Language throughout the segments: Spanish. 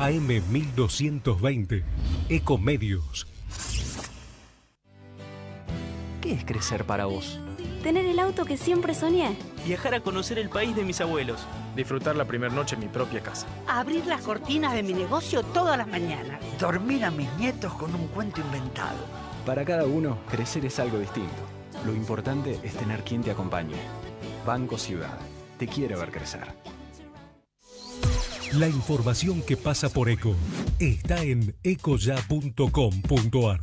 AM 1220. Ecomedios. ¿Qué es crecer para vos? Tener el auto que siempre soñé. Viajar a conocer el país de mis abuelos. Disfrutar la primera noche en mi propia casa. Abrir las cortinas de mi negocio todas las mañanas. Dormir a mis nietos con un cuento inventado. Para cada uno, crecer es algo distinto. Lo importante es tener quien te acompañe. Banco Ciudad. Te quiere ver crecer. La información que pasa por ECO está en ecoya.com.ar.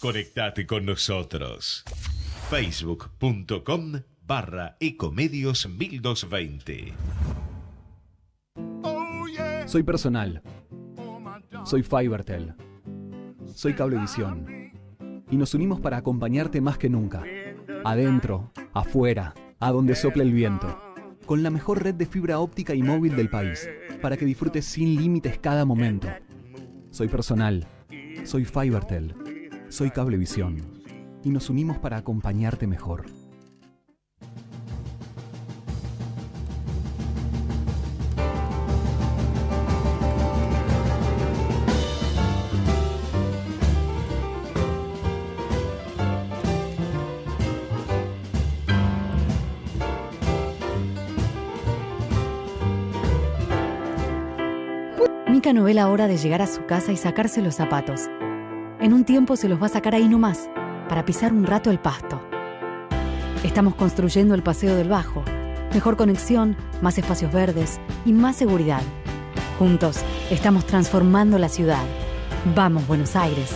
Conectate con nosotros. Facebook.com barra Ecomedios 1220. Soy personal. Soy Fibertel. Soy Cablevisión. Y nos unimos para acompañarte más que nunca. Adentro, afuera, a donde sople el viento. Con la mejor red de fibra óptica y móvil del país. Para que disfrutes sin límites cada momento. Soy personal. Soy Fibertel. Soy Cablevisión. Y nos unimos para acompañarte mejor. No ve la hora de llegar a su casa y sacarse los zapatos. En un tiempo se los va a sacar ahí nomás, para pisar un rato el pasto. Estamos construyendo el Paseo del Bajo. Mejor conexión, más espacios verdes y más seguridad. Juntos, estamos transformando la ciudad. Vamos, Buenos Aires.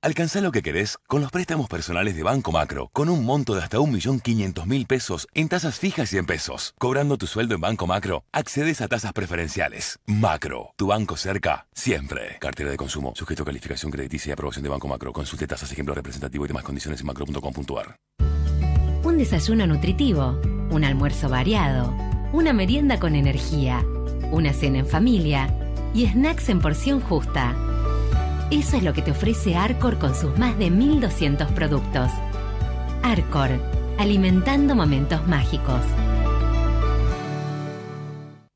Alcanza lo que querés con los préstamos personales de Banco Macro, con un monto de hasta 1.500.000 pesos en tasas fijas y en pesos. Cobrando tu sueldo en Banco Macro, accedes a tasas preferenciales. Macro, tu banco cerca, siempre. Cartera de consumo, sujeto a calificación crediticia y aprobación de Banco Macro. Consulte tasas, ejemplo representativo y demás condiciones en macro.com.ar. Un desayuno nutritivo, un almuerzo variado, una merienda con energía, una cena en familia y snacks en porción justa. Eso es lo que te ofrece Arcor con sus más de 1200 productos. Arcor, alimentando momentos mágicos.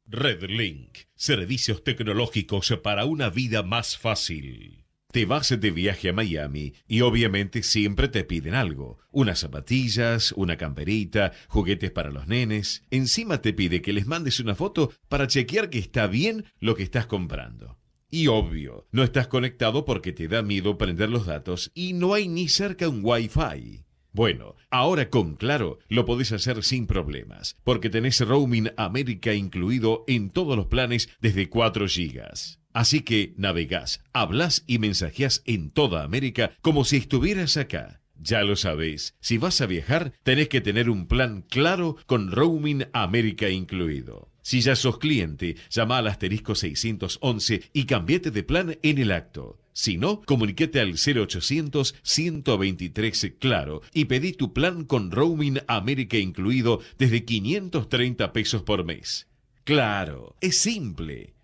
Redlink, servicios tecnológicos para una vida más fácil. Te vas de viaje a Miami y obviamente siempre te piden algo. Unas zapatillas, una camperita, juguetes para los nenes. Encima te pide que les mandes una foto para chequear que está bien lo que estás comprando. Y obvio, no estás conectado porque te da miedo prender los datos y no hay ni cerca un Wi-Fi. Bueno, ahora con Claro lo podés hacer sin problemas, porque tenés roaming América incluido en todos los planes desde 4 gigas. Así que navegás, hablas y mensajeás en toda América como si estuvieras acá. Ya lo sabés, si vas a viajar, tenés que tener un plan claro con roaming América incluido. Si ya sos cliente, llama al asterisco 611 y cambiate de plan en el acto. Si no, comuníquete al 0800 123 Claro y pedí tu plan con roaming América incluido desde 530 pesos por mes. Claro, es simple.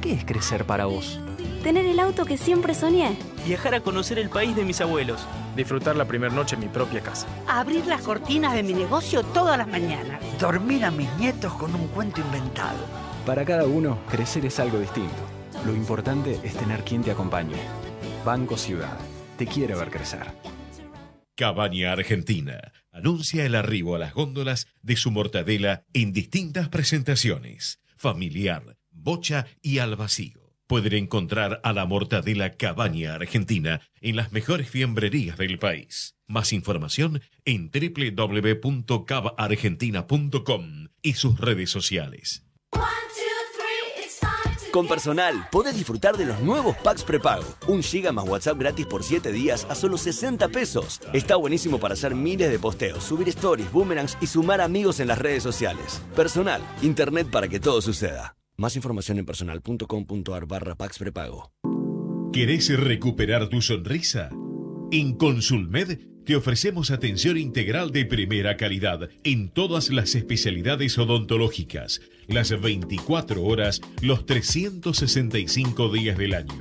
¿Qué es crecer para vos? Tener el auto que siempre soñé. Viajar a conocer el país de mis abuelos. Disfrutar la primera noche en mi propia casa. Abrir las cortinas de mi negocio todas las mañanas. Dormir a mis nietos con un cuento inventado. Para cada uno, crecer es algo distinto. Lo importante es tener quien te acompañe. Banco Ciudad. Te quiere ver crecer. Cabaña Argentina anuncia el arribo a las góndolas de su mortadela en distintas presentaciones. Familiar, bocha y al vacío. Pueden encontrar a la mortadela Cabaña Argentina en las mejores fiambrerías del país. Más información en www.cabargentina.com y sus redes sociales. Con personal, podés disfrutar de los nuevos packs prepago. Un giga más WhatsApp gratis por 7 días a solo 60 pesos. Está buenísimo para hacer miles de posteos, subir stories, boomerangs y sumar amigos en las redes sociales. Personal, internet para que todo suceda. Más información en personal.com.ar barra Pax Prepago. ¿Querés recuperar tu sonrisa? En Consulmed te ofrecemos atención integral de primera calidad en todas las especialidades odontológicas, las 24 horas, los 365 días del año.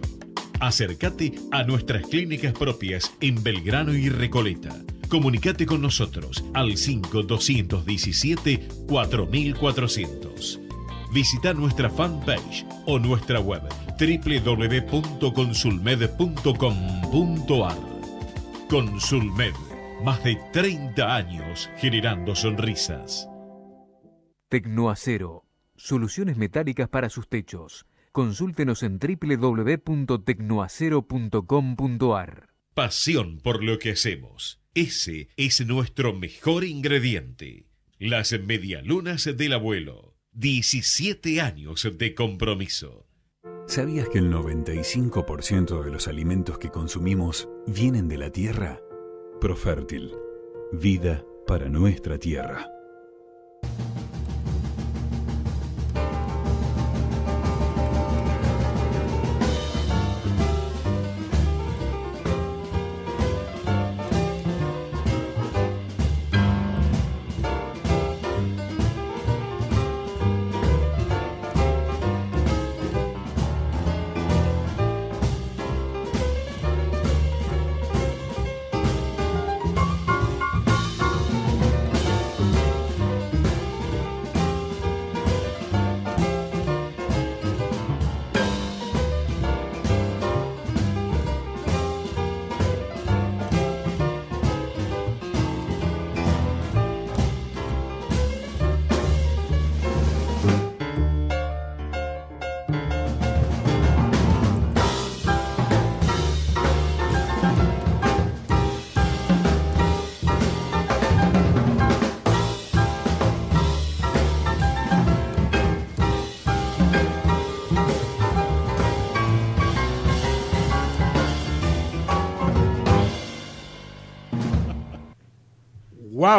Acércate a nuestras clínicas propias en Belgrano y Recoleta. Comunicate con nosotros al 5217 4400. Visita nuestra fanpage o nuestra web www.consulmed.com.ar. Consulmed, más de 30 años generando sonrisas. Tecnoacero, soluciones metálicas para sus techos. Consúltenos en www.tecnoacero.com.ar. Pasión por lo que hacemos. Ese es nuestro mejor ingrediente. Las medialunas del abuelo. 17 años de compromiso. ¿Sabías que el 95% de los alimentos que consumimos vienen de la tierra? Profértil. Vida para nuestra tierra.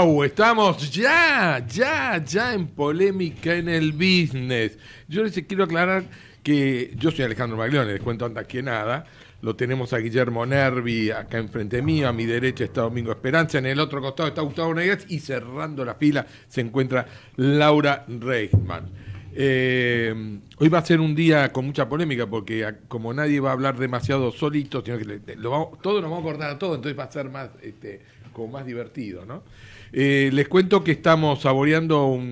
Estamos ya, ya, ya en polémica en el business. Yo les quiero aclarar que yo soy Alejandro Maglione, les cuento antes que nada. Lo tenemos a Guillermo Nervi acá enfrente mío, a mi derecha está Domingo Esperanza, en el otro costado está Gustavo Negas y cerrando la fila se encuentra Laura Reichman. Eh, hoy va a ser un día con mucha polémica porque como nadie va a hablar demasiado solito, sino que lo vamos- todos nos vamos a acordar a todo, entonces va a ser más, este, como más divertido, ¿no? Eh, les cuento que estamos saboreando un,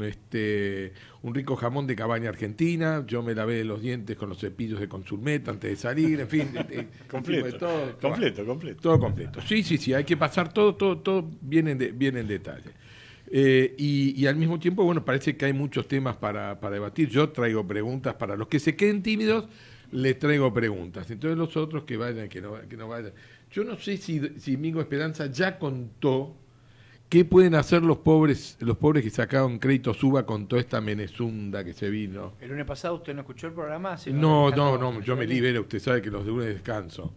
un, este, un rico jamón de cabaña argentina. Yo me lavé los dientes con los cepillos de Consulmet antes de salir, en fin. eh, Completo, todo, completo, completo. Todo completo. Sí, sí, sí, hay que pasar todo, todo, todo bien en, de- bien en detalle. Eh, y, y al mismo tiempo, bueno, parece que hay muchos temas para, para debatir. Yo traigo preguntas para los que se queden tímidos, les traigo preguntas. Entonces los otros que vayan, que no, que no vayan. Yo no sé si, si Mingo Esperanza ya contó qué pueden hacer los pobres, los pobres que sacaron crédito suba con toda esta menezunda que se vino. El lunes pasado usted no escuchó el programa. No, Alejandro no, no, yo me libero, usted sabe que los de lunes descanso.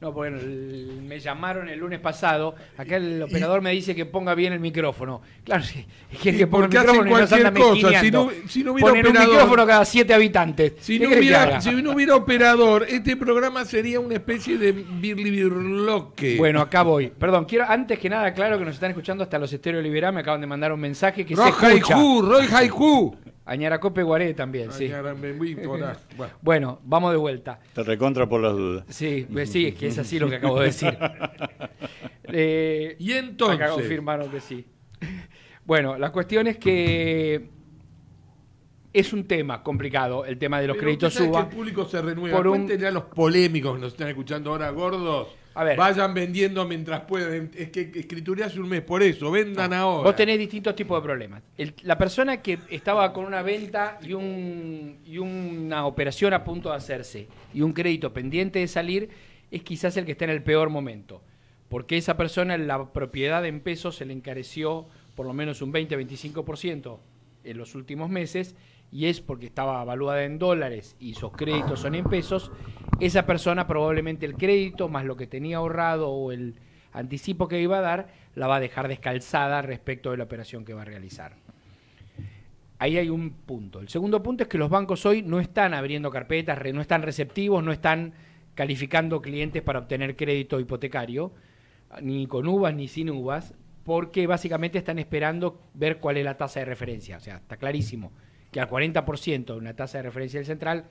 No, bueno, el- me llamaron el lunes pasado. Acá el operador me dice que ponga bien el micrófono. Claro, sí, quiere que ponga el porque micrófono y no se anda cualquier cosa, si no- si no hubiera Ponen un operador- micrófono cada siete habitantes. Si ¿Qué no, hubiera, haga? si no hubiera operador, este programa sería una especie de birli birloque. Bueno, acá voy. Perdón, quiero antes que nada, claro que nos están escuchando hasta los Estéreo Liberá. Me acaban de mandar un mensaje que Roy se escucha. Haiku, Roy Haiku. Añaracope Guaré también, sí. Bueno. Bueno, vamos de vuelta. Te recontra por las dudas. Sí, pues sí, es que es así lo que acabo de decir. Eh, y entonces. Acá confirmaron que sí. Bueno, la cuestión es que es un tema complicado, el tema de los Pero créditos suba. que el público se renueva. por un- a los polémicos que nos están escuchando ahora, gordos. A ver. Vayan vendiendo mientras pueden. Es que escrituré hace un mes, por eso. Vendan ahora. Vos tenés distintos tipos de problemas. El- la persona que estaba con una venta y, un, y una operación a punto de hacerse y un crédito pendiente de salir es quizás el que está en el peor momento. Porque esa persona, la propiedad en pesos se le encareció por lo menos un 20-25% en los últimos meses y es porque estaba valuada en dólares y sus créditos son en pesos, esa persona probablemente el crédito más lo que tenía ahorrado o el anticipo que iba a dar la va a dejar descalzada respecto de la operación que va a realizar. Ahí hay un punto. El segundo punto es que los bancos hoy no están abriendo carpetas, no están receptivos, no están calificando clientes para obtener crédito hipotecario, ni con uvas ni sin uvas, porque básicamente están esperando ver cuál es la tasa de referencia. O sea, está clarísimo que al 40% de una tasa de referencia del central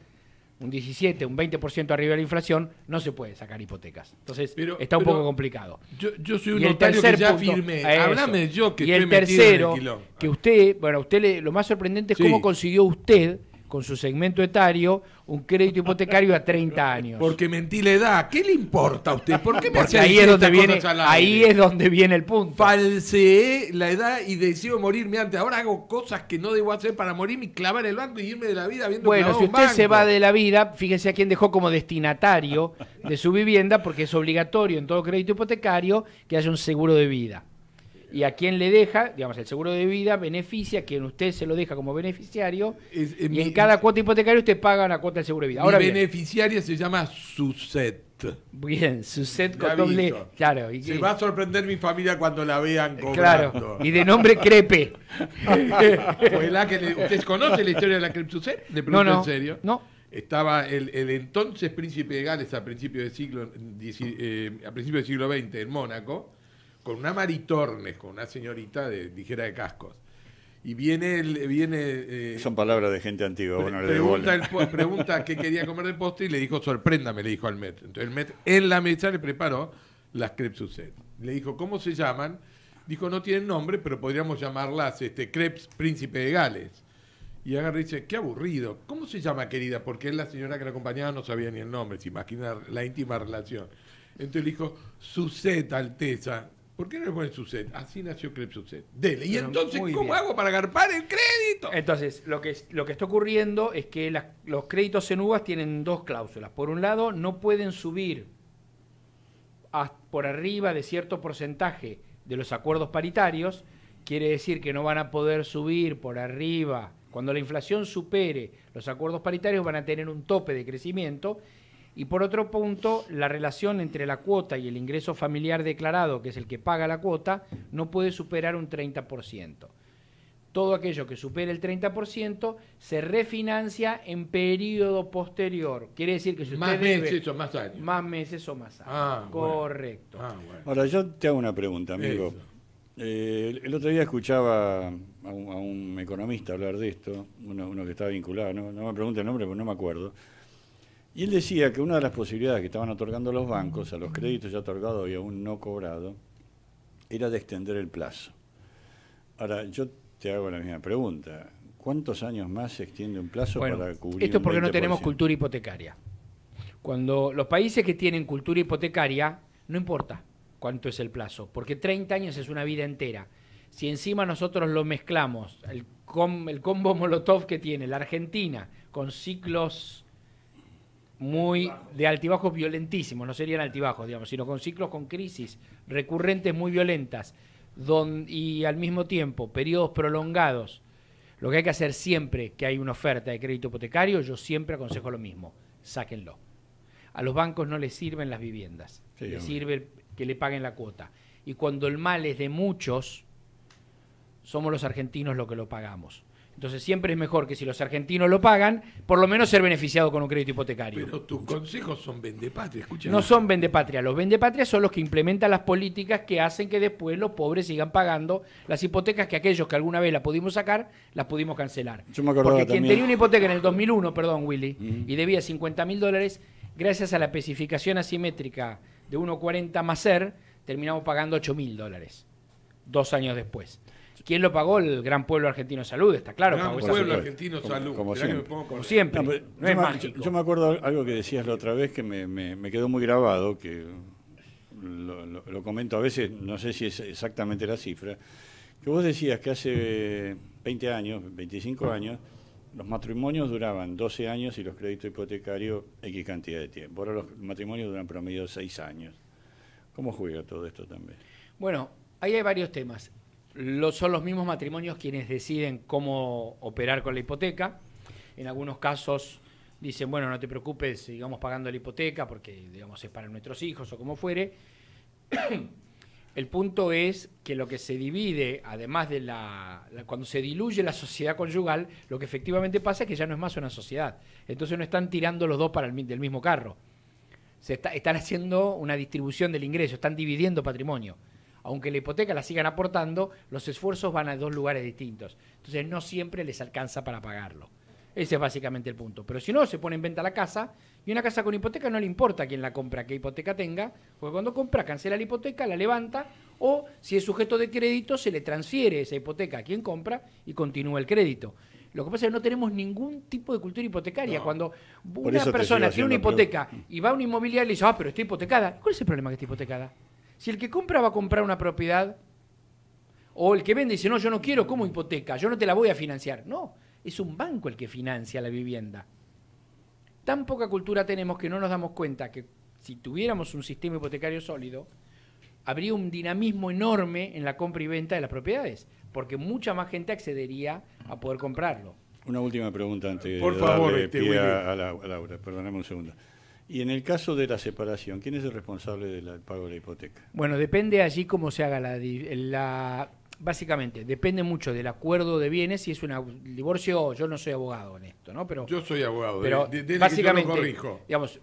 un 17, un 20% arriba de la inflación, no se puede sacar hipotecas. Entonces, Pero- está un poco complicado. Yo, yo soy un Y notario que ya punto- firmé. Háblame yo que y estoy el metido en el tercero, que usted, bueno, usted le- lo más sorprendente es Sí. cómo consiguió usted, con su segmento etario, un crédito hipotecario a 30 años. Porque mentí la edad. ¿Qué le importa a usted? ¿Por qué me Porque ahí es donde viene, ahí es donde viene el punto. Falseé la edad y deseo morirme antes. Ahora hago cosas que no debo hacer para morirme y clavar el banco y irme de la vida viendo Bueno, si usted se va de la vida, fíjese a quién dejó como destinatario de su vivienda, porque es obligatorio en todo crédito hipotecario que haya un seguro de vida. Y a quién le deja, digamos, el seguro de vida beneficia a quien usted se lo deja como beneficiario, Es- y eh, mi- en cada cuota hipotecaria usted paga una cuota del seguro de vida. Mi Ahora bien, beneficiaria se llama Suset. bien, su set Ya con doble, claro, y Se va a sorprender mi familia cuando la vean cobrando. claro, y de nombre Crepe. Fue la que le- ¿Usted conoce la historia de la Crep Suset? Le No, pregunto no, en serio. no. Estaba el, el entonces príncipe de Gales a principios del siglo, eh, a principios del siglo XX en Mónaco, con una Maritornes, con una señorita de ligera de cascos. Y viene, el, viene eh, Son palabras de gente antigua, bueno, le pregunta, bola. el pregunta qué quería comer de postre y le dijo, sorpréndame, le dijo al Met. Entonces el Met en la mesa le preparó las crepes Suzette. Le dijo, ¿cómo se llaman? Dijo, no tienen nombre, pero podríamos llamarlas este, crepes Príncipe de Gales. Y agarra y dice, qué aburrido. ¿Cómo se llama, querida? Porque él, la señora que la acompañaba, no sabía ni el nombre. Se imagina la íntima relación. Entonces le dijo, Suzette, Alteza. ¿Por qué no le ponen Suzette? Así nació Crepes Suzette. Dele. Y Pero entonces, ¿cómo bien. hago para agarpar el crédito? Entonces, lo que, lo que está ocurriendo es que las- los créditos en uvas tienen dos cláusulas. Por un lado, no pueden subir a- por arriba de cierto porcentaje de los acuerdos paritarios. Quiere decir que no van a poder subir por arriba. Cuando la inflación supere los acuerdos paritarios van a tener un tope de crecimiento. Y por otro punto, la relación entre la cuota y el ingreso familiar declarado, que es el que paga la cuota, no puede superar un 30% todo aquello que supere el 30% se refinancia en periodo posterior. Quiere decir que si usted Más debe meses o más años. más meses o más años. Ah, bueno. Correcto. Ah, bueno. Ahora, yo te hago una pregunta, amigo. Eh, el- el otro día escuchaba a un, a un economista hablar de esto, uno, uno que estaba vinculado, no, no me pregunte el nombre porque no me acuerdo, y él decía que una de las posibilidades que estaban otorgando los bancos a los créditos ya otorgados y aún no cobrados era de extender el plazo. Ahora, yo te hago la misma pregunta. ¿Cuántos años más se extiende un plazo Bueno, para cubrir esto es un porque no tenemos 20%? cultura hipotecaria. Cuando los países que tienen cultura hipotecaria, no importa cuánto es el plazo, porque 30 años es una vida entera. Si encima nosotros lo mezclamos, el, com- el combo Molotov que tiene la Argentina, con ciclos muy de altibajos violentísimos, no serían altibajos, digamos, sino con ciclos con crisis recurrentes muy violentas, don- y al mismo tiempo periodos prolongados. Lo que hay que hacer siempre que hay una oferta de crédito hipotecario, yo siempre aconsejo lo mismo, sáquenlo. A los bancos no les sirven las viviendas, Sí, les hombre. sirve que le paguen la cuota. Y cuando el mal es de muchos, somos los argentinos los que lo pagamos. Entonces siempre es mejor que si los argentinos lo pagan, por lo menos ser beneficiado con un crédito hipotecario. Pero tus consejos son vendepatria, escucha. No son vendepatria. Los vendepatria son los que implementan las políticas que hacen que después los pobres sigan pagando las hipotecas que aquellos que alguna vez las pudimos sacar, las pudimos cancelar. Yo me acordaba Porque quien también- tenía una hipoteca en el 2001, perdón, Willy, y debía 50 mil dólares, gracias a la especificación asimétrica de 1.40 más ser, terminamos pagando 8 mil dólares, dos años después. ¿Quién lo pagó? El gran pueblo argentino Salud, está claro. Gran pagó esa pueblo argentino Como- salud. como Mirá que me siempre. Como siempre. No, yo, es me, mágico. yo- yo me acuerdo algo que decías la otra vez que me, me- me quedó muy grabado, que lo, lo- lo comento a veces, no sé si es exactamente la cifra, que vos decías que hace 20 años, 25 años, los matrimonios duraban 12 años y los créditos hipotecarios X cantidad de tiempo. Ahora los matrimonios duran promedio 6 años. ¿Cómo juega todo esto también? Bueno, ahí hay varios temas. Lo- son los mismos matrimonios quienes deciden cómo operar con la hipoteca. En algunos casos dicen, bueno, no te preocupes, sigamos pagando la hipoteca porque, digamos, es para nuestros hijos o como fuere. El punto es que lo que se divide, además de la, Cuando se diluye la sociedad conyugal, lo que efectivamente pasa es que ya no es más una sociedad. Entonces no están tirando los dos para el del mismo carro. Se está- están haciendo una distribución del ingreso, están dividiendo patrimonio. Aunque la hipoteca la sigan aportando, los esfuerzos van a dos lugares distintos. Entonces no siempre les alcanza para pagarlo. Ese es básicamente el punto. Pero si no, se pone en venta la casa y una casa con hipoteca no le importa quién la compra, qué hipoteca tenga, porque cuando compra cancela la hipoteca, la levanta o si es sujeto de crédito se le transfiere esa hipoteca a quien compra y continúa el crédito. Lo que pasa es que no tenemos ningún tipo de cultura hipotecaria. Cuando una persona tiene una hipoteca y va a una inmobiliaria y le dice, ah, pero está hipotecada. ¿Cuál es el problema que está hipotecada? Si el que compra va a comprar una propiedad o el que vende dice, no, yo no quiero como hipoteca, yo no te la voy a financiar. No, es un banco el que financia la vivienda. Tan poca cultura tenemos que no nos damos cuenta que si tuviéramos un sistema hipotecario sólido, habría un dinamismo enorme en la compra y venta de las propiedades, porque mucha más gente accedería a poder comprarlo. Una última pregunta antes Por de favor, darle este, pie a, a la- a Laura. Perdóname un segundo. Y en el caso de la separación, ¿quién es el responsable del pago de la hipoteca? Bueno, depende allí cómo se haga la, Básicamente, depende mucho del acuerdo de bienes. Si es un divorcio, yo no soy abogado en esto, ¿no? Pero, Yo soy abogado, pero de- básicamente, que yo lo corrijo. digamos,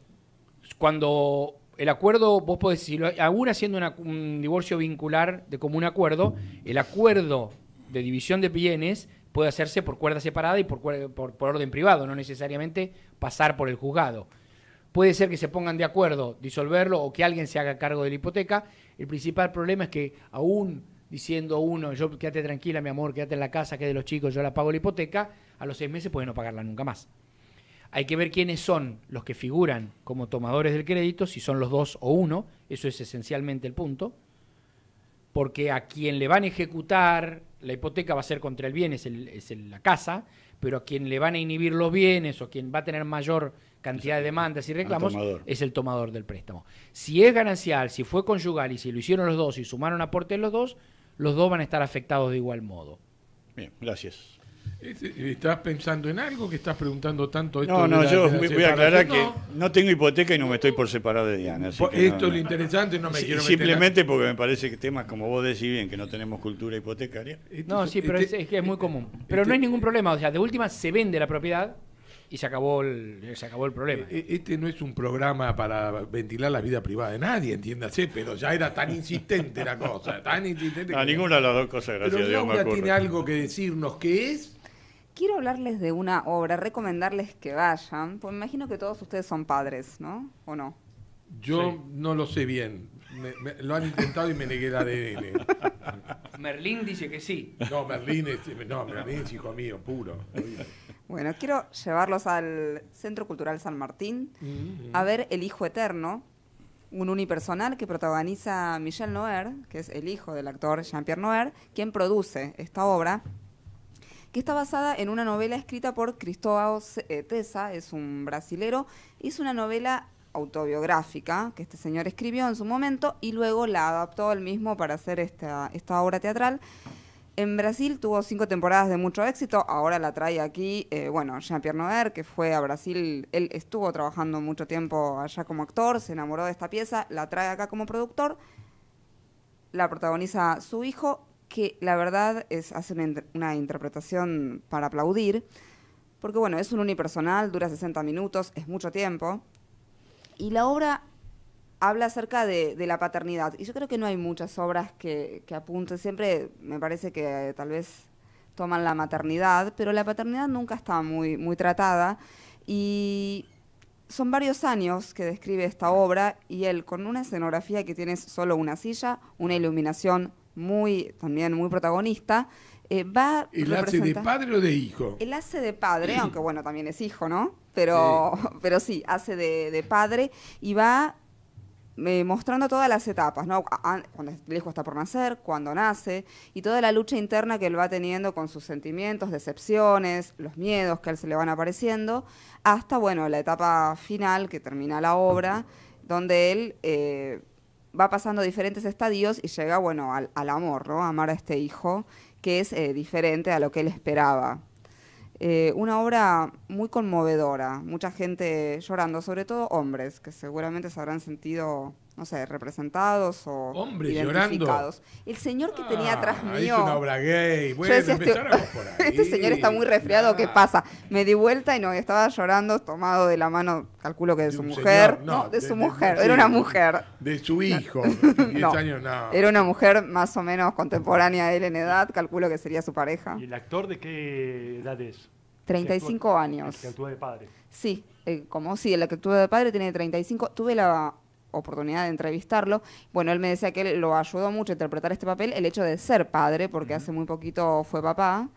cuando el acuerdo, vos podés decirlo, aún haciendo una- un divorcio vincular de común acuerdo, el acuerdo de división de bienes puede hacerse por cuerda separada y por, por orden privado, no necesariamente pasar por el juzgado. Puede ser que se pongan de acuerdo, disolverlo o que alguien se haga cargo de la hipoteca. El principal problema es que aún diciendo uno, yo quédate tranquila, mi amor, quédate en la casa, que de los chicos, yo la pago la hipoteca, a los seis meses puede no pagarla nunca más. Hay que ver quiénes son los que figuran como tomadores del crédito, si son los dos o uno, eso es esencialmente el punto, porque a quien le van a ejecutar la hipoteca va a ser contra el bien, es, la casa, pero a quien le van a inhibir los bienes o quien va a tener mayor cantidad de demandas y reclamos es el tomador del préstamo. Si es ganancial, si fue conyugal y si lo hicieron los dos y sumaron aportes los dos, los dos van a estar afectados de igual modo. Bien, gracias. Este, ¿Estás pensando en algo que estás preguntando tanto esto No, de no, la- yo voy voy a aclarar que no tengo hipoteca y no me estoy por separar de Diana. así que esto no, es lo no. interesante, no me Sí, quiero meter Simplemente porque me parece que temas como vos decís bien, que no tenemos cultura hipotecaria. No, sí, pero es, es que es muy común. Pero no hay ningún problema, o sea, de última se vende la propiedad y se acabó el, se acabó el problema. E- Este no es un programa para ventilar la vida privada de nadie, entiéndase, pero ya era tan insistente la cosa, tan insistente. A que- ninguna de las dos cosas, gracias Pero a Dios, me ocurre. tiene algo que decirnos, ¿qué es? Quiero hablarles de una obra, recomendarles que vayan, pues me imagino que todos ustedes son padres, ¿no? ¿O no? Yo no lo sé bien. Me- me- lo han intentado y me negué el ADN. Merlín dice que sí. No, Merlín es, no, Merlín es hijo mío, puro. Bueno, quiero llevarlos al Centro Cultural San Martín Mm, a ver El Hijo Eterno, un unipersonal que protagoniza Michel Noer, que es el hijo del actor Jean-Pierre Noer, quien produce esta obra, que está basada en una novela escrita por Cristóbal eh, Tesa, es un brasilero, es una novela autobiográfica que este señor escribió en su momento y luego la adaptó él mismo para hacer esta, esta obra teatral. En Brasil tuvo cinco temporadas de mucho éxito, ahora la trae aquí, eh, bueno, Jean-Pierre Noer, que fue a Brasil, él estuvo trabajando mucho tiempo allá como actor, se enamoró de esta pieza, la trae acá como productor, la protagoniza su hijo, que la verdad es hace una, una interpretación para aplaudir, porque bueno, es un unipersonal, dura 60 minutos, es mucho tiempo, y la obra habla acerca de, de la paternidad. Y yo creo que no hay muchas obras que, que apunten, siempre me parece que eh, tal vez toman la maternidad, pero la paternidad nunca está muy, muy tratada. Y son varios años que describe esta obra y él con una escenografía que tiene solo una silla, una iluminación muy, también muy protagonista, eh, va ¿El hace de padre o de hijo? él hace de padre, aunque bueno, también es hijo, ¿no? Pero sí, pero sí hace de, de padre y va mostrando todas las etapas, Cuando el hijo está por nacer, cuando nace, y toda la lucha interna que él va teniendo con sus sentimientos, decepciones, los miedos que a él se le van apareciendo, hasta, bueno, la etapa final que termina la obra, donde él eh, va pasando diferentes estadios y llega, bueno, al, al amor, ¿no? Amar a este hijo, que es eh, diferente a lo que él esperaba. Eh, una obra muy conmovedora, mucha gente llorando, sobre todo hombres, que seguramente se habrán sentido, no sé, representados o Hombres identificados. El señor que tenía atrás Ah, mío... Es una obra gay. Yo Bueno, decía, este, empezáramos por ahí. este señor está muy resfriado, ¿qué pasa? Me di vuelta y no, estaba llorando, tomado de la mano, calculo que de, su mujer. señor, no, no, de, de- su de- mujer, era una mujer. De su hijo, 10 No, años, no. Era una mujer más o menos contemporánea a él en edad, calculo que sería su pareja. ¿Y el actor de qué edad es? 35 años. Que actúa de padre. Sí, eh, como sí, el que actúa de padre tiene 35. Tuve la oportunidad de entrevistarlo. Bueno, él me decía que él lo ayudó mucho a interpretar este papel el hecho de ser padre, porque hace muy poquito fue papá,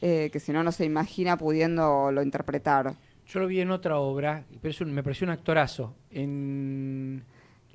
eh, que si no, no se imagina pudiéndolo interpretar. Yo lo vi en otra obra, pero un- me pareció un actorazo. En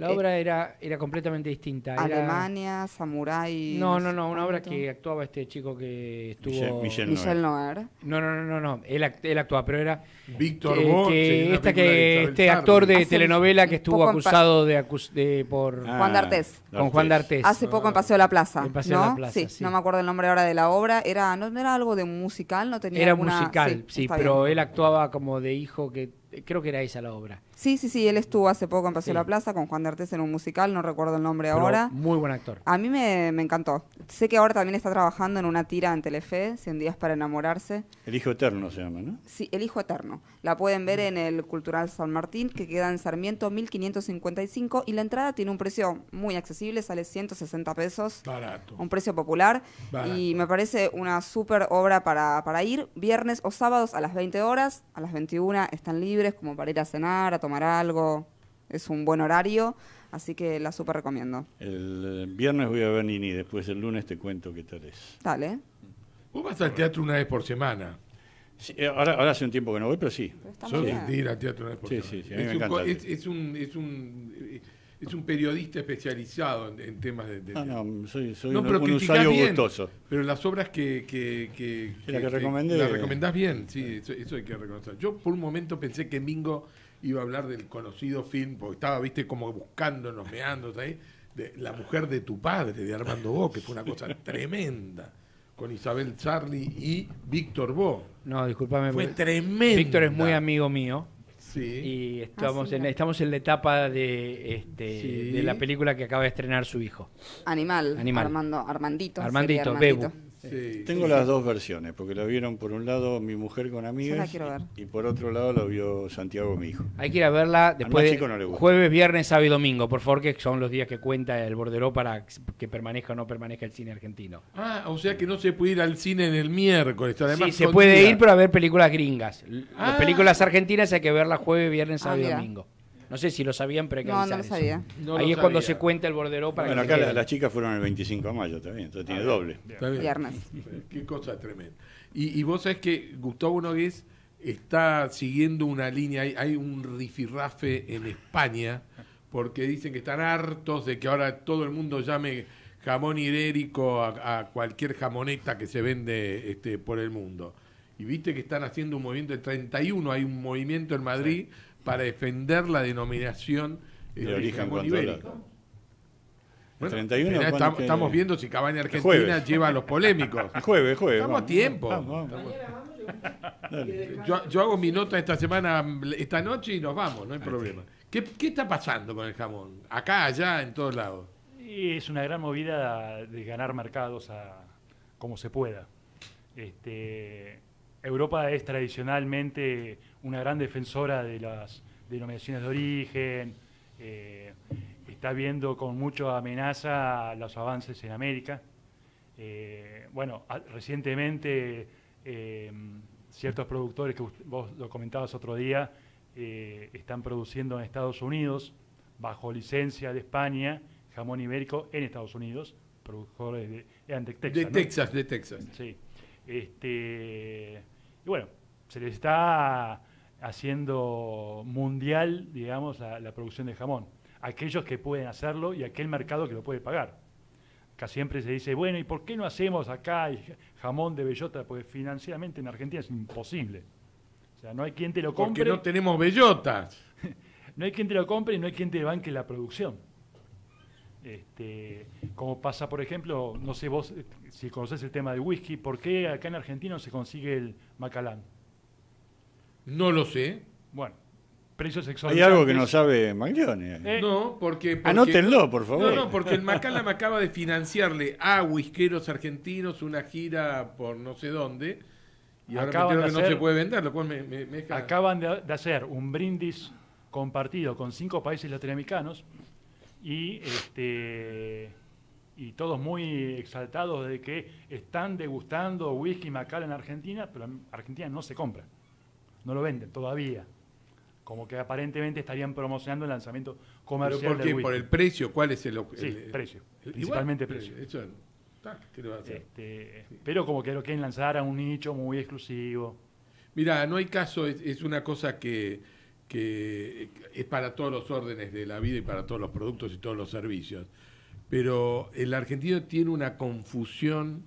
la obra era, era completamente distinta. era- Alemania, Samurai. No, no, no, una obra que actuaba este chico que estuvo... Michel- Michel Michel Noer. No, no, no, no, no. Él, act- él actuaba, pero era... Víctor que- esta que Este actor de Hace telenovela que estuvo acusado de, acus- de por... Ah, Juan D'Artés. Con Juan D'Artés. Hace poco en Paseo de la Plaza. En Paseo ¿no? de la Plaza, sí, sí. no me acuerdo el nombre ahora de la obra. Era, no, era algo de un musical, no tenía Era alguna- musical, sí, pero bien. él actuaba como de hijo que... Creo que era esa la obra. Sí, sí, sí, él estuvo hace poco en Paseo de Sí. la Plaza con Juan D'Artés en un musical, no recuerdo el nombre Pero ahora. Muy buen actor. A mí me, me encantó. Sé que ahora también está trabajando en una tira en Telefe, 100 días para enamorarse. El hijo eterno se llama, ¿no? Sí, El Hijo Eterno. La pueden ver en el Cultural San Martín, que queda en Sarmiento 1555, y la entrada tiene un precio muy accesible, sale 160 pesos. Barato. Un precio popular. Barato. Y me parece una súper obra para, para ir viernes o sábados a las 20 horas, a las 21 están libres como para ir a cenar, a tomar algo. Es un buen horario, así que la súper recomiendo. El eh, viernes voy a ver Nini, después el lunes te cuento qué tal es. Dale. Vos vas al teatro una vez por semana. Sí, eh, ahora, ahora hace un tiempo que no voy, pero sí. Sos de ir al teatro una vez por Sí, semana. sí, sí, a mí es, me un, encanta es, es un, es, un, es un periodista especializado en, en temas de, de- No, no, soy, soy No, un, pero un usuario bien, gustoso. Pero las obras que, que, que, Sí, la que recomendé. La recomendás bien, sí, eso, eso hay que reconocer. Yo por un momento pensé que Mingo iba a hablar del conocido film, porque estaba, viste, como buscando, los meandos ahí, de La mujer de tu padre, de Armando Bo, que fue una cosa tremenda, con Isabel Charlie y Víctor Bo. No, discúlpame. Fue porque tremenda. Víctor es muy amigo mío. Sí. Y estamos, Ah, sí, en, estamos en la etapa de, este, Sí. de la película que acaba de estrenar su hijo. Animal. Animal. Armando, Armandito. Armandito, Bebu. Sí. Tengo las dos versiones, porque la vieron por un lado mi mujer con amigas la quiero ver. y por otro lado la vio Santiago, mi hijo. Hay que ir a verla después de no jueves, viernes, sábado y domingo, por favor, que son los días que cuenta el borderó para que permanezca o no permanezca el cine argentino. Ah, o sea que no se puede ir al cine en el miércoles. Además, sí, se puede días. ir, pero a ver películas gringas. Ah. Las películas argentinas hay que verlas jueves, viernes, Ah, sábado y mira. domingo. No sé si lo sabían, pero hay que No, no avisar lo eso. sabía. No Ahí lo es cuando se cuenta el borderó para Bueno, que acá la- las chicas fueron el 25 de mayo también, entonces tiene doble. Viernes. Qué cosa tremenda. Y, y vos sabés que Gustavo Nogués está siguiendo una línea, hay, hay un rifirrafe en España, porque dicen que están hartos de que ahora todo el mundo llame jamón ibérico a, a cualquier jamoneta que se vende este, por el mundo. Y viste que están haciendo un movimiento, el 31 hay un movimiento en Madrid para defender la denominación De este, origen jamón controlado. ibérico. El 31, mirá, ¿cuándo estamos, que- estamos viendo si Cabaña Argentina Jueves. lleva a los polémicos. Jueves, jueves. Estamos a tiempo. vamos, vamos. Dale. Yo, yo hago mi nota esta semana, esta noche y nos vamos, no hay problema. ¿Qué, qué está pasando con el jamón? Acá, allá, en todos lados. Y es una gran movida de ganar mercados a como se pueda. Este, Europa es tradicionalmente una gran defensora de las denominaciones de origen, eh, está viendo con mucha amenaza los avances en América. Eh, bueno, a- recientemente eh, ciertos productores que vos lo comentabas otro día están produciendo en Estados Unidos bajo licencia de España jamón ibérico en Estados Unidos, productores de, eran de Texas. De ¿no? Texas, de Texas. Sí. Este, y bueno, se les está haciendo mundial, digamos, la, la producción de jamón. Aquellos que pueden hacerlo y aquel mercado que lo puede pagar. Acá siempre se dice, bueno, ¿y por qué no hacemos acá jamón de bellota? Porque financieramente en Argentina es imposible. O sea, no hay quien te lo compre. Porque no tenemos bellotas. No hay quien te lo compre y no hay quien te banque la producción. Este, como pasa, por ejemplo, no sé vos eh, si conocés el tema del whisky, ¿por qué acá en Argentina no se consigue el Macalán? No lo sé. Bueno, precios Hay exorbitantes. algo que no sabe Maglione. Eh, No, porque, porque- Anótenlo, por favor. No, no, porque el Macallan acaba de financiarle a whiskeros argentinos una gira por no sé dónde. Y ahora Acaban me entero de que no se puede vender, lo cual me, me- me deja- Acaban de, de hacer un brindis compartido con cinco países latinoamericanos y este y todos muy exaltados de que están degustando whisky Macallan en Argentina, pero en Argentina no se compra, no lo venden todavía. Como que aparentemente estarían promocionando el lanzamiento comercial ¿Pero por del qué? whisky. ¿Por el precio? ¿Cuál es el...? Sí, el- precio. el- principalmente igual, precio. Eso, ta, ¿qué le va a hacer? Este, pero como que lo quieren lanzar a un nicho muy exclusivo. Mira, no hay caso, es, es una cosa que, que es para todos los órdenes de la vida y para todos los productos y todos los servicios. Pero el argentino tiene una confusión,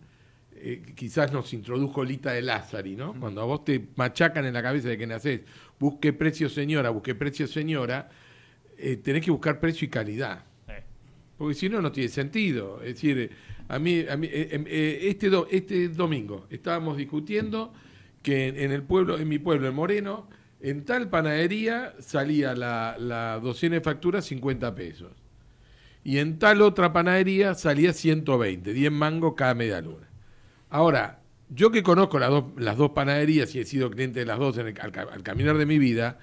eh, quizás nos introdujo Lita de Lázari, ¿no? Cuando a vos te machacan en la cabeza de que nacés, busque precio señora, busque precio señora, eh, tenés que buscar precio y calidad. Porque si no, no tiene sentido. Es decir, a mí, a mí eh, eh, eh, este, do- este domingo estábamos discutiendo que en, en el pueblo, en mi pueblo, en Moreno, en tal panadería salía la, docena de facturas 50 pesos. Y en tal otra panadería salía 120, 10 mangos cada media luna. Ahora, yo que conozco las dos, panaderías y he sido cliente de las dos en el- al, ca- al caminar de mi vida,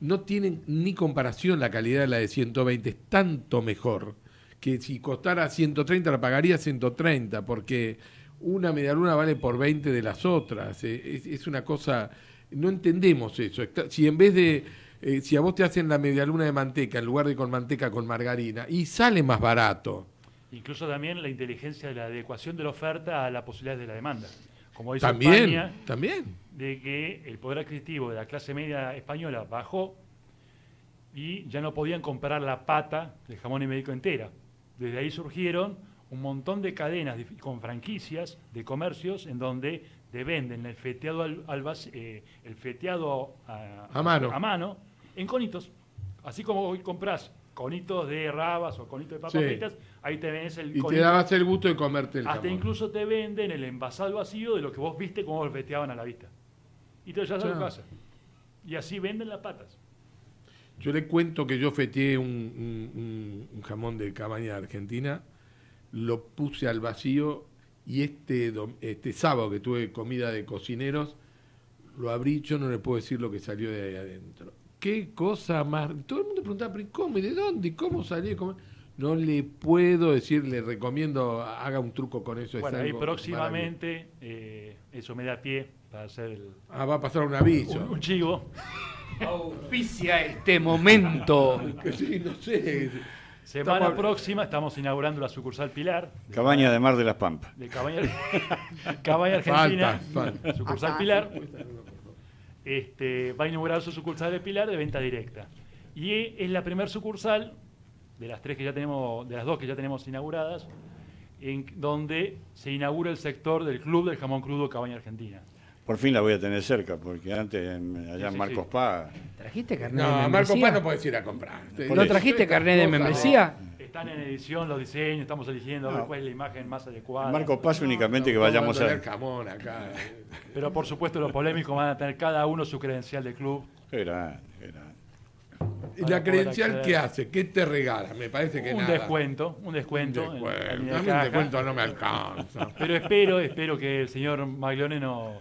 no tienen ni comparación la calidad de la de 120, es tanto mejor que si costara 130 la pagaría 130, porque una medialuna vale por 20 de las otras. eh, es una cosa, no entendemos eso. Si en vez de, eh, si a vos te hacen la medialuna de manteca en lugar de con manteca con margarina, y sale más barato. Incluso también la inteligencia de la adecuación de la oferta a la posibilidad de la demanda. Como hizo También, España, también. de que el poder adquisitivo de la clase media española bajó y ya no podían comprar la pata del jamón ibérico entera. Desde ahí surgieron un montón de cadenas con franquicias de comercios en donde te venden el feteado al, al eh, el feteado a, A mano. a mano en conitos. Así como hoy compras conitos de rabas o conitos de papas Sí. fritas, ahí te ves el Y te conito. dabas el gusto de comerte el Hasta jamón. incluso te venden el envasado vacío de lo que vos viste cómo lo veteaban a la vista. Y te lo llevas a tu Claro. casa. Y así venden las patas. Yo le cuento que yo feteé un, un- un- un jamón de cabaña de Argentina, lo puse al vacío y este, dom- este sábado que tuve comida de cocineros, lo abrí, yo no le puedo decir lo que salió de ahí adentro. Qué cosa más... Todo el mundo preguntaba, ¿pero cómo? ¿Y de dónde? ¿Y ¿Cómo salió? ¿Cómo? No le puedo decir, le recomiendo, haga un truco con eso. es Bueno, algo maravilloso. próximamente, eh, eso me da pie para hacer el, Ah, va a pasar un aviso. un, un chivo. Auspicia este momento. sí, no sé. Semana Estamos- próxima estamos inaugurando la sucursal Pilar. de- Cabaña de Mar de las Pampas. De Cabaña, Cabaña Argentina, Falta, falta. sucursal Pilar. Este, va a inaugurar su sucursal de Pilar de venta directa. Y es la primera sucursal de las tres que ya tenemos, de las dos que ya tenemos inauguradas, en donde se inaugura el sector del Club del Jamón Crudo Cabaña Argentina. Por fin la voy a tener cerca, porque antes en- allá en Marcos sí. Paz. ¿Trajiste carnet No, de a Marco membresía? Paz no puedes ir a comprar. ¿No trajiste carnet de membresía? Están en edición los diseños, estamos eligiendo a ver No. cuál es la imagen más adecuada. Marcos Paz únicamente que No, vayamos a. tener jamón acá. Pero por supuesto los polémicos van a tener cada uno su credencial de club. Qué grande, qué grande. ¿Y Para la poder credencial acceder. qué hace? ¿Qué te regala? Me parece que un nada. descuento, un descuento. Un en- descuento. en la A mí un caja. descuento no me alcanza. Pero espero, espero que el señor Maglione no-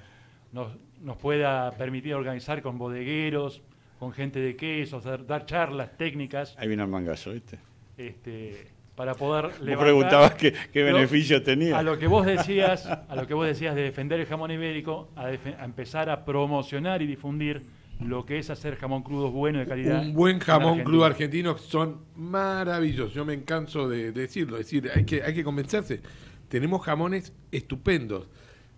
nos, nos pueda permitir organizar con bodegueros, con gente de quesos, dar, dar charlas técnicas, Ahí vino el mangazo, ¿viste? este, para poder Vos levantar preguntabas qué, qué lo- beneficio tenía. A lo que vos decías, a lo que vos decías de defender el jamón ibérico, a, a empezar a promocionar y difundir lo que es hacer jamón crudo bueno de calidad. Un buen en jamón Argentina. crudo argentino son maravillosos. Yo me canso de decirlo. Es decir, hay que, hay que convencerse. Tenemos jamones estupendos.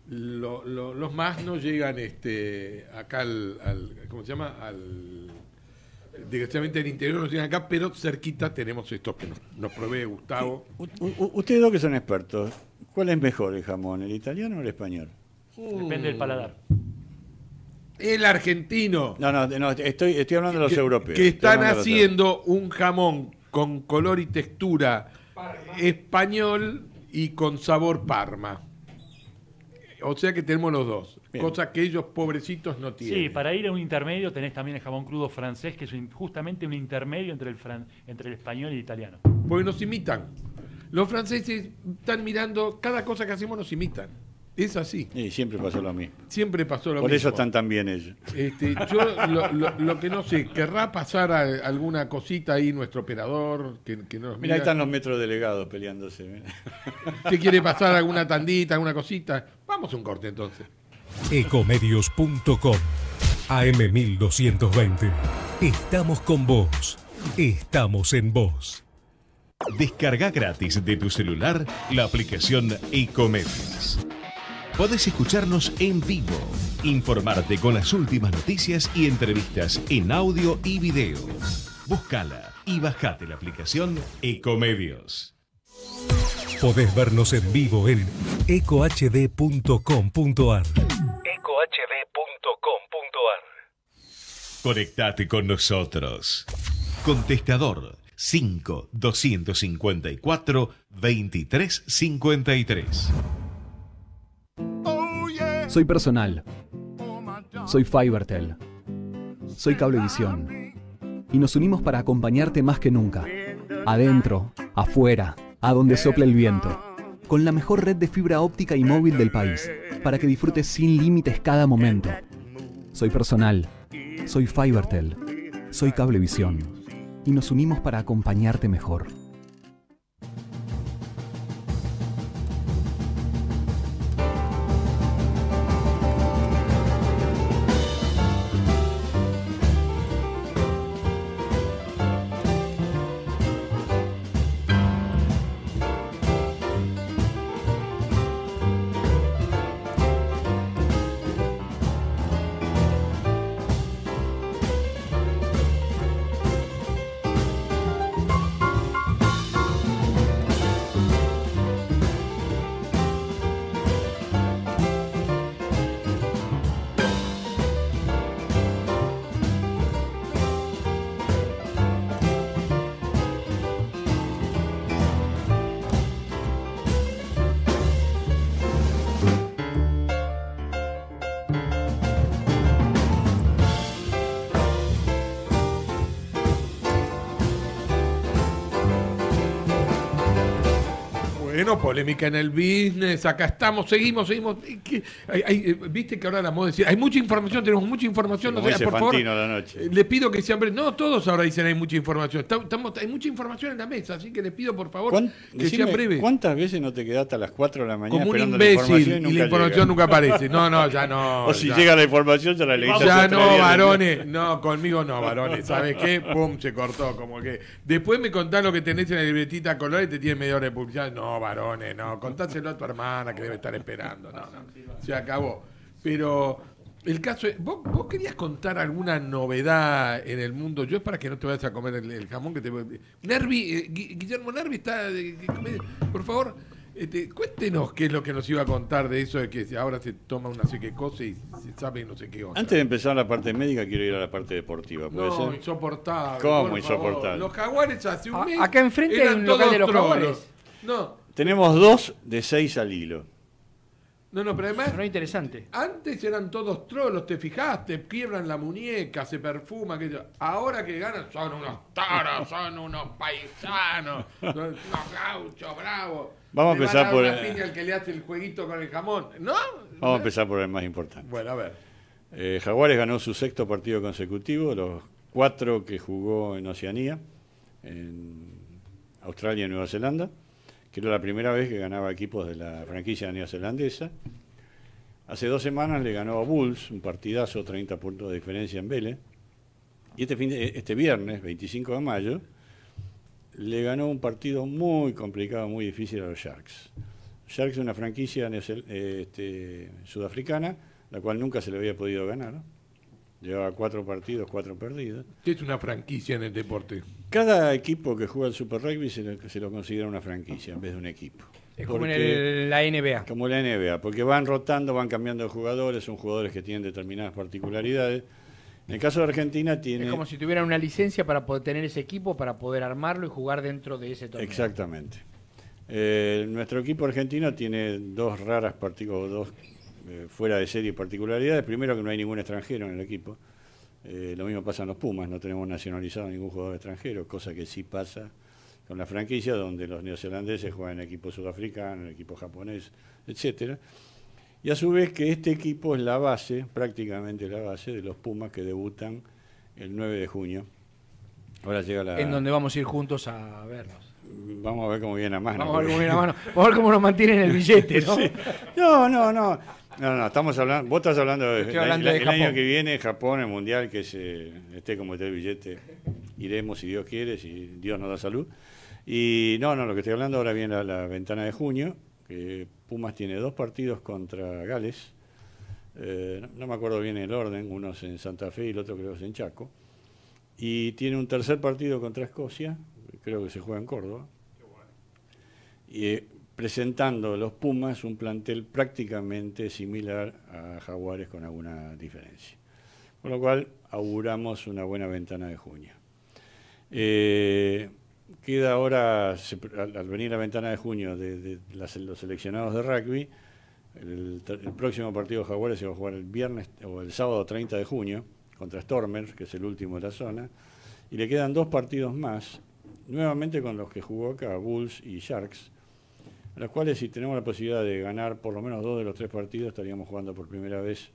Lo- lo- los más no llegan este acá al, al- ¿cómo se llama? Al desgraciadamente el interior no llegan acá, pero cerquita tenemos estos que nos, nos provee Gustavo. U- u- ustedes dos que son expertos, ¿cuál es mejor el jamón, el italiano o el español? Depende del paladar. El argentino. No, no, no estoy, estoy hablando de los que, europeos. que están haciendo un jamón con color y textura español y con sabor parma. O sea que tenemos los dos, Bien. cosa que ellos pobrecitos no tienen. Sí, para ir a un intermedio tenés también el jamón crudo francés, que es un- justamente un intermedio entre el, fran- entre el español y el italiano. Porque nos imitan. Los franceses están mirando, cada cosa que hacemos nos imitan. Es así. Y siempre pasó lo mismo. Siempre pasó lo Por mismo. eso están tan bien ellos. Este, yo lo, lo- lo que no sé, ¿querrá pasar a- alguna cosita ahí nuestro operador? Que, que nos Mira, ahí están los metros delegados peleándose. mira. ¿Usted quiere pasar alguna tandita, alguna cosita? Vamos a un corte entonces. Ecomedios.com AM1220. Estamos con vos. Estamos en vos. Descarga gratis de tu celular la aplicación Ecomedios. Podés escucharnos en vivo, informarte con las últimas noticias y entrevistas en audio y video. Búscala y bajate la aplicación Ecomedios. Podés vernos en vivo en ecohd.com.ar. Conectate con nosotros. Contestador 5 254 2353. Soy personal. Soy Fivertel. Soy Cablevisión. Y nos unimos para acompañarte más que nunca. Adentro, afuera, a donde sopla el viento. Con la mejor red de fibra óptica y móvil del país. Para que disfrutes sin límites cada momento. Soy personal. Soy Fivertel. Soy Cablevisión. Y nos unimos para acompañarte mejor. Polémica en el business, acá estamos, seguimos, seguimos. ¿Y qué? Hay- hay, eh, Viste que ahora la moda decir, hay mucha información, tenemos mucha información, no Como dice por favor. Fantino la noche. eh, Le pido que sean breves. No, todos ahora dicen hay mucha información. Estamos, hay mucha información en la mesa, así que les pido por favor ¿Cuán- que decime, sean breves. ¿Cuántas veces no te quedaste a las 4 de la mañana Como un esperando la imbécil información y la información nunca aparece. No, no, ya no. O si ya. llega la información, ya la leíste. Ya no, varones. No, conmigo no, varones. ¿Sabes qué? Pum, se cortó. Como que. Después me contás lo que tenés en la libretita color y te tiene media hora de publicidad. No, varones, no. Contáselo a tu hermana que debe estar esperando. No, no. Se acabó. Pero. El caso es, ¿vos, vos querías contar alguna novedad en el mundo? Yo es para que no te vayas a comer el, el jamón que te... Nervi, eh, Gui- Guillermo Nervi está... por favor, este, cuéntenos qué es lo que nos iba a contar de eso de que ahora se toma una sé qué cosa y se sabe no sé qué cosa. Antes de empezar la parte médica, quiero ir a la parte deportiva. ¿Puede No, ser? insoportable. ¿Cómo por insoportable? favor. Los jaguares hace un mes. acá enfrente hay un local de los trolos. jaguares. No, Tenemos dos de seis al hilo. no, no, pero además. No interesante. Antes eran todos trolos, te fijaste, quiebran la muñeca, se perfuma, que ahora que ganan son unos toros, son unos paisanos, son unos gauchos bravos. Vamos a empezar por- piña al que le hace el jueguito con el jamón, ¿no? Vamos a empezar por el más importante. Bueno, a ver. Eh, Jaguares ganó su sexto partido consecutivo, los cuatro que jugó en Oceanía, en Australia y Nueva Zelanda, que era la primera vez que ganaba equipos de la franquicia neozelandesa. Hace dos semanas le ganó a Bulls, un partidazo, 30 puntos de diferencia en Vélez. Y este, fin de- este viernes, 25 de mayo, le ganó un partido muy complicado, muy difícil a los Sharks. Sharks es una franquicia eh, este, sudafricana, la cual nunca se le había podido ganar. Llevaba cuatro partidos, cuatro perdidos. ¿Qué es una franquicia en el deporte? Cada equipo que juega el Super Rugby se lo, se lo considera una franquicia en vez de un equipo. Es como en el- la NBA. Como la NBA, porque van rotando, van cambiando de jugadores, son jugadores que tienen determinadas particularidades. En el caso de Argentina tiene... Es como si tuvieran una licencia para poder tener ese equipo, para poder armarlo y jugar dentro de ese torneo. Exactamente. Eh, nuestro equipo argentino tiene dos raras particularidades, dos eh, fuera de serie particularidades. Primero que no hay ningún extranjero en el equipo. Eh, lo mismo pasa en los Pumas, no tenemos nacionalizado ningún jugador extranjero, cosa que sí pasa con la franquicia, donde los neozelandeses juegan en equipo sudafricano, en equipo japonés, etcétera. Y a su vez que este equipo es la base, prácticamente la base, de los Pumas que debutan el 9 de junio. Ahora llega la... En donde vamos a ir juntos a vernos. Vamos a ver cómo viene a mano. Vamos a ver cómo viene a mano. Vamos a ver cómo nos mantienen el billete, ¿no? Sí. No, no, no. No, no, estamos hablando, vos estás hablando, de, Estoy hablando el, de el año que viene, Japón, el mundial, que se, esté como esté el billete, iremos si Dios quiere, si Dios nos da salud. Y no, no, lo que estoy hablando ahora viene la, la ventana de junio, que Pumas tiene dos partidos contra Gales, eh, no, no me acuerdo bien el orden, uno es en Santa Fe y el otro creo que es en Chaco, y tiene un tercer partido contra Escocia, creo que se juega en Córdoba, y eh, presentando los Pumas un plantel prácticamente similar a Jaguares con alguna diferencia. Con lo cual auguramos una buena ventana de junio. Eh, queda ahora, al, venir la ventana de junio de, las- los seleccionados de rugby, el, el próximo partido de Jaguares se va a jugar el viernes o el sábado 30 de junio contra Stormers, que es el último de la zona, y le quedan dos partidos más, nuevamente con los que jugó acá, Bulls y Sharks, a los cuales si tenemos la posibilidad de ganar por lo menos dos de los tres partidos, estaríamos jugando por primera vez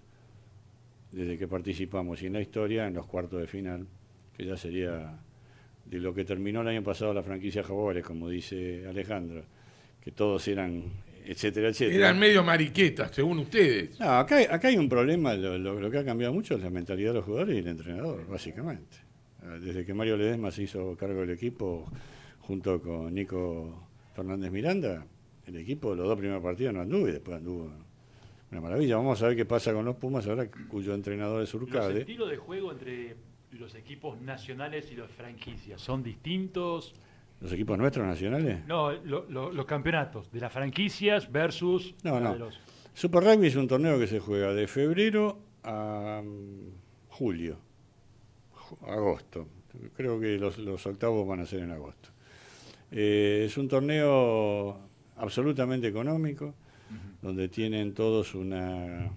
desde que participamos y en la historia en los cuartos de final, que ya sería de lo que terminó el año pasado la franquicia Jaguares, como dice Alejandro, que todos eran etcétera, etcétera. Eran medio mariquetas, según ustedes. No, acá, acá hay un problema, lo, lo- lo que ha cambiado mucho es la mentalidad de los jugadores y el entrenador, básicamente. Ah, Desde que Mario Ledesma se hizo cargo del equipo, junto con Nico Fernández Miranda, el equipo, los dos primeros partidos no anduvo y después anduvo una maravilla. Vamos a ver qué pasa con los Pumas ahora, cuyo entrenador es Los Urcade. estilos de juego entre los equipos nacionales y los franquicias son distintos. ¿Los equipos nuestros nacionales? No, lo- lo- los campeonatos de las franquicias versus No, no. de los- Super Rugby es un torneo que se juega de febrero a mm, julio, ju- agosto. Creo que los, los octavos van a ser en agosto. Eh, es un torneo absolutamente económico, donde tienen todos una...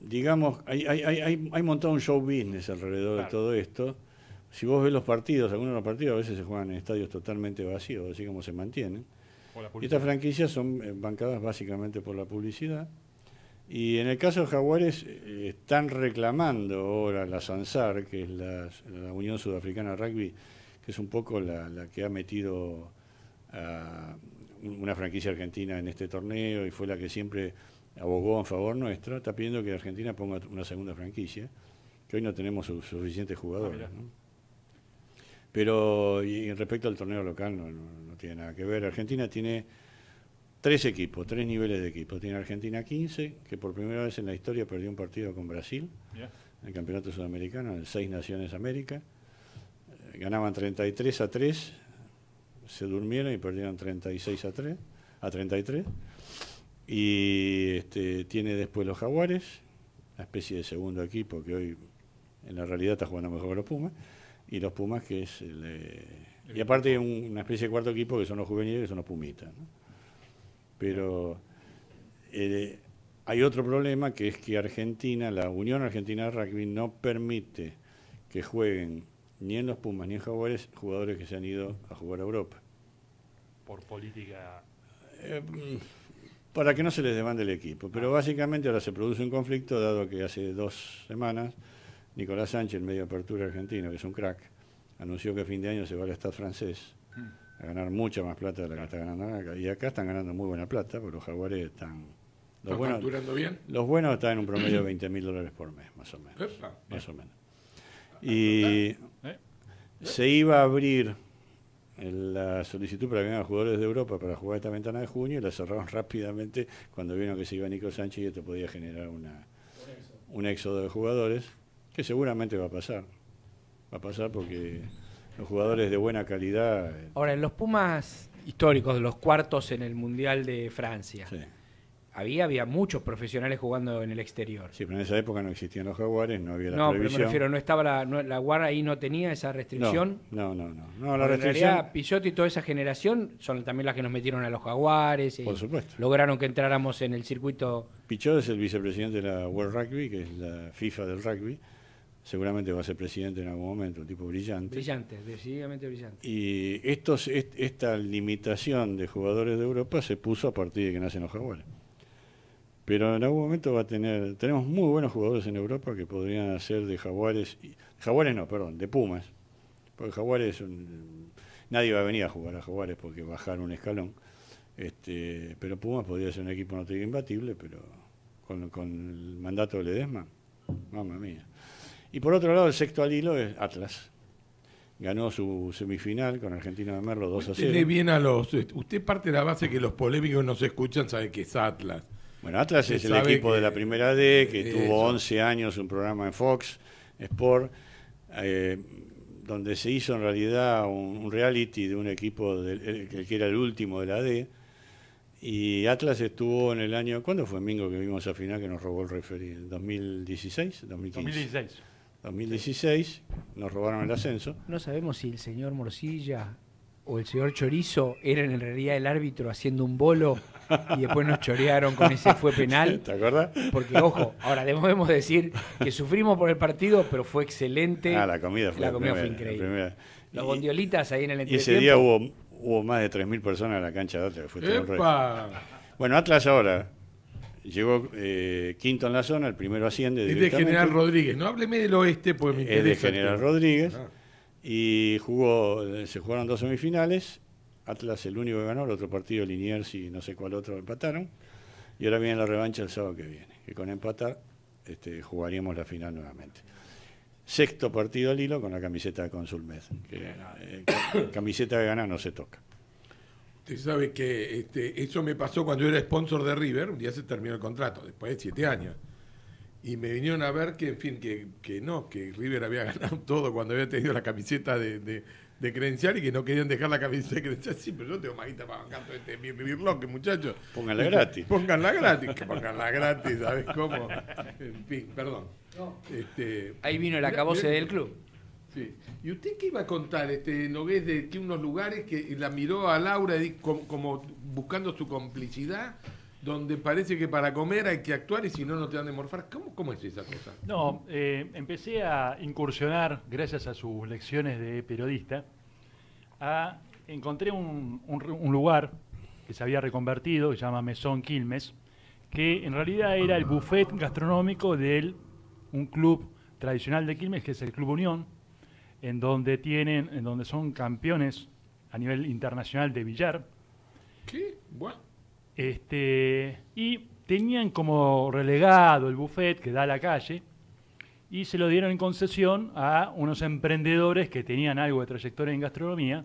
Digamos, hay, hay, hay, hay, hay montado un show business alrededor de todo esto. Si vos ves los partidos, algunos de los partidos a veces se juegan en estadios totalmente vacíos, así como se mantienen. Y estas franquicias son eh, bancadas básicamente por la publicidad. Y en el caso de Jaguares, eh, están reclamando ahora la SANSAR, que es la, la Unión Sudafricana de Rugby, que es un poco la, la que ha metido a una franquicia argentina en este torneo y fue la que siempre abogó en favor nuestro, está pidiendo que Argentina ponga una segunda franquicia, que hoy no tenemos su- suficientes jugadores. Ah. ¿no? Pero y respecto al torneo local no, no- no tiene nada que ver. Argentina tiene tres equipos, tres niveles de equipos. Tiene Argentina 15, que por primera vez en la historia perdió un partido con Brasil, en el Campeonato Sudamericano, en el Seis Naciones América. Eh, Ganaban 33 a 3, se durmieron y perdieron 36 a 3, a 33. Y este, tiene después los Jaguares, una especie de segundo equipo que hoy en la realidad está jugando mejor que los Pumas, y los Pumas que es el, y aparte hay un- una especie de cuarto equipo que son los juveniles, que son los Pumitas. Pero eh, hay otro problema que es que Argentina, la Unión Argentina de Rugby no permite que jueguen ni en los Pumas ni en Jaguares jugadores que se han ido a jugar a Europa. por política. Eh, mm, para que no se les demande el equipo. Pero básicamente ahora se produce un conflicto, dado que hace dos semanas Nicolás Sánchez, el medio de apertura argentino, que es un crack, anunció que a fin de año se va al Estado francés a ganar mucha más plata de la que está ganando acá. Y acá están ganando muy buena plata, porque los jaguares están... ¿Están facturando bien? Los buenos están en un promedio de 20 mil dólares por mes, más o menos. Epa. Más o menos. Y se iba a abrir la solicitud para que vengan jugadores de Europa para jugar esta ventana de junio y la cerraron rápidamente cuando vieron que se iba Nico Sánchez y esto podía generar una, un éxodo de jugadores, que seguramente va a pasar. Va a pasar porque los jugadores de buena calidad... eh, Ahora, en los Pumas históricos, de los cuartos en el Mundial de Francia, había, había muchos profesionales jugando en el exterior. Sí, pero en esa época no existían los jaguares, no había la no, pero me prohibición. refiero, no estaba la, no- la guarda ahí no tenía esa restricción. No, no, no. no. No, la En restricción... realidad, Pisotti y toda esa generación son también las que nos metieron a los jaguares. Y Por supuesto. Lograron que entráramos en el circuito. Pichot es el vicepresidente de la World Rugby, que es la FIFA del rugby. Seguramente va a ser presidente en algún momento, un tipo brillante. Brillante, decididamente brillante. Y estos, est- esta limitación de jugadores de Europa se puso a partir de que nacen los jaguares. Pero en algún momento va a tener, tenemos muy buenos jugadores en Europa que podrían ser de Jaguares, Jaguares no, perdón, de Pumas, porque Jaguares, un- nadie va a venir a jugar a Jaguares porque bajar un escalón, este, pero Pumas podría ser un equipo no te digo imbatible, pero con, con el mandato de Ledesma, mamma mía. Y por otro lado, el sexto al hilo es Atlas. Ganó su semifinal con Argentino de Merlo 2 a 0. Cuéntele bien a los. Usted parte de la base que los polémicos no se escuchan, sabe que es Atlas. Bueno, Atlas es el equipo que- de la primera D que Eso. tuvo 11 años un programa en Fox Sport, eh, donde se hizo en realidad un, un reality de un equipo del- el- que era el último de la D. Y Atlas estuvo en el año. ¿Cuándo fue Mingo que vimos a final que nos robó el referee? ¿2016? ¿2015? 2016. 2016, nos robaron el ascenso. No sabemos si el señor Morcilla o el señor Chorizo eran en realidad el árbitro haciendo un bolo y después nos chorearon con ese fue penal. ¿Te acuerdas? Porque, ojo, ahora debemos decir que sufrimos por el partido, pero fue excelente. Ah, la comida fue La la comida primera, fue increíble. Los bondiolitas ahí en el Y ese entretiempo. día hubo, hubo más de 3.000 personas en la cancha de Atlas. Bueno, Atlas ahora llegó eh, quinto en la zona, el primero asciende. Es de. General Rodríguez. No hábleme del oeste, pues me Es de interesa. General. Rodríguez. Ah. Y jugó, se jugaron dos semifinales. Atlas el único que ganó, el otro partido Liniers y no sé cuál otro empataron. Y ahora viene la revancha el sábado que viene, que con empatar este, jugaríamos la final nuevamente. Sexto partido al hilo con la camiseta de Consulmed. Que, eh, ca- camiseta que gana no se toca. Usted sabe que este, eso me pasó cuando yo era sponsor de River, un día se terminó el contrato, después de siete años. Y me vinieron a ver que, en fin, que, que no, que River había ganado todo cuando había tenido la camiseta de, de credencial y que no querían dejar la camiseta de credencial. Sí, pero yo tengo maguita para bancar todo este birloque, muchachos. Pónganla gratis. Pónganla gratis, que pónganla gratis, ¿sabes cómo? En fin, perdón. Este, Ahí vino el acabose del club. Sí. ¿Y usted qué iba a contar, este, Nogués, de que unos lugares que la miró a Laura como buscando su complicidad, donde parece que para comer hay que actuar y si no, no te dan de morfar? ¿Cómo, cómo es esa cosa? No, eh, empecé a incursionar, gracias a sus lecciones de periodista, a, encontré un, un- un lugar que se había reconvertido, que se llama Mesón Quilmes, que en realidad era el buffet gastronómico de un club tradicional de Quilmes, que es el Club Unión, en donde tienen, en donde son campeones a nivel internacional de billar. ¿Qué? Bueno. Este, y tenían como relegado el buffet que da a la calle y se lo dieron en concesión a unos emprendedores que tenían algo de trayectoria en gastronomía.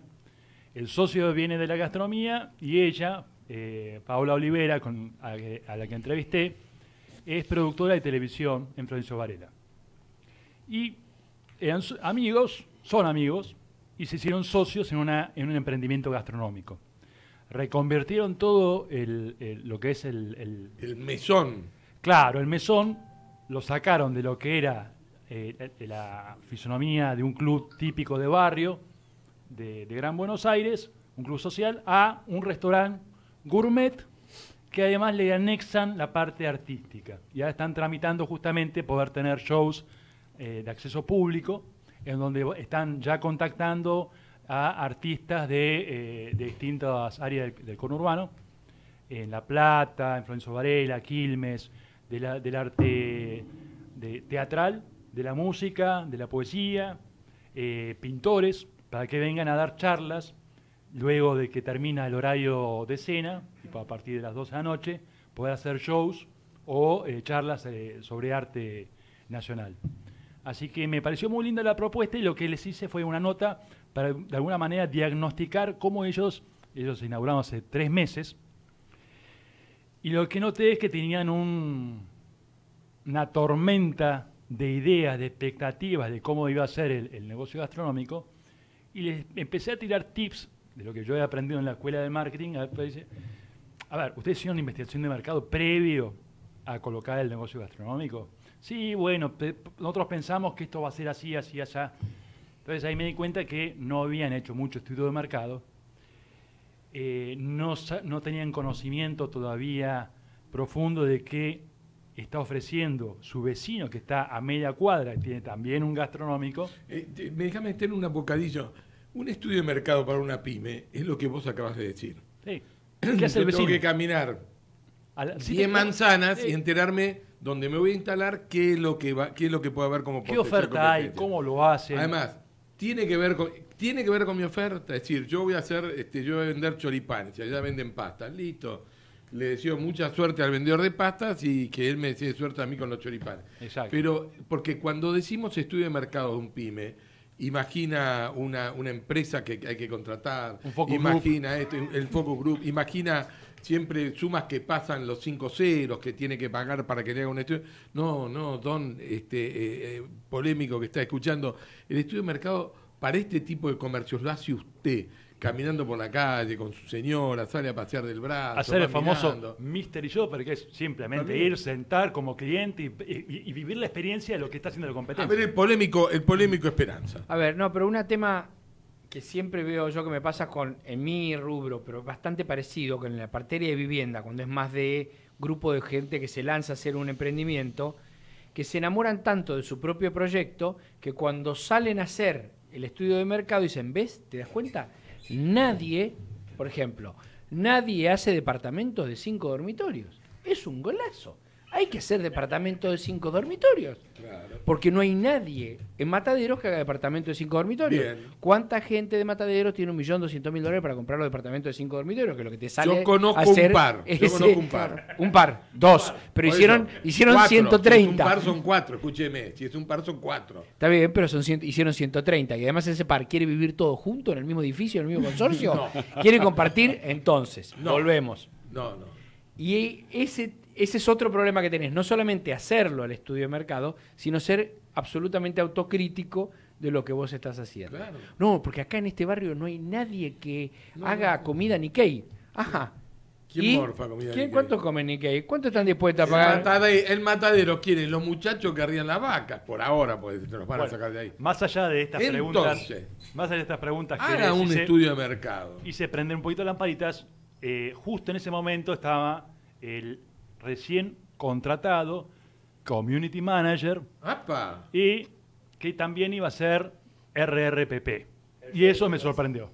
El socio viene de la gastronomía y ella, eh, Paola Olivera, a, la que entrevisté, es productora de televisión en Florencio Varela. Y eran amigos, son amigos, y se hicieron socios en, una, en un emprendimiento gastronómico. Reconvirtieron todo el- el- lo que es el, el- El mesón. Claro, el mesón lo sacaron de lo que era eh, la fisonomía de un club típico de barrio de, de Gran Buenos Aires, un club social, a un restaurante gourmet que además le anexan la parte artística. Ya están tramitando justamente poder tener shows eh, de acceso público, en donde están ya contactando a artistas de, eh, distintas áreas del, conurbano, en La Plata, en Florencio Varela, Quilmes, del arte de- teatral, de la música, de la poesía, eh, pintores, para que vengan a dar charlas luego de que termina el horario de cena, tipo a partir de las 12 de la noche, poder hacer shows o eh, charlas sobre arte nacional. Así que me pareció muy linda la propuesta y lo que les hice fue una nota para de alguna manera diagnosticar cómo ellos, ellos se inauguraron hace tres meses, y lo que noté es que tenían un- una tormenta de ideas, de expectativas de cómo iba a ser el, negocio gastronómico, y les empecé a tirar tips de lo que yo he aprendido en la escuela de marketing. A ver, pues, a ver, ¿ustedes hicieron una investigación de mercado previo a colocar el negocio gastronómico? Sí, bueno, nosotros pensamos que esto va a ser así, así, allá. Entonces ahí me di cuenta que no habían hecho mucho estudio de mercado, eh, no, no tenían conocimiento todavía profundo de qué está ofreciendo su vecino que está a media cuadra, que tiene también un gastronómico. Eh, te- me déjame meter un bocadillo. Un estudio de mercado para una pyme es lo que vos acabas de decir. Sí. ¿Qué hace el Yo tengo vecino? que caminar A la- sí, 10 te- manzanas y enterarme dónde me voy a instalar, qué es lo que va, qué es lo que puede haber como ¿Qué oferta hay? ¿Cómo lo hacen? Además, tiene que ver con tiene que ver con mi oferta, es decir, yo voy a hacer este yo voy a vender choripanes, allá venden pastas, listo. Le deseo mucha suerte al vendedor de pastas y que él me desee suerte a mí con los choripanes. Exacto. Pero porque cuando decimos estudio de mercado de un pyme, imagina una, una empresa que hay que contratar, Un focus imagina esto, el focus group, imagina siempre sumas que pasan los cinco ceros que tiene que pagar para que le haga un estudio. No, no, don este eh, eh, polémico que está escuchando, el estudio de mercado para este tipo de comercios lo hace usted caminando por la calle con su señora, sale a pasear del brazo, Hacer el famoso. Mystery Shopper, que es simplemente También. ir, sentar como cliente y, y- y vivir la experiencia de lo que está haciendo la A competencia. ver el polémico, el polémico Esperanza. A ver, no, pero un tema que siempre veo yo que me pasa con en mi rubro, pero bastante parecido con la parteria de vivienda, cuando es más de grupo de gente que se lanza a hacer un emprendimiento, que se enamoran tanto de su propio proyecto que cuando salen a hacer el estudio de mercado dicen, ¿ves? ¿Te das cuenta? Nadie, por ejemplo, nadie hace departamentos de cinco dormitorios. Es un golazo. Hay que hacer departamentos de cinco dormitorios. Porque no hay nadie en Mataderos que haga departamento de cinco dormitorios. Bien. ¿Cuánta gente de Mataderos tiene un millón doscientos mil dólares para comprar los departamentos de cinco dormitorios? Que lo que te sale Yo conozco hacer un par. Yo ese- conozco un par. Un par, dos. Pero Por hicieron, eso, hicieron cuatro. 130. Si es un par son cuatro, escúcheme. Si es un par son cuatro. Está bien, pero son cien- hicieron 130. Y además ese par quiere vivir todo junto en el mismo edificio, en el mismo consorcio. No. Quiere compartir, entonces, No. volvemos. No, no. Y ese, ese es otro problema que tenés, no solamente hacerlo al estudio de mercado, sino ser absolutamente autocrítico de lo que vos estás haciendo. Claro. No, porque acá en este barrio no hay nadie que No, haga no. comida Nikkei. Ajá. ¿Quién ¿Y morfa comida ¿quién- Nikkei? ¿Cuánto comen Nikkei? ¿Cuánto están dispuestos a El, pagar? el matadero quieren los muchachos que arrían las vacas, por ahora, pues te los van a sacar de ahí. Más allá de estas Entonces, preguntas, más allá de estas preguntas que Haga un hice- estudio de mercado. hice prender un poquito lamparitas, eh, justo en ese momento estaba el recién contratado Community Manager ¡Apa! y que también iba a ser RRPP. Y eso me sorprendió.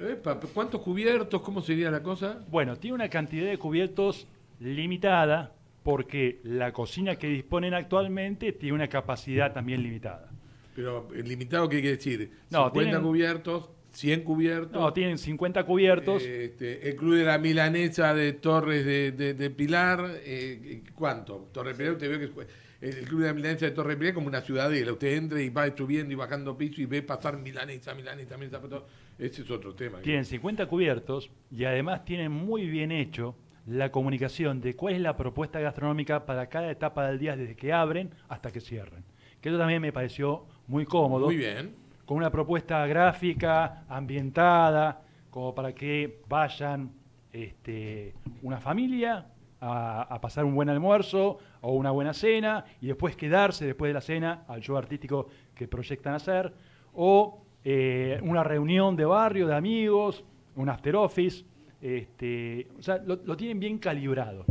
Epa, ¿Cuántos cubiertos? ¿Cómo sería la cosa? Bueno, tiene una cantidad de cubiertos limitada porque la cocina que disponen actualmente tiene una capacidad también limitada. Pero el limitado, ¿qué quiere decir? No, 50 tienen- cubiertos, 100 cubiertos. No, tienen 50 cubiertos. Este, el club de la milanesa de Torres de, de- de Pilar, eh, ¿cuánto? Torres Pilar, usted ve que el club de la milanesa de Torres Pilar es como una ciudadela. Usted entra y va subiendo y bajando piso y ve pasar milanesa, milanesa, milanesa. Ese es otro tema. Tienen 50 cubiertos y además tienen muy bien hecho la comunicación de cuál es la propuesta gastronómica para cada etapa del día desde que abren hasta que cierren. Que eso también me pareció muy cómodo. Muy bien. Con una propuesta gráfica, ambientada, como para que vayan este, una familia a, pasar un buen almuerzo o una buena cena y después quedarse después de la cena al show artístico que proyectan hacer, o eh, una reunión de barrio, de amigos, un after office, este, o sea, lo tienen bien calibrado.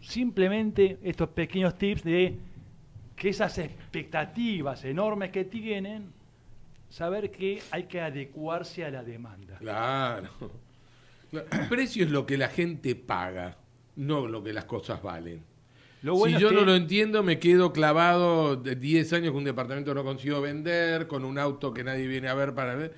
Simplemente estos pequeños tips de que esas expectativas enormes que tienen, saber que hay que adecuarse a la demanda. Claro. El precio es lo que la gente paga, no lo que las cosas valen. Lo bueno si es yo no lo entiendo, me quedo clavado de 10 años con un departamento que no consigo vender, con un auto que nadie viene a ver para ver.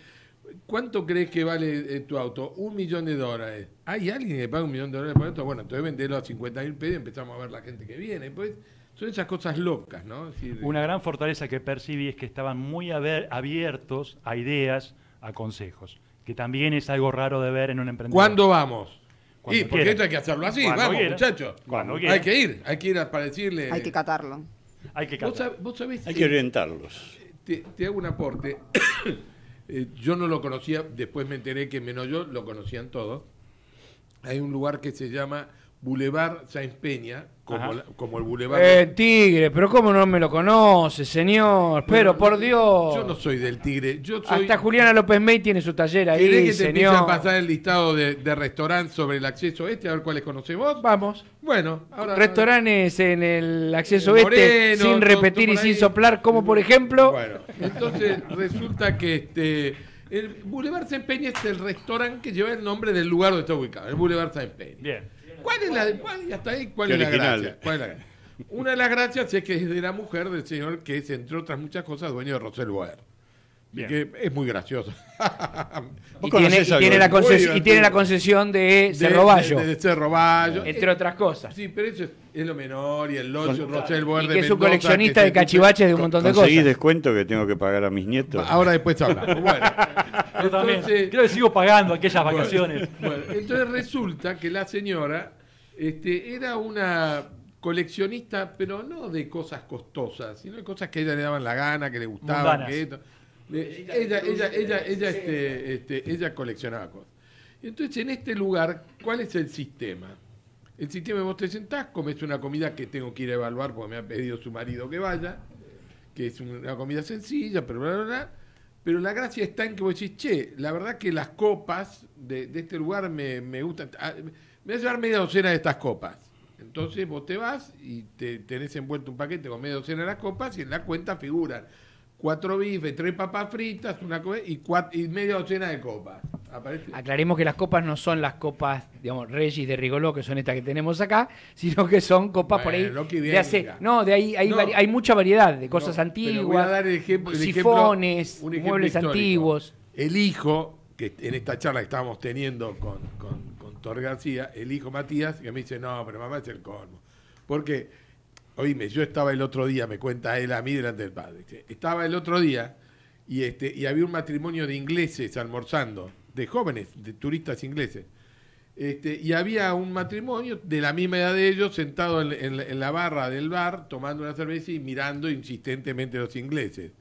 ¿Cuánto crees que vale eh, tu auto? Un millón de dólares. ¿Hay alguien que paga un millón de dólares por esto? Bueno, entonces vendelo a 50 mil pesos y empezamos a ver la gente que viene. Pues son esas cosas locas, ¿no? Es decir, Una gran fortaleza que percibí es que estaban muy abiertos a ideas, a consejos, que también es algo raro de ver en un emprendedor. ¿Cuándo vamos? Cuando y porque esto hay que hacerlo así, Cuando vamos, muchachos. Cuando hay que ir, hay que ir a- para decirle. Hay que catarlo. Hay que ¿Vos, sab- vos sabés Hay que orientarlos. Te, te hago un aporte. Eh, yo no lo conocía, después me enteré que menos yo lo conocían todos. Hay un lugar que se llama Boulevard Sáenz Peña, como, la- como el Boulevard. Eh, tigre, pero ¿cómo no me lo conoce, señor? Pero, por Dios. Yo no soy del Tigre. Yo soy. Hasta Juliana López May tiene su taller ahí, ¿Querés que te empiece señor. a pasar el listado de, de restaurantes sobre el acceso este, a ver cuáles conocemos? Vamos. Bueno, ahora. Restaurantes en el acceso El este, sin repetir y sin soplar, como por ejemplo. Bueno, entonces resulta que este. El Boulevard Sáenz Peña es el restaurante que lleva el nombre del lugar donde está ubicado, el Boulevard Sáenz Peña. Bien. ¿Cuál es la, cuál, y hasta ahí, cuál es la gracia? ¿Cuál es la gracia? Una de las gracias es que es de la mujer del señor que es, entre otras muchas cosas, dueño de Rosel Boer. Que es muy gracioso. Y tiene, y tiene la y tiene la concesión de Cerro Bayo. De, de Cerro Bayo. Entre otras cosas. Sí, pero eso es, es lo menor y el Locho, Rosel Boer Y de que es un Mendoza, coleccionista que de cachivaches de un montón de ¿Conseguís cosas. descuento que tengo que pagar a mis nietos? Ahora después hablamos. Bueno, Yo también. Entonces- Creo que sigo pagando aquellas Bueno, vacaciones. bueno, entonces resulta que la señora este, era una coleccionista, pero no de cosas costosas, sino de cosas que a ella le daban la gana, que le gustaban, Mundanas. que esto. Le- ella, ella, ella, ella, este, este, ella coleccionaba cosas. Entonces, en este lugar, ¿cuál es el sistema? El sistema vos te sentás, comes una comida que tengo que ir a evaluar porque me ha pedido su marido que vaya, que es una comida sencilla, pero bla, bla, bla. Pero la gracia está en que vos decís, che, la verdad que las copas de, de este lugar me, me gustan. Ah, Me voy a llevar media docena de estas copas. Entonces vos te vas y te tenés envuelto un paquete con media docena de las copas y en la cuenta figuran cuatro bifes, tres papas fritas, una y, y media docena de copas. Aparece. Aclaremos que las copas no son las copas, digamos, Regis de Rigoló, que son estas que tenemos acá, sino que son copas por ahí de hace, no, de ahí hay, No. vari- hay mucha variedad de cosas No, antiguas, voy a dar el ejemplo, el ejemplo- sifones, un muebles histórico. antiguos. El hijo, que en esta charla que estábamos teniendo con, con, con Tor García, el hijo Matías, que me dice, no, pero mamá es el colmo. Porque, oíme, yo estaba el otro día, me cuenta él a mí delante del padre, estaba el otro día y, este, y había un matrimonio de ingleses almorzando, de jóvenes, de turistas ingleses. Este, y había un matrimonio de la misma edad de ellos sentado en, la- barra del bar tomando una cerveza y mirando insistentemente a los ingleses.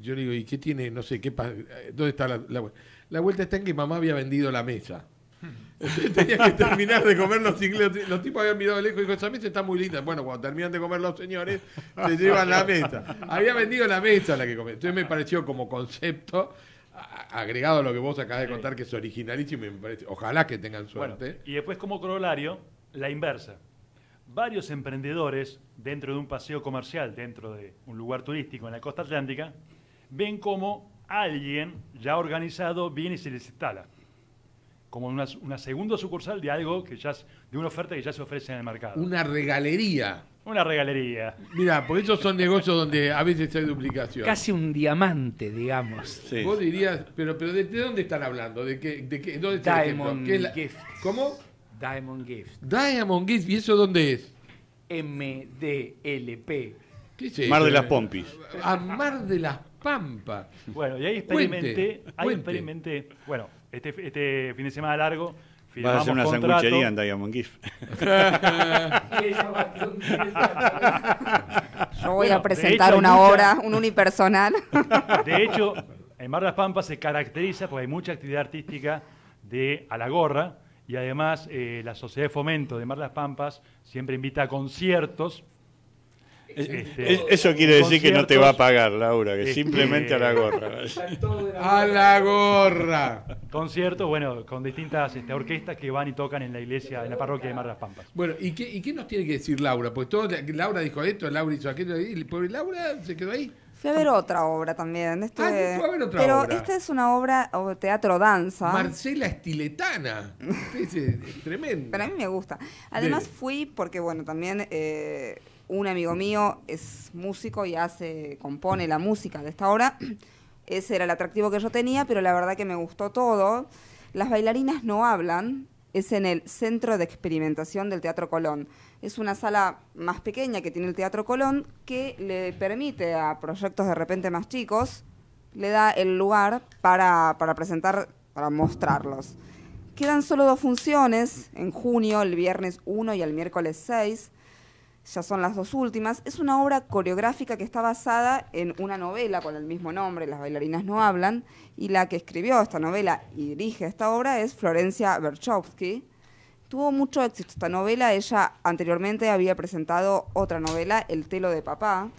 Yo le digo, ¿y qué tiene? No sé, ¿qué pa- ¿dónde está la, la? La vuelta está en que mamá había vendido la mesa. Tenía que terminar de comer los ingleses. Los tipos habían mirado lejos y dijo, esa mesa está muy linda. Bueno, cuando terminan de comer los señores, se llevan la mesa. Había vendido la mesa la que comía. Entonces me pareció como concepto, agregado a lo que vos acabas de contar, que es originalísimo y me parece, ojalá que tengan Bueno, suerte. y después como corolario, la inversa. Varios emprendedores dentro de un paseo comercial, dentro de un lugar turístico en la costa atlántica, ven como alguien ya organizado viene y se les instala. Como una, una segunda sucursal de algo que ya es- de una oferta que ya se ofrece en el mercado. Una regalería. Una regalería. Mira, porque esos son negocios donde a veces hay duplicación. Casi un diamante, digamos. Vos dirías, pero, pero ¿de, de dónde están hablando? ¿De qué, de qué, ¿Dónde está? Diamond ¿Qué es la- Gift. ¿Cómo? Diamond Gift. Diamond Gift, ¿y eso dónde es? MDLP. ¿Qué es eso? Mar de las Pompis. A Mar de las Pampas. Bueno, y ahí Cuente, experimenté, ahí cuente. experimenté, bueno, este, este fin de semana largo, Vas a hacer una contrato. sanguchería en Diamond Gift. Yo voy Bueno, a presentar hecho, una mucha- obra, un unipersonal. De hecho, en Mar de las Pampas se caracteriza porque hay mucha actividad artística de a la gorra y además eh, la Sociedad de Fomento de Mar de las Pampas siempre invita a conciertos. Este, Es- Eso quiere decir que no te va a pagar, Laura, que este, simplemente a la gorra. A la gorra. Conciertos, bueno, con distintas este, orquestas que van y tocan en la iglesia, en la parroquia de Mar de las Pampas. Bueno, ¿y qué, ¿y qué nos tiene que decir Laura? Pues todo, Laura dijo esto, Laura hizo aquello, y el pobre Laura se quedó ahí. Fui a ver otra obra también. Estuve- Ah, fue a ver otra pero obra. esta es una obra o teatro danza. Marcela Estiletana. Es, tremendo. Pero a mí me gusta. Además fui porque, bueno, también eh, un amigo mío es músico y hace, compone la música de esta obra. Ese era el atractivo que yo tenía, pero la verdad que me gustó todo. Las bailarinas no hablan. Es en el Centro de Experimentación del Teatro Colón. Es una sala más pequeña que tiene el Teatro Colón que le permite a proyectos de repente más chicos, le da el lugar para, para presentar, para mostrarlos. Quedan solo dos funciones, en junio, el viernes 1 y el miércoles 6. Ya son las dos últimas. Es una obra coreográfica que está basada en una novela con el mismo nombre, Las bailarinas no hablan, y la que escribió esta novela y dirige esta obra es Florencia Berchowski. Tuvo mucho éxito esta novela. Ella anteriormente había presentado otra novela, El telo de papá,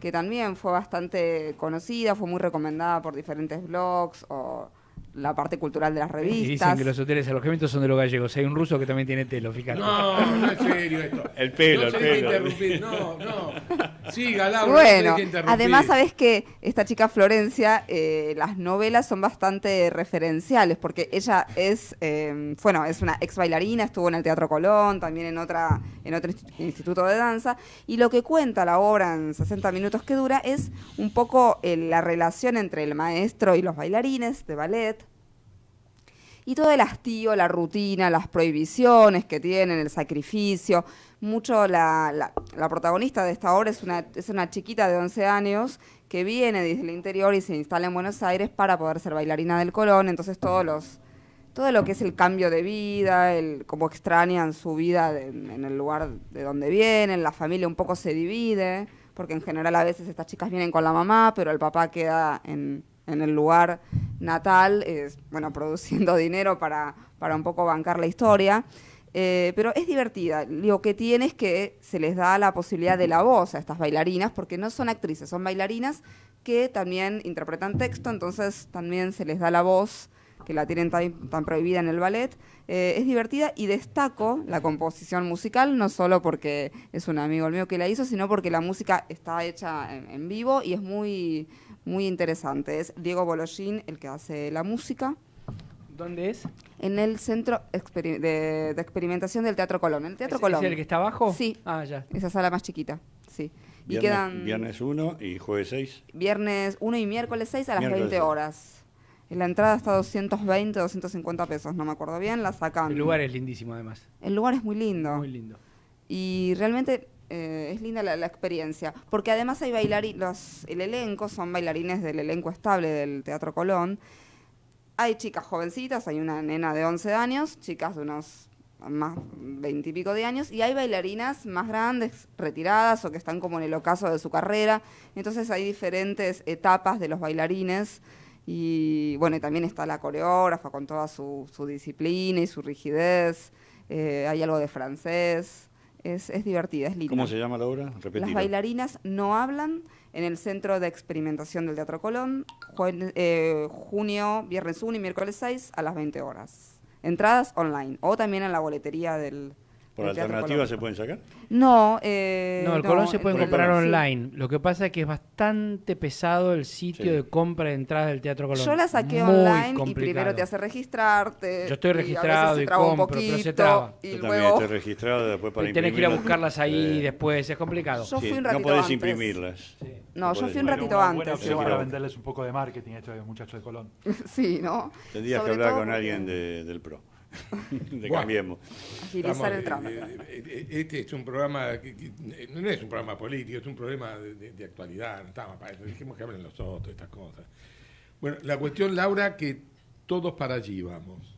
que también fue bastante conocida, fue muy recomendada por diferentes blogs o la parte cultural de las Y revistas. dicen que los hoteles alojamientos son de los gallegos. Hay un ruso que también tiene telo, fíjate. No, no es serio esto. El pelo, no el pelo. interrumpir. No, no. Siga, Laura, no Bueno, tenés que interrumpir. además sabes que esta chica Florencia, eh, las novelas son bastante referenciales porque ella es, eh, bueno, es una ex bailarina, estuvo en el Teatro Colón, también en otra, en otro insti- instituto de danza y lo que cuenta la obra en 60 minutos que dura es un poco eh, la relación entre el maestro y los bailarines de ballet. Y todo el hastío, la rutina, las prohibiciones que tienen, el sacrificio. Mucho la, la- la protagonista de esta obra es una, es una chiquita de 11 años que viene desde el interior y se instala en Buenos Aires para poder ser bailarina del Colón. Entonces todos los, todo lo que es el cambio de vida, el cómo extrañan su vida en el lugar de donde vienen, la familia un poco se divide, porque en general a veces estas chicas vienen con la mamá, pero el papá queda en, en el lugar natal, es, bueno, produciendo dinero para, para un poco bancar la historia. Eh, pero es divertida. Lo que tiene es que se les da la posibilidad de la voz a estas bailarinas, porque no son actrices, son bailarinas que también interpretan texto, entonces también se les da la voz, que la tienen tan, tan prohibida en el ballet. Eh, es divertida y destaco la composición musical, no solo porque es un amigo mío que la hizo, sino porque la música está hecha en vivo y es muy, muy interesante. Es Diego Bologín el que hace la música. ¿Dónde es? En el Centro Experi- de, de Experimentación del Teatro Colón. El Teatro ¿Es- Colón. es el que está abajo? Sí. Ah, ya. Esa sala más chiquita, sí. Y Viernes, quedan viernes 1 y jueves 6. viernes 1 y miércoles 6 a las Miércoles 20 seis. horas. En la entrada está 220, 250 pesos, no me acuerdo bien, la sacan. El lugar es lindísimo, además. El lugar es muy lindo. Muy lindo. Y realmente eh, es linda la, la experiencia. Porque además hay bailarines, el elenco son bailarines del elenco estable del Teatro Colón. Hay chicas jovencitas, hay una nena de 11 años, chicas de unos más 20 y pico de años, y hay bailarinas más grandes, retiradas o que están como en el ocaso de su carrera. Entonces hay diferentes etapas de los bailarines. Y bueno, también está la coreógrafa con toda su, su disciplina y su rigidez. Eh, hay algo de francés. Es, es divertida, es linda. ¿Cómo se llama la obra? Las bailarinas no hablan en el Centro de Experimentación del Teatro Colón, eh, junio, viernes 1 y miércoles 6 a las 20 horas. Entradas online o también en la boletería del, ¿Por alternativa se pueden sacar? No, eh, No, el Colón se el puede Colón, comprar sí. online. Lo que pasa es que es bastante pesado el sitio Sí. de compra de entradas del Teatro Colón. Yo la saqué Muy online y complicado. primero te hace registrarte. Yo estoy y registrado se y traba un compro, pero se poquito, traba. Y Yo luego también estoy registrado después para Y tenés que ir a buscarlas ahí Eh, después, es complicado. Yo fui un no ratito podés antes. imprimirlas. No, yo podés. fui un ratito antes. igual. para venderles un poco de marketing a estos muchachos de Colón. Sí, ¿no? Tendrías que hablar con alguien de- del PRO. de. Cambiemos. Agilizar Estamos, el trámite. eh, eh, eh, Este es un programa, que, que- no es un programa político, es un programa de, de- de actualidad. No estamos para eso, dijimos que hablen los otros, estas cosas. Bueno, la cuestión, Laura, que todos para allí vamos.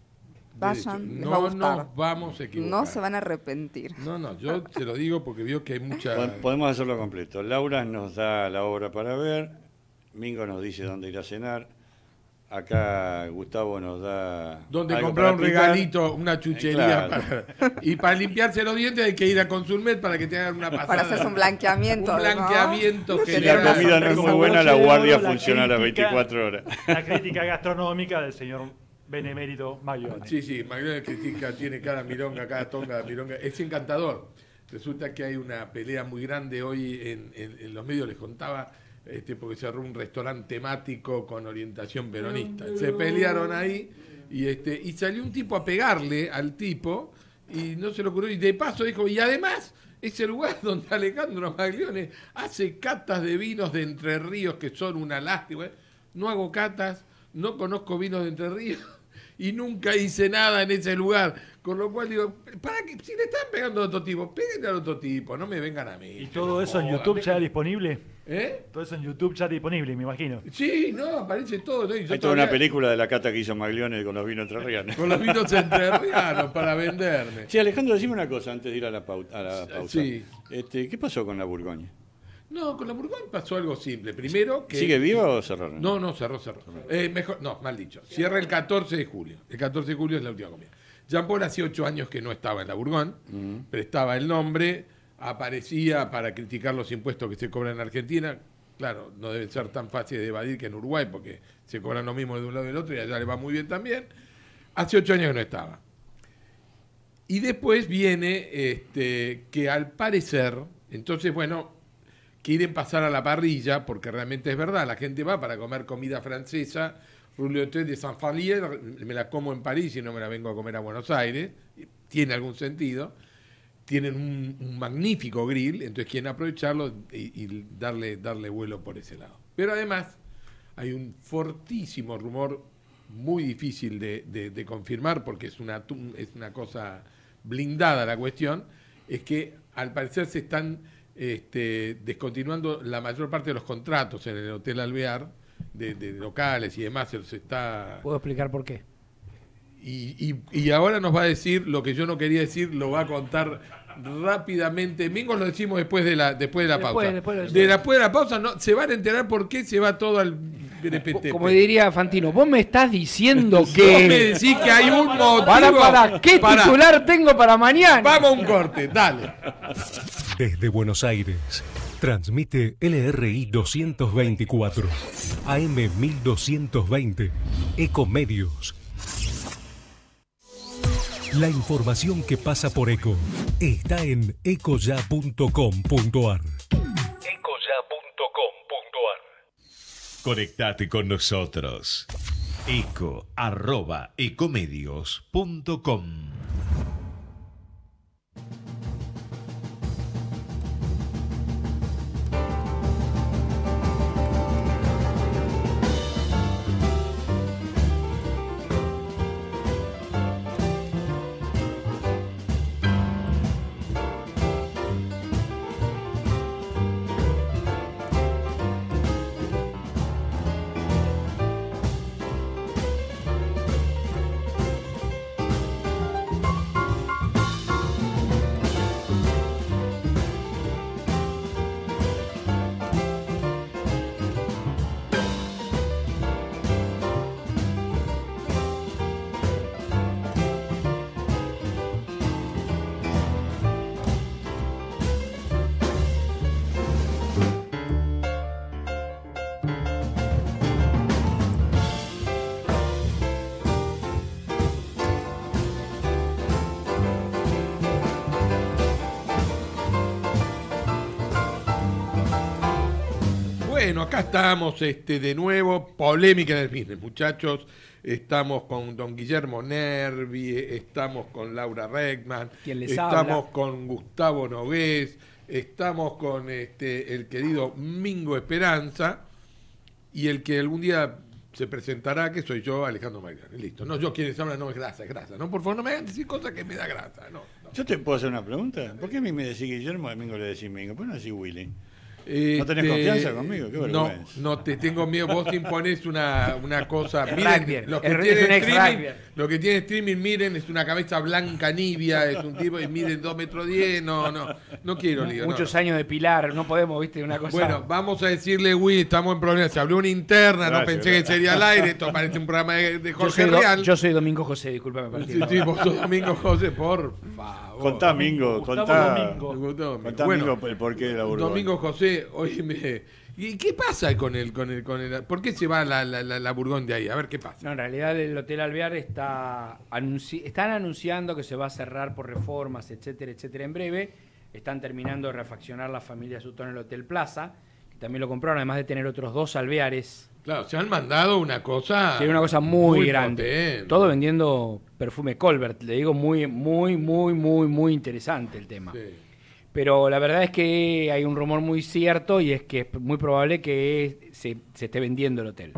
Vayan, no va a gustar. nos vamos a equivocar. No se van a arrepentir. No, no, yo te lo digo porque veo que hay mucha... Pod- Podemos hacerlo completo. Laura nos da la obra para ver. Mingo nos dice dónde ir a cenar. Acá Gustavo nos da. Donde comprar un regalito, una chuchería. Claro. para- y para limpiarse los dientes hay que ir a Consulmet para que te hagan una pasada. Para hacerse un blanqueamiento. Un ¿no? blanqueamiento Si general. la comida no es muy buena, la de guardia la funciona a las crítica- 24 horas. La crítica gastronómica del señor Benemérito Maglione. Sí, sí, Maglione critica, tiene cada milonga, cada tonga, milonga. Es encantador. Resulta que hay una pelea muy grande hoy en, en- en los medios, les contaba, este, porque cerró un restaurante temático con orientación peronista. Se pelearon ahí y, este, y salió un tipo a pegarle al tipo y no se lo ocurrió. Y de paso dijo, y además es el lugar donde Alejandro Maglione hace catas de vinos de Entre Ríos que son una lástima. No hago catas, no conozco vinos de Entre Ríos y nunca hice nada en ese lugar. Con lo cual digo, ¿para qué? Si le están pegando a otro tipo, péguenle al otro tipo, no me vengan a mí. ¿Y todo eso en YouTube ya disponible? ¿Eh? Todo eso en YouTube ya disponible, me imagino. Sí, no, aparece todo. ¿no? Hay toda una película de la cata que hizo Maglione con los vinos entrerrianos. Con los vinos entrerrianos para venderme. Sí, Alejandro, decime una cosa antes de ir a la, pau- a la pausa. Sí. Este, ¿Qué pasó con la Burgoña? No, con la Bourgogne pasó algo simple. Primero que... ¿Sigue viva o cerraron? No, no, cerró, cerró. Eh, mejor, no, mal dicho. Cierra el 14 de julio. El 14 de julio es la última comida. Jean Paul hacía ocho años que no estaba en la Bourgogne, prestaba el nombre, aparecía para criticar los impuestos que se cobran en Argentina. Claro, no debe ser tan fácil de evadir que en Uruguay, porque se cobran lo mismo de un lado y del otro y allá le va muy bien también. Hace ocho años que no estaba. Y después viene este, que al parecer, entonces, bueno, quieren pasar a la parrilla, porque realmente es verdad, la gente va para comer comida francesa, rouleté de Saint-Falier, me la como en París y no me la vengo a comer a Buenos Aires, tiene algún sentido. Tienen un, un magnífico grill, entonces quieren aprovecharlo y, y darle, darle vuelo por ese lado. Pero además hay un fortísimo rumor muy difícil de, de- de confirmar porque es una, es una cosa blindada la cuestión, es que al parecer se están este, descontinuando la mayor parte de los contratos en el Hotel Alvear, de, de locales y demás, se los está... ¿Puedo explicar por qué? Y, y- y ahora nos va a decir lo que yo no quería decir, lo va a contar rápidamente. Mingo lo decimos después de la, después de la Después, pausa. después de después de la pausa no, se van a enterar por qué se va todo al BNPT. Como diría Fantino, vos me estás diciendo Vos que. me decís que hay un motivo. Para, para, ¿qué titular tengo para mañana? Vamos a un corte, dale. Desde Buenos Aires, transmite LRI 224, AM 1220, Ecomedios. La información que pasa por Eco está en ecoya.com.ar. Conectate con nosotros. Eco arroba ecomedios.com. acá estamos este, de nuevo, polémica en el business, muchachos. Estamos con don Guillermo Nervi, estamos con Laura Reckman, estamos habla. con Gustavo Nogués, estamos con este, el querido Mingo Esperanza y el que algún día se presentará, que soy yo, Alejandro Magnani. Listo. No, yo quienes hablan, no es grasa, es grasa. No, por favor, no me hagan decir cosas que me da grasa. No. ¿Yo te puedo hacer una pregunta? ¿Por qué a mí me decís Guillermo, a Domingo le decís Mingo? ¿Por qué no decís Willy? ¿No tenés Este, confianza conmigo? Qué no, vergüenza. no te tengo miedo. Vos te imponés una, una cosa. Miren, que streaming, lo que tiene streaming, miren, es una cabeza blanca nibia, es un tipo y miden 2 metros 10. No, no, no quiero lío. no. Muchos años de pilar, no podemos, viste, una cosa. Bueno, vamos a decirle, Will, estamos en problemas. Se habló una interna, no pensé gracias. que sería al aire. Esto parece un programa de, de yo, Jorge soy Do- Real. yo soy Domingo José, discúlpame. Sí, sí, vos sos Domingo José, por favor. Contá, Mingo, contá. Domingo. Contá, Bueno, Mingo, el porqué de la Borbón. Domingo José, oíme, ¿y qué pasa con el, con el, con el, por qué se va la, la, la, la Burgón de ahí? A ver qué pasa. No, en realidad el Hotel Alvear está anunci- están anunciando que se va a cerrar por reformas, etcétera, etcétera, en breve. Están terminando de refaccionar la familia Sutton el Hotel Plaza, que también lo compraron, además de tener otros dos alveares. Claro, se han mandado una cosa. Tiene una cosa muy, grande. potente. Todo vendiendo perfume Colbert. Le digo muy, muy, muy, muy, muy interesante el tema. Pero la verdad es que hay un rumor muy cierto y es que es muy probable que se, se esté vendiendo el hotel.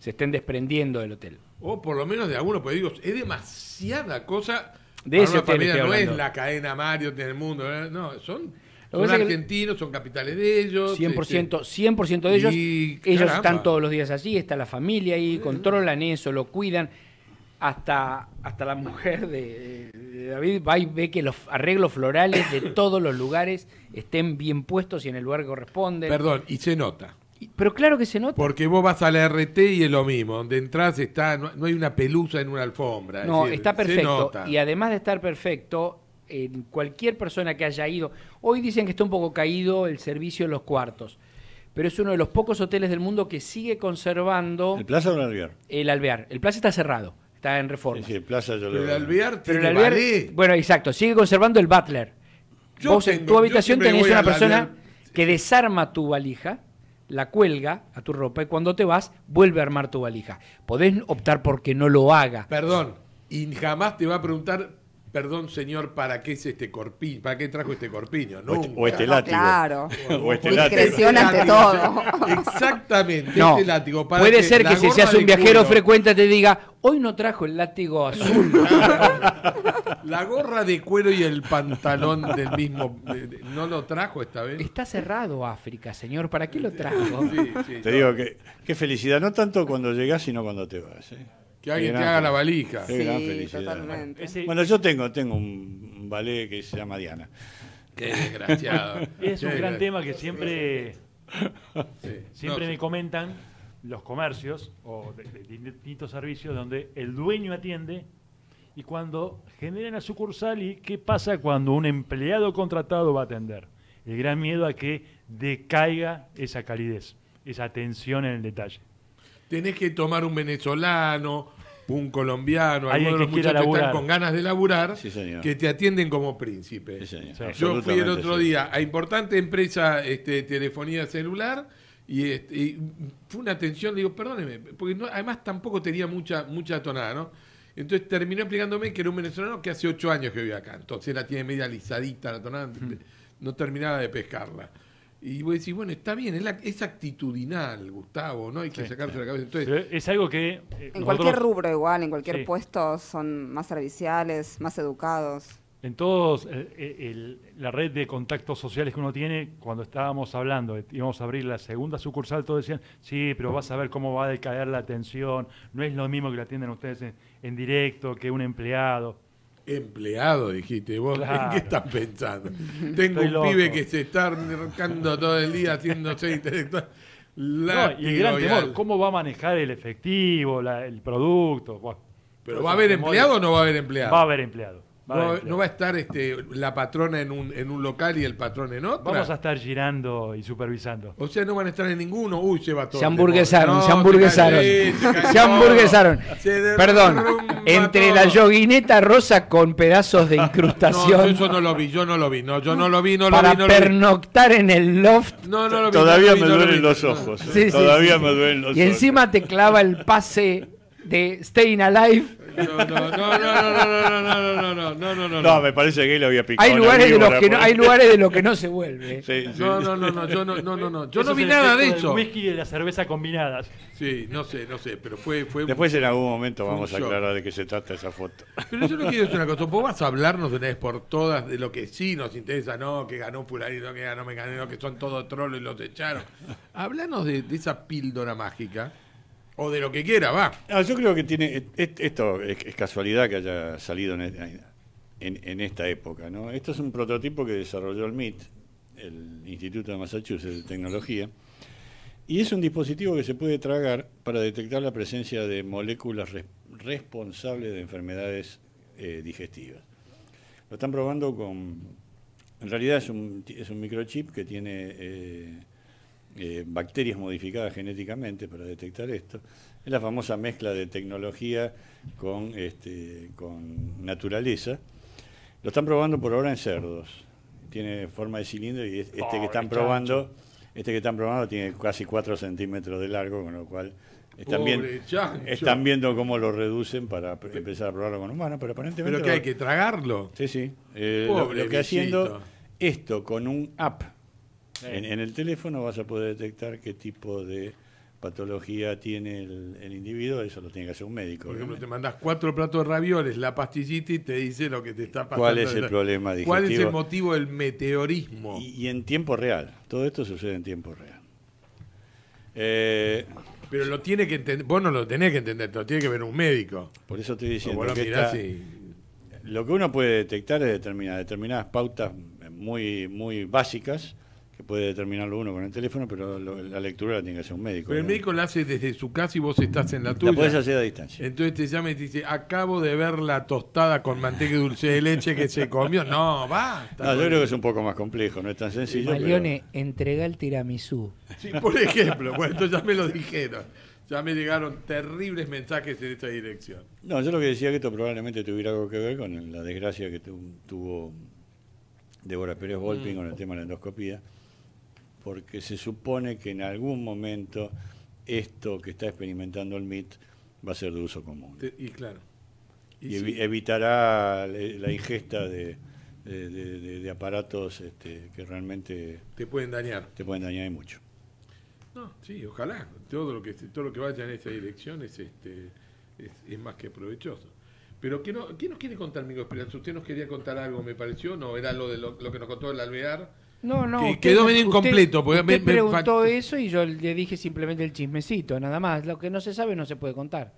Se estén desprendiendo del hotel. O por lo menos de alguno, porque digo, es demasiada cosa. De para ese una hotel familia, no es la cadena Mario en el mundo, ¿eh? no, son, Lo son que- argentinos, son capitales de ellos. 100%, este, 100% de ellos. y, ellos caramba. están todos los días allí, está la familia ahí, controlan eso, lo cuidan. Hasta, hasta la mujer de, de David va y ve que los arreglos florales de todos los lugares estén bien puestos y en el lugar que corresponde. Perdón, y se nota. Pero claro que se nota. Porque vos vas a la RT y es lo mismo, donde entras está, no, no hay una pelusa en una alfombra. es No, decir, está perfecto. Y además de estar perfecto, en cualquier persona que haya ido, hoy dicen que está un poco caído el servicio en los cuartos, pero es uno de los pocos hoteles del mundo que sigue conservando ¿El Plaza o el Alvear? el alvear. El plaza está cerrado, está en reforma. Sí, el Plaza yo lo el Alvear Pero el alvear, ballet. bueno, exacto, sigue conservando el butler. Yo Vos en tu habitación tenés una persona Alvear. que desarma tu valija, la cuelga a tu ropa y cuando te vas vuelve a armar tu valija. Podés optar por que no lo haga. Perdón, y jamás te va a preguntar, perdón señor, ¿para qué es este corpiño? ¿Para qué trajo este corpiño? O este- o este látigo. claro. O este látigo. ante todo. Exactamente, No, este látigo. para puede que ser que si seas un viajero cuero- frecuente te diga, hoy no trajo el látigo azul. La gorra de cuero y el pantalón del mismo. de- de- ¿No lo trajo esta vez? Está cerrado África, señor, ¿para qué lo trajo? Sí, sí, Te digo que qué felicidad, no tanto cuando llegás, sino cuando te vas. ¿eh? Que alguien te haga la valija. Qué gran Sí, felicidad. totalmente. Ese- Bueno, yo tengo, tengo un un ballet que se llama Diana. Qué desgraciado. Es un Qué gran desgra- tema que siempre, Sí. siempre No, me sí. comentan los comercios o de, de distintos servicios donde el dueño atiende y cuando generan la sucursal y qué pasa cuando un empleado contratado va a atender. El gran miedo a que decaiga esa calidez, esa atención en el detalle. Tenés que tomar un venezolano, un colombiano, algunos de los muchachos que están con ganas de laburar, Sí, señor. que te atienden como príncipe. Sí, señor. Sí. Yo fui el otro sí. día a importante empresa este, de telefonía celular y, este, y fue una atención, digo, perdóneme, porque no- además tampoco tenía mucha, mucha tonada, ¿no? Entonces terminó explicándome que era un venezolano que hace ocho años que vive acá, entonces la tiene media lisadita la tonada, no terminaba de pescarla. Y vos decís, bueno, está bien, es, la- es actitudinal, Gustavo, ¿no? Hay que Sí, sacarse la cabeza. Entonces, es algo que... eh, En nosotros- cualquier rubro igual, en cualquier Sí. puesto son más serviciales, más educados. En todos, eh, eh, el- la red de contactos sociales que uno tiene, cuando estábamos hablando, íbamos a abrir la segunda sucursal, todos decían, sí, pero vas a ver cómo va a decaer la atención, no es lo mismo que la atienden ustedes en, en directo, que un empleado. Empleado, dijiste vos. ¿En qué estás pensando? Tengo Estoy un loco. pibe que se está arrancando todo el día haciéndose intelectual. No, y el gran temor, al- ¿cómo va a manejar el efectivo, la- el producto? Bueno, ¿Pero va a haber temores. empleado o no va a haber empleado? Va a haber empleado. No, va- no a estar este, la patrona en un, en un local y el patrón en otro. Vamos a estar girando y supervisando. O sea, no van a estar en ninguno. Uy, se va todo. Se hamburguesaron, se No, hamburguesaron. se hamburguesaron. Se Perdón, entre todo. la yoguineta rosa con pedazos de No, yo incrustación eso no lo vi, yo no lo vi. No, yo no lo vi, no lo para vi, no lo vi. pernoctar en el loft. No, no lo vi. Todavía no lo vi, me no duelen los No. ojos. Todavía me duelen los Y ojos. encima te clava el pase de Staying Alive. No, no, no, no, no, no, no, no, no, no, no, no, No, me parece que él lo había picado. Hay lugares de los que no, hay lugares de los que no se vuelve. Sí, sí. No, no, no, no, yo no, no, no, no. Yo Eso no vi nada de eso. whisky y de la cerveza combinadas. Sí, no sé, no sé, pero fue, fue. Después en algún momento vamos a aclarar de qué se trata esa foto. Pero yo no quiero decir una cosa. ¿Vos vas a hablarnos de una vez por todas de lo que sí nos interesa? No, que ganó Fulanito, que ganó Mecanino, que son todos trolos y los echaron. Hablanos de, de esa píldora mágica. O de lo que quiera, va. Ah, yo creo que tiene esto es, casualidad que haya salido en, esta época, ¿no? Esto es un prototipo que desarrolló el MIT, el Instituto de Massachusetts de Tecnología, y es un dispositivo que se puede tragar para detectar la presencia de moléculas res- responsables de enfermedades eh, digestivas. Lo están probando con, en realidad es un, es un microchip que tiene eh, eh, bacterias modificadas genéticamente para detectar esto. Es la famosa mezcla de tecnología con, este, con naturaleza. Lo están probando por ahora en cerdos. Tiene forma de cilindro y es- este que están probando, este que están probando tiene casi 4 centímetros de largo, con lo cual están, bien- están viendo cómo lo reducen para empezar a probarlo con humanos, pero aparentemente... Pero que hay que tragarlo. Sí, sí. Eh, lo, Pobre lo que haciendo esto con un app en, en el teléfono vas a poder detectar qué tipo de patología tiene el, el individuo, eso lo tiene que hacer un médico. Por ejemplo, te mandas cuatro platos de ravioles, la pastillita y te dice lo que te está pasando. ¿Cuál es el problema ¿Cuál es el digestivo? motivo del meteorismo? Y, y en tiempo real. Todo esto sucede en tiempo real. Eh, Pero lo tiene que entender, vos no lo tenés que entender, te lo tiene que ver un médico. por eso estoy diciendo lo que mirás esta- y- lo que uno puede detectar es determinar, determinadas pautas muy, muy básicas que puede determinarlo uno con el teléfono, pero lo- la lectura la tiene que hacer un médico. Pero el ¿no? médico la hace desde su casa y vos estás en la tuya. La podés hacer a distancia. Entonces te llama y te dice, acabo de ver la tostada con manteca y dulce de leche que se comió. No, va. No, yo creo que es un poco más complejo, no es tan sencillo. pero- Malione, entrega el tiramisú. Sí, por ejemplo, bueno, esto ya me lo dijeron. Ya me llegaron terribles mensajes en esta dirección. No, yo lo que decía que esto probablemente tuviera algo que ver con la desgracia que tu- tuvo Débora Pérez Volpin Mm. con el tema de la endoscopía, porque se supone que en algún momento esto que está experimentando el MIT va a ser de uso común. Y claro. Y, Y evi- sí. evitará la ingesta de, de- de- de- de aparatos este, que realmente Te pueden dañar. te pueden dañar y mucho. No, sí, ojalá. Todo lo que todo lo que vaya en esa dirección es este es, es más que provechoso. Pero ¿qué, no, ¿qué nos quiere contar, amigo Esperanza? Usted nos quería contar algo, me pareció, no, era lo de lo, lo que nos contó el alvear. No, no. Que quedó me- medio incompleto. Usted me- me preguntó eso y yo le dije simplemente el chismecito, nada más. Lo que no se sabe no se puede contar.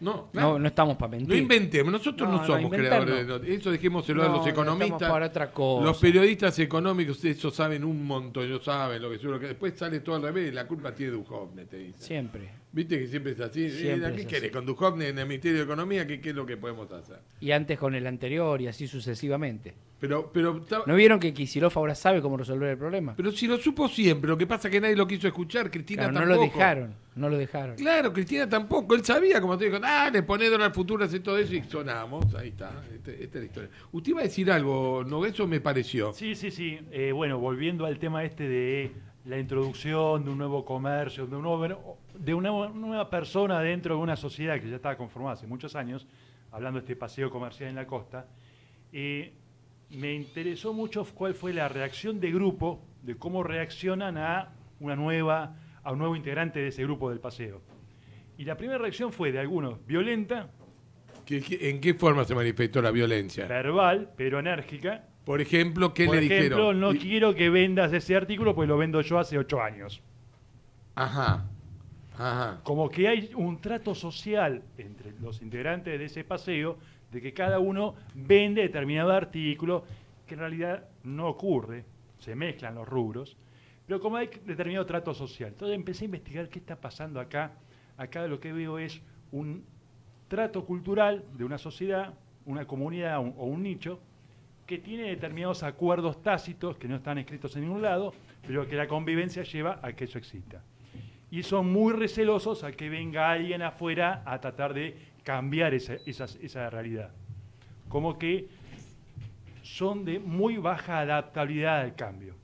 No, claro. No, no estamos para mentir. No inventemos, nosotros no, somos creadores de. Eso dejémoselo a los no, economistas. para otra cosa. Los periodistas económicos, ellos saben un montón, ellos saben lo que seguro que después sale todo al revés, la culpa tiene Duhovne, te dice. Siempre. Viste que siempre es así. Siempre Eh, ¿Qué querés? Con Duhovne en el Ministerio de Economía, ¿qué, qué es lo que podemos hacer? Y antes con el anterior y así sucesivamente. Pero, pero, ¿No vieron que Kicillof ahora sabe cómo resolver el problema? pero si lo supo siempre, lo que pasa es que nadie lo quiso escuchar, Cristina Claro, no tampoco. lo dejaron, no lo dejaron. Claro, Cristina tampoco. Él sabía, como te dijo, ah, le pone dólar futuro, hace todo eso y sonamos. Ahí está. Este- esta es la historia. Usted iba a decir algo, no, eso me pareció. Sí, sí, sí. Eh, bueno, volviendo al tema este de la introducción de un nuevo comercio, de, un nuevo- de una nueva persona dentro de una sociedad que ya estaba conformada hace muchos años, hablando de este paseo comercial en la costa, eh, me interesó mucho cuál fue la reacción de grupo, de cómo reaccionan a una nueva, a un nuevo integrante de ese grupo del paseo. Y la primera reacción fue de algunos violenta, ¿Qué- qué- ¿En qué forma se manifestó la violencia? verbal, pero enérgica. Por ejemplo, ¿qué Por le ejemplo, dijeron? no Y- quiero que vendas ese artículo, pues lo vendo yo hace ocho años. Ajá. Como que hay un trato social entre los integrantes de ese paseo de que cada uno vende determinado artículo, que en realidad no ocurre, se mezclan los rubros, pero como hay determinado trato social. Entonces empecé a investigar qué está pasando acá. Acá lo que veo es un trato cultural de una sociedad, una comunidad un- o un nicho, que tiene determinados acuerdos tácitos que no están escritos en ningún lado, pero que la convivencia lleva a que eso exista. Y son muy recelosos a que venga alguien afuera a tratar de cambiar esa, esas- esa realidad. Como que son de muy baja adaptabilidad al cambio.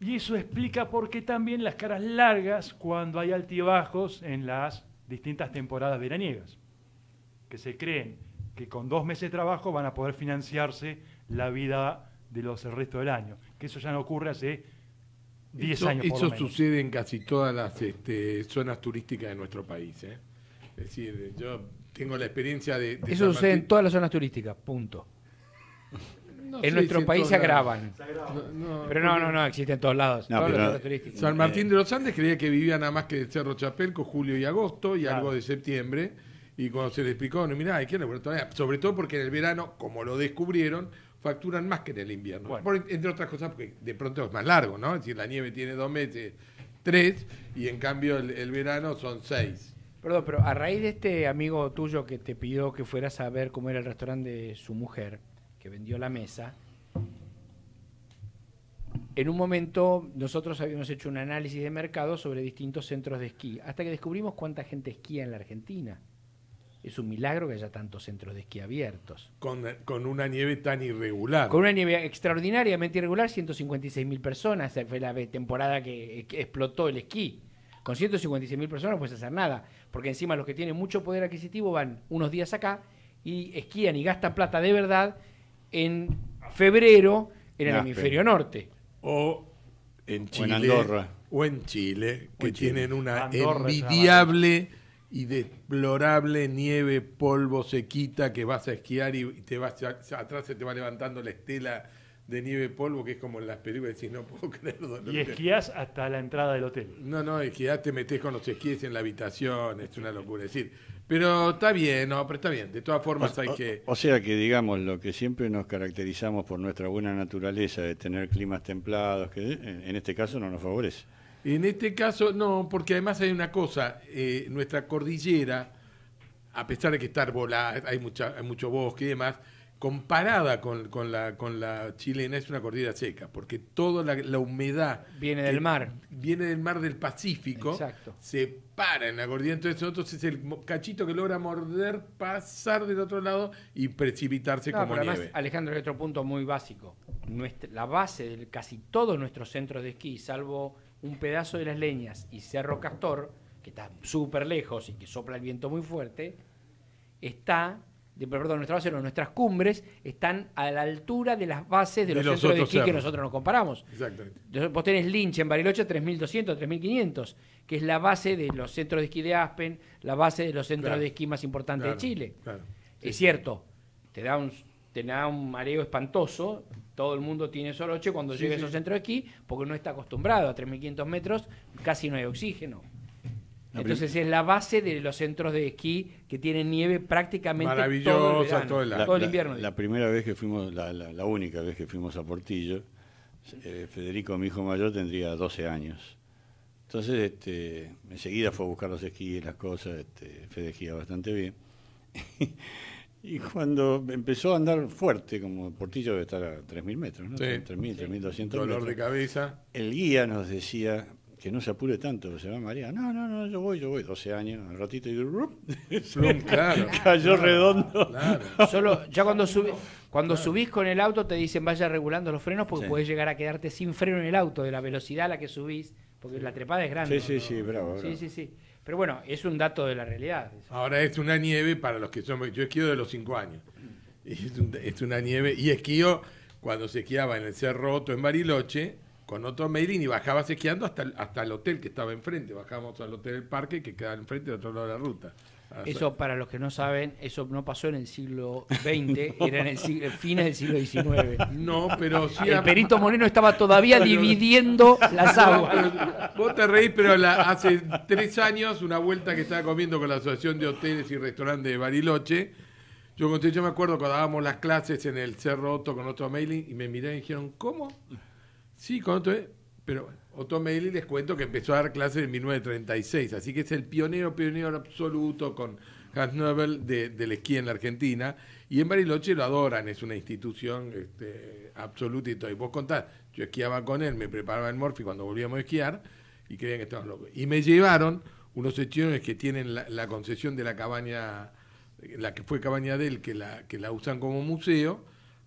Y eso explica por qué también las caras largas cuando hay altibajos en las distintas temporadas veraniegas, que se creen que con dos meses de trabajo van a poder financiarse la vida de los el resto del año, que eso ya no ocurre hace 10 Eso, años por eso lo menos. sucede en casi todas las este, zonas turísticas de nuestro país. ¿eh? Es decir, yo tengo la experiencia de... de Eso sucede en todas las zonas turísticas, punto. No en sé nuestro si país se agravan. No, no, pero no, no, no, existe en todos lados. Turísticas. San Martín de los Andes creía que vivía nada más que del Cerro Chapelco, julio y agosto, y Claro. algo de septiembre. Y cuando se le explicó, no, mirá, hay que. Sobre todo porque en el verano, como lo descubrieron, facturan más que en el invierno. Bueno. Por- entre otras cosas, porque de pronto es más largo, ¿no? Es decir, la nieve tiene dos meses, tres, y en cambio el, el verano son seis. Perdón, pero a raíz de este amigo tuyo que te pidió que fueras a ver cómo era el restaurante de su mujer, que vendió la mesa, en un momento nosotros habíamos hecho un análisis de mercado sobre distintos centros de esquí, hasta que descubrimos cuánta gente esquía en la Argentina. Es un milagro que haya tantos centros de esquí abiertos. Con, con una nieve tan irregular. Con una nieve extraordinariamente irregular, 156 mil personas. Esa Fue la temporada que, que explotó el esquí. Con 156 mil personas no puedes hacer nada, porque encima los que tienen mucho poder adquisitivo van unos días acá y esquían y gastan plata de verdad en febrero en el hemisferio norte. O en O Chile. en Andorra. O en Chile, que en Chile. tienen una Andorra es una envidiable y deplorable nieve, polvo, sequita, que vas a esquiar y te vas a- atrás se te va levantando la estela de nieve polvo, que es como en las películas, decís, no puedo creerlo. Y esquías hasta la entrada del hotel. No, no, es que ya te metes con los esquíes en la habitación, es una locura. Es decir, pero está bien, no, pero está bien. De todas formas hay O- que... O sea que, digamos, lo que siempre nos caracterizamos por nuestra buena naturaleza de tener climas templados, que en en este caso no nos favorece. En este caso, no, porque además hay una cosa, eh, nuestra cordillera, a pesar de que está arbolada, hay, mucha, hay mucho bosque y demás, comparada con, con la, con la chilena es una cordillera seca, porque toda la, la humedad... Viene del mar. Viene del mar del Pacífico, Exacto. se para en la cordillera, entonces nosotros es el cachito que logra morder, pasar del otro lado y precipitarse No, como pero además, nieve. Alejandro, hay otro punto muy básico. nuestra- la base de casi todos nuestros centros de esquí, salvo un pedazo de las leñas y Cerro Castor, que está súper lejos y que sopla el viento muy fuerte, está, de, perdón, nuestra base no, nuestras cumbres están a la altura de las bases de, De los, centros de esquí que nosotros nos comparamos. Exactamente. Entonces, vos tenés Lynch en Bariloche 3200, 3500, que es la base de los centros de esquí de Aspen, la base de los centros Claro. de esquí más importantes Claro, de Chile. claro. Es cierto, te da un te da un mareo espantoso, todo el mundo tiene soroche cuando Sí, llega a esos centros de esquí, porque no está acostumbrado a 3500 metros, casi no hay oxígeno. La Entonces es la base de los centros de esquí que tienen nieve prácticamente todo el, Maravillosa, verano, todo el año. todo el La- invierno. La, primera vez que fuimos, la, la- la única vez que fuimos a Portillo, eh, Federico, mi hijo mayor, tendría 12 años. Entonces, este, enseguida fue a buscar los esquíes, las cosas, este, Fede bastante bien. y cuando empezó a andar fuerte, como Portillo debe estar a 3.000 metros, ¿no? Sí. 3.000, 3.200 Dolor metros. de cabeza. El guía nos decía que no se apure tanto, se va María. No, no, no, yo voy, yo voy. 12 años, al ratito y. Plum, claro, cayó claro, redondo. Solo ya cuando subís, cuando subís con el auto te dicen vaya regulando los frenos porque Sí. puedes llegar a quedarte sin freno en el auto de la velocidad a la que subís, porque la trepada es grande. Sí, sí, sí, bravo, Sí, bravo. sí, sí. Pero bueno, es un dato de la realidad. Ahora es una nieve para los que son. Yo esquío de los 5 años. Es, un- es una nieve. Y esquío cuando se esquiaba en el Cerro Otto en Bariloche con otro mailing y bajabas esquiando hasta el, hasta el hotel que estaba enfrente. Bajábamos al hotel del parque que quedaba enfrente del otro lado de la ruta. Ah, Eso, para los que no saben, eso no pasó en el siglo XX, era en el siglo, fines del siglo XIX. No, pero sí. El Perito Moreno estaba todavía dividiendo las aguas. Vos te reís, pero la- hace tres años, una vuelta que estaba comiendo con la Asociación de Hoteles y Restaurantes de Bariloche, yo yo me acuerdo cuando dábamos las clases en el Cerro Otto con otro mailing y me miraron y dijeron, ¿cómo? Sí, otro, pero Otto Mailing les cuento que empezó a dar clases en 1936, así que es el pionero, pionero absoluto con Hans Nobel de, del esquí en la Argentina, y en Bariloche lo adoran, es una institución este, absoluta y todo. Y vos contás, yo esquiaba con él, me preparaba el Morphy cuando volvíamos a esquiar, y creían que estaban locos. Y me llevaron unos sechones que tienen la, la concesión de la cabaña, la que fue cabaña de él, que la, que la usan como museo,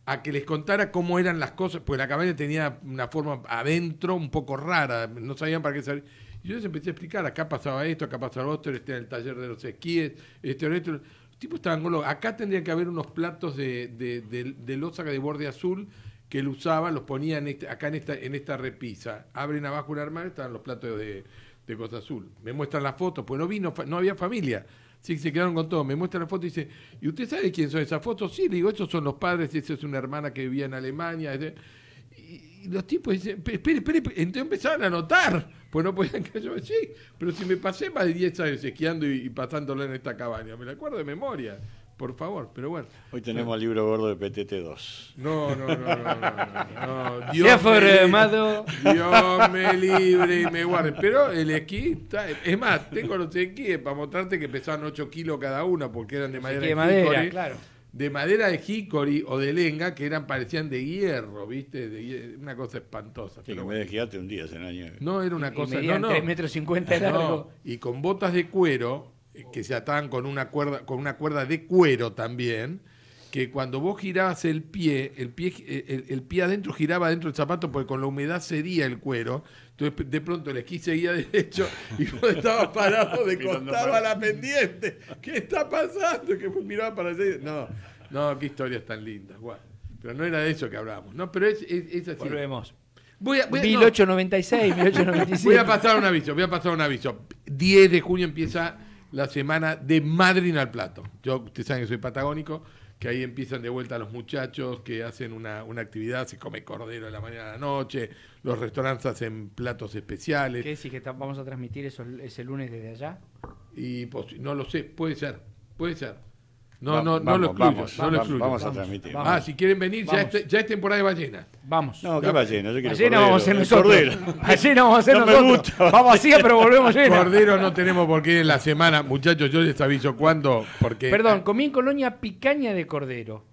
a que les contara cómo eran las cosas, pues la cabaña tenía una forma adentro un poco rara, no sabían para qué salir. Y yo les empecé a explicar, acá pasaba esto, acá pasaba otro, este era el taller de los esquíes, este era. Los tipos estaban Acá tendría que haber unos platos de, de, de, de losa de borde azul que él usaba, los ponía en este- acá en esta, en esta repisa. Abren abajo un armario, estaban los platos de, de cosa azul. Me muestran las fotos, pues no vino, no había familia. Sí, se quedaron con todo. Me muestra la foto y dice, ¿y usted sabe quién son esas fotos? Sí, le digo, esos son los padres, esa es una hermana que vivía en Alemania. Y, los tipos dicen, "Pe- espere, espere, espere". entonces empezaron a anotar, pues no podían que yo, sí, pero si me pasé más de 10 años esquiando y, y pasándolo en esta cabaña, me la acuerdo de memoria, por favor, pero bueno. Hoy tenemos el libro gordo de PTT2. No, no, no, no, no, no, no. Se ha me Dios me libre y me guarde. Pero el esquí, está- es más, tengo los esquíes para mostrarte que pesaban 8 kilos cada uno porque eran de madera de madera, claro. De madera de hickory o de lenga que eran parecían de hierro, ¿viste? De una cosa espantosa. Sí, pero me desquiaste un día nieve. No, era una Y cosa. no, no. 3 metros 50 de largo. No, y con botas de cuero que se ataban con una cuerda, con una cuerda de cuero también, que cuando vos girabas el pie, el pie, eh, el, el pie adentro giraba dentro del zapato porque con la humedad cedía el cuero. Entonces de pronto el esquí seguía derecho y vos estabas parado de costado a la pendiente. ¿Qué está pasando? Que miraba para allá. No, no, qué historias tan lindas. guau. Pero no era de eso que hablábamos. No, pero es, es, es así. Volvemos. Voy a, voy a- no. 1896, 1897. Voy a pasar un aviso, voy a pasar un aviso. 10 de junio empieza la semana de Madrid al Plato. Yo, ustedes saben que soy patagónico, que ahí empiezan de vuelta los muchachos que hacen una, una actividad, se come cordero de la mañana a la noche, los restaurantes hacen platos especiales. ¿Qué decís que vamos a transmitir eso ese lunes desde allá? Y pos- no lo sé, puede ser, puede ser. No, Va- no, no vamos, lo excluyo, vamos, no lo vamos, excluyo. vamos a transmitir. Ah, si quieren venir, ya ya es temporada de ballena. Vamos. No, qué ballena, yo quiero Ballena cordero, vamos a el nosotros. Ballena vamos a ser No me nosotros. gusta. Vamos así, pero volvemos llenos. Cordero no tenemos por qué en la semana, muchachos, yo les aviso cuándo, porque... Perdón, comí en Colonia picaña de cordero.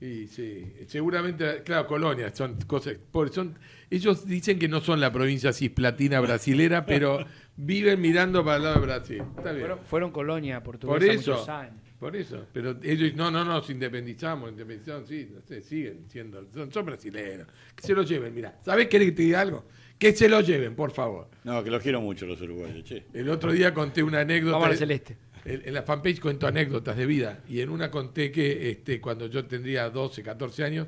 Y sí, seguramente, claro, colonias, son cosas, son, ellos dicen que no son la provincia cisplatina brasilera, pero viven mirando para el lado de Brasil. Está bien. Fueron, fueron colonia portuguesa Por eso, muchos años. Por eso, pero ellos, no, no, nos independizamos, independizamos, sí, no sé, siguen siendo, son, son brasileños. Que se lo lleven, mira. ¿Sabés querés que te diga algo? Que se lo lleven, por favor. No, que los quiero mucho los uruguayos, che. El otro día conté una anécdota. Vamos a celeste. En, en la fanpage cuento anécdotas de vida y en una conté que este, cuando yo tendría 12, 14 años,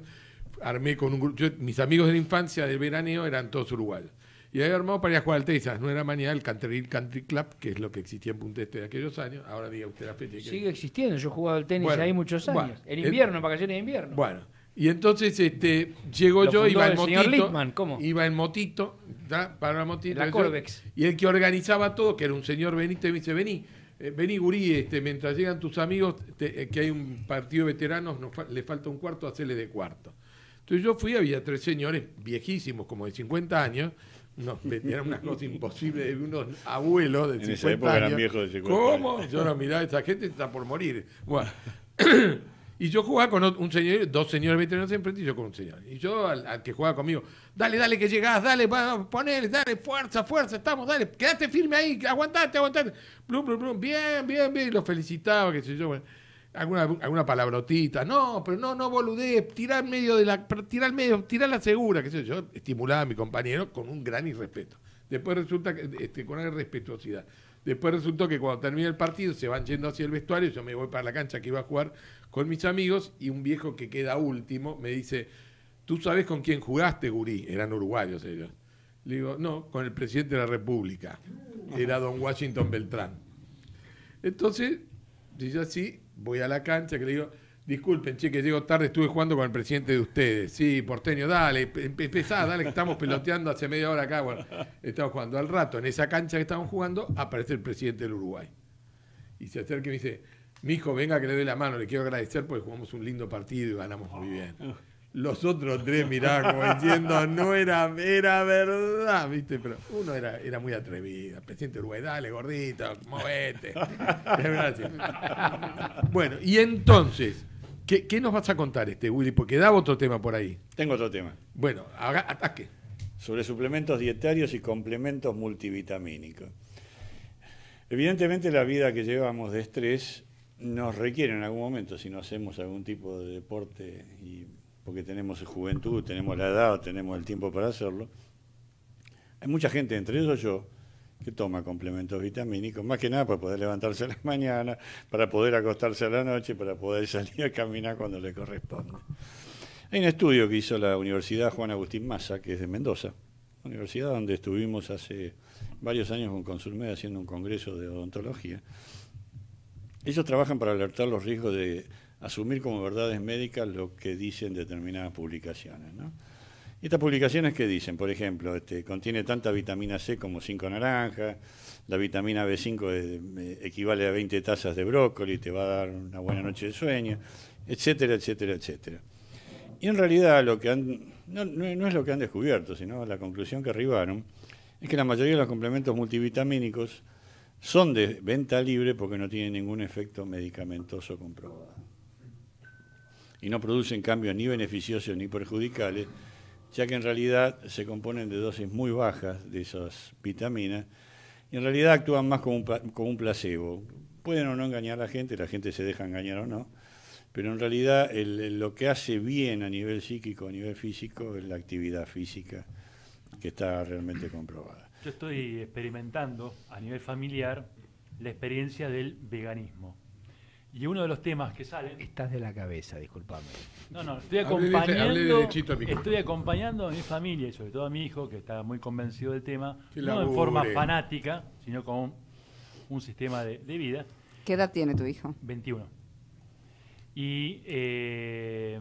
armé con un grupo, yo- mis amigos de la infancia de veraneo eran todos uruguayos. Y había armado para ir a jugar al tenis a las 9 de la mañana el Country, Country Club, que es lo que existía en Punta Este de aquellos años. Ahora diga usted la fecha. que- Sigue existiendo, yo he jugado al tenis Bueno, ahí muchos años. bueno, en invierno, en vacaciones de invierno. Bueno, y entonces este, llego Lo yo, iba en el señor motito. Lippmann, ¿cómo? Iba en motito, ¿da? para la motito. La Corvex. Y el que organizaba todo, que era un señor Benítez, me dice, vení, eh, vení gurí, este, mientras llegan tus amigos, te- eh, que hay un partido de veteranos, nos fa- le falta un cuarto, hacerle de cuarto. Entonces yo fui, había tres señores viejísimos, como de 50 años, unos, eran una cosa imposible, de unos abuelos de En 50 esa época eran años. viejos de 50 ¿Cómo? años. Yo no miraba, esa gente está por morir. Bueno, y yo jugaba con un señor, dos señores veteranos enfrente y yo con un señor. Y yo al, al que jugaba conmigo, dale, dale que llegás, dale, ponele, dale, fuerza, fuerza, estamos, dale, quédate firme ahí, aguantate, aguantate. Blum, blum, blum, bien, bien, bien, y lo felicitaba, qué sé yo, bueno, alguna, alguna palabrotita, no, pero no, no boludé, tirá en medio de la, tirá al medio, tirá la segura, qué sé yo, estimulaba a mi compañero con un gran irrespeto. Después resulta que, este, con una respetuosidad. Después resultó que cuando termina el partido se van yendo hacia el vestuario, yo me voy para la cancha que iba a jugar con mis amigos y un viejo que queda último me dice, ¿tú sabes con quién jugaste, Gurí? Eran uruguayos ellos. Le digo, no, con el presidente de la República. Era don Washington Beltrán. Entonces, dice así, voy a la cancha que le digo, disculpen, che, que llego tarde, estuve jugando con el presidente de ustedes. Sí, porteño, dale, pe- pe- empezá, dale, que estamos peloteando hace media hora acá. Bueno, estamos jugando. Al rato, en esa cancha que estamos jugando, aparece el presidente del Uruguay. Y se acerca y me dice, mi hijo, venga que le doy la mano, le quiero agradecer porque jugamos un lindo partido y ganamos muy bien. Los otros tres miraban como diciendo, no era, era verdad, ¿viste? Pero uno era, era muy atrevido. Presidente de Uruguay, dale, gordito, movete. Bueno, y entonces, ¿qué, qué nos vas a contar, este Willy? Porque daba otro tema por ahí. Tengo otro tema. Bueno, haga- ataque. Sobre suplementos dietarios y complementos multivitamínicos. Evidentemente la vida que llevamos de estrés nos requiere en algún momento, si no hacemos algún tipo de deporte, y porque tenemos juventud, tenemos la edad, tenemos el tiempo para hacerlo, hay mucha gente, entre ellos yo, que toma complementos vitamínicos, más que nada para poder levantarse a la mañana, para poder acostarse a la noche, para poder salir a caminar cuando le corresponde. Hay un estudio que hizo la Universidad Juan Agustín Massa, que es de Mendoza, universidad donde estuvimos hace varios años con Consulmed haciendo un congreso de odontología. Ellos trabajan para alertar los riesgos de asumir como verdades médicas lo que dicen determinadas publicaciones. Y estas publicaciones que dicen, por ejemplo, este, contiene tanta vitamina C como 5 naranjas, la vitamina B5 es- eh, equivale a 20 tazas de brócoli, te va a dar una buena noche de sueño, etcétera, etcétera, etcétera. Y en realidad lo que han, no es lo que han descubierto, sino la conclusión que arribaron, es que la mayoría de los complementos multivitamínicos son de venta libre porque no tienen ningún efecto medicamentoso comprobado. Y no producen cambios ni beneficiosos ni perjudiciales, ya que en realidad se componen de dosis muy bajas de esas vitaminas y en realidad actúan más como un, como un placebo. Pueden o no engañar a la gente, la gente se deja engañar o no, pero en realidad el- lo que hace bien a nivel psíquico, a nivel físico, es la actividad física que está realmente comprobada. Yo estoy experimentando a nivel familiar la experiencia del veganismo. Y uno de los temas que salen. Estás de la cabeza, disculpame. No, no, estoy acompañando. Estoy acompañando a mi familia y sobre todo a mi hijo, que está muy convencido del tema, Que no en forma fanática, sino con un, un sistema de, de vida. ¿Qué edad tiene tu hijo? 21. Y eh,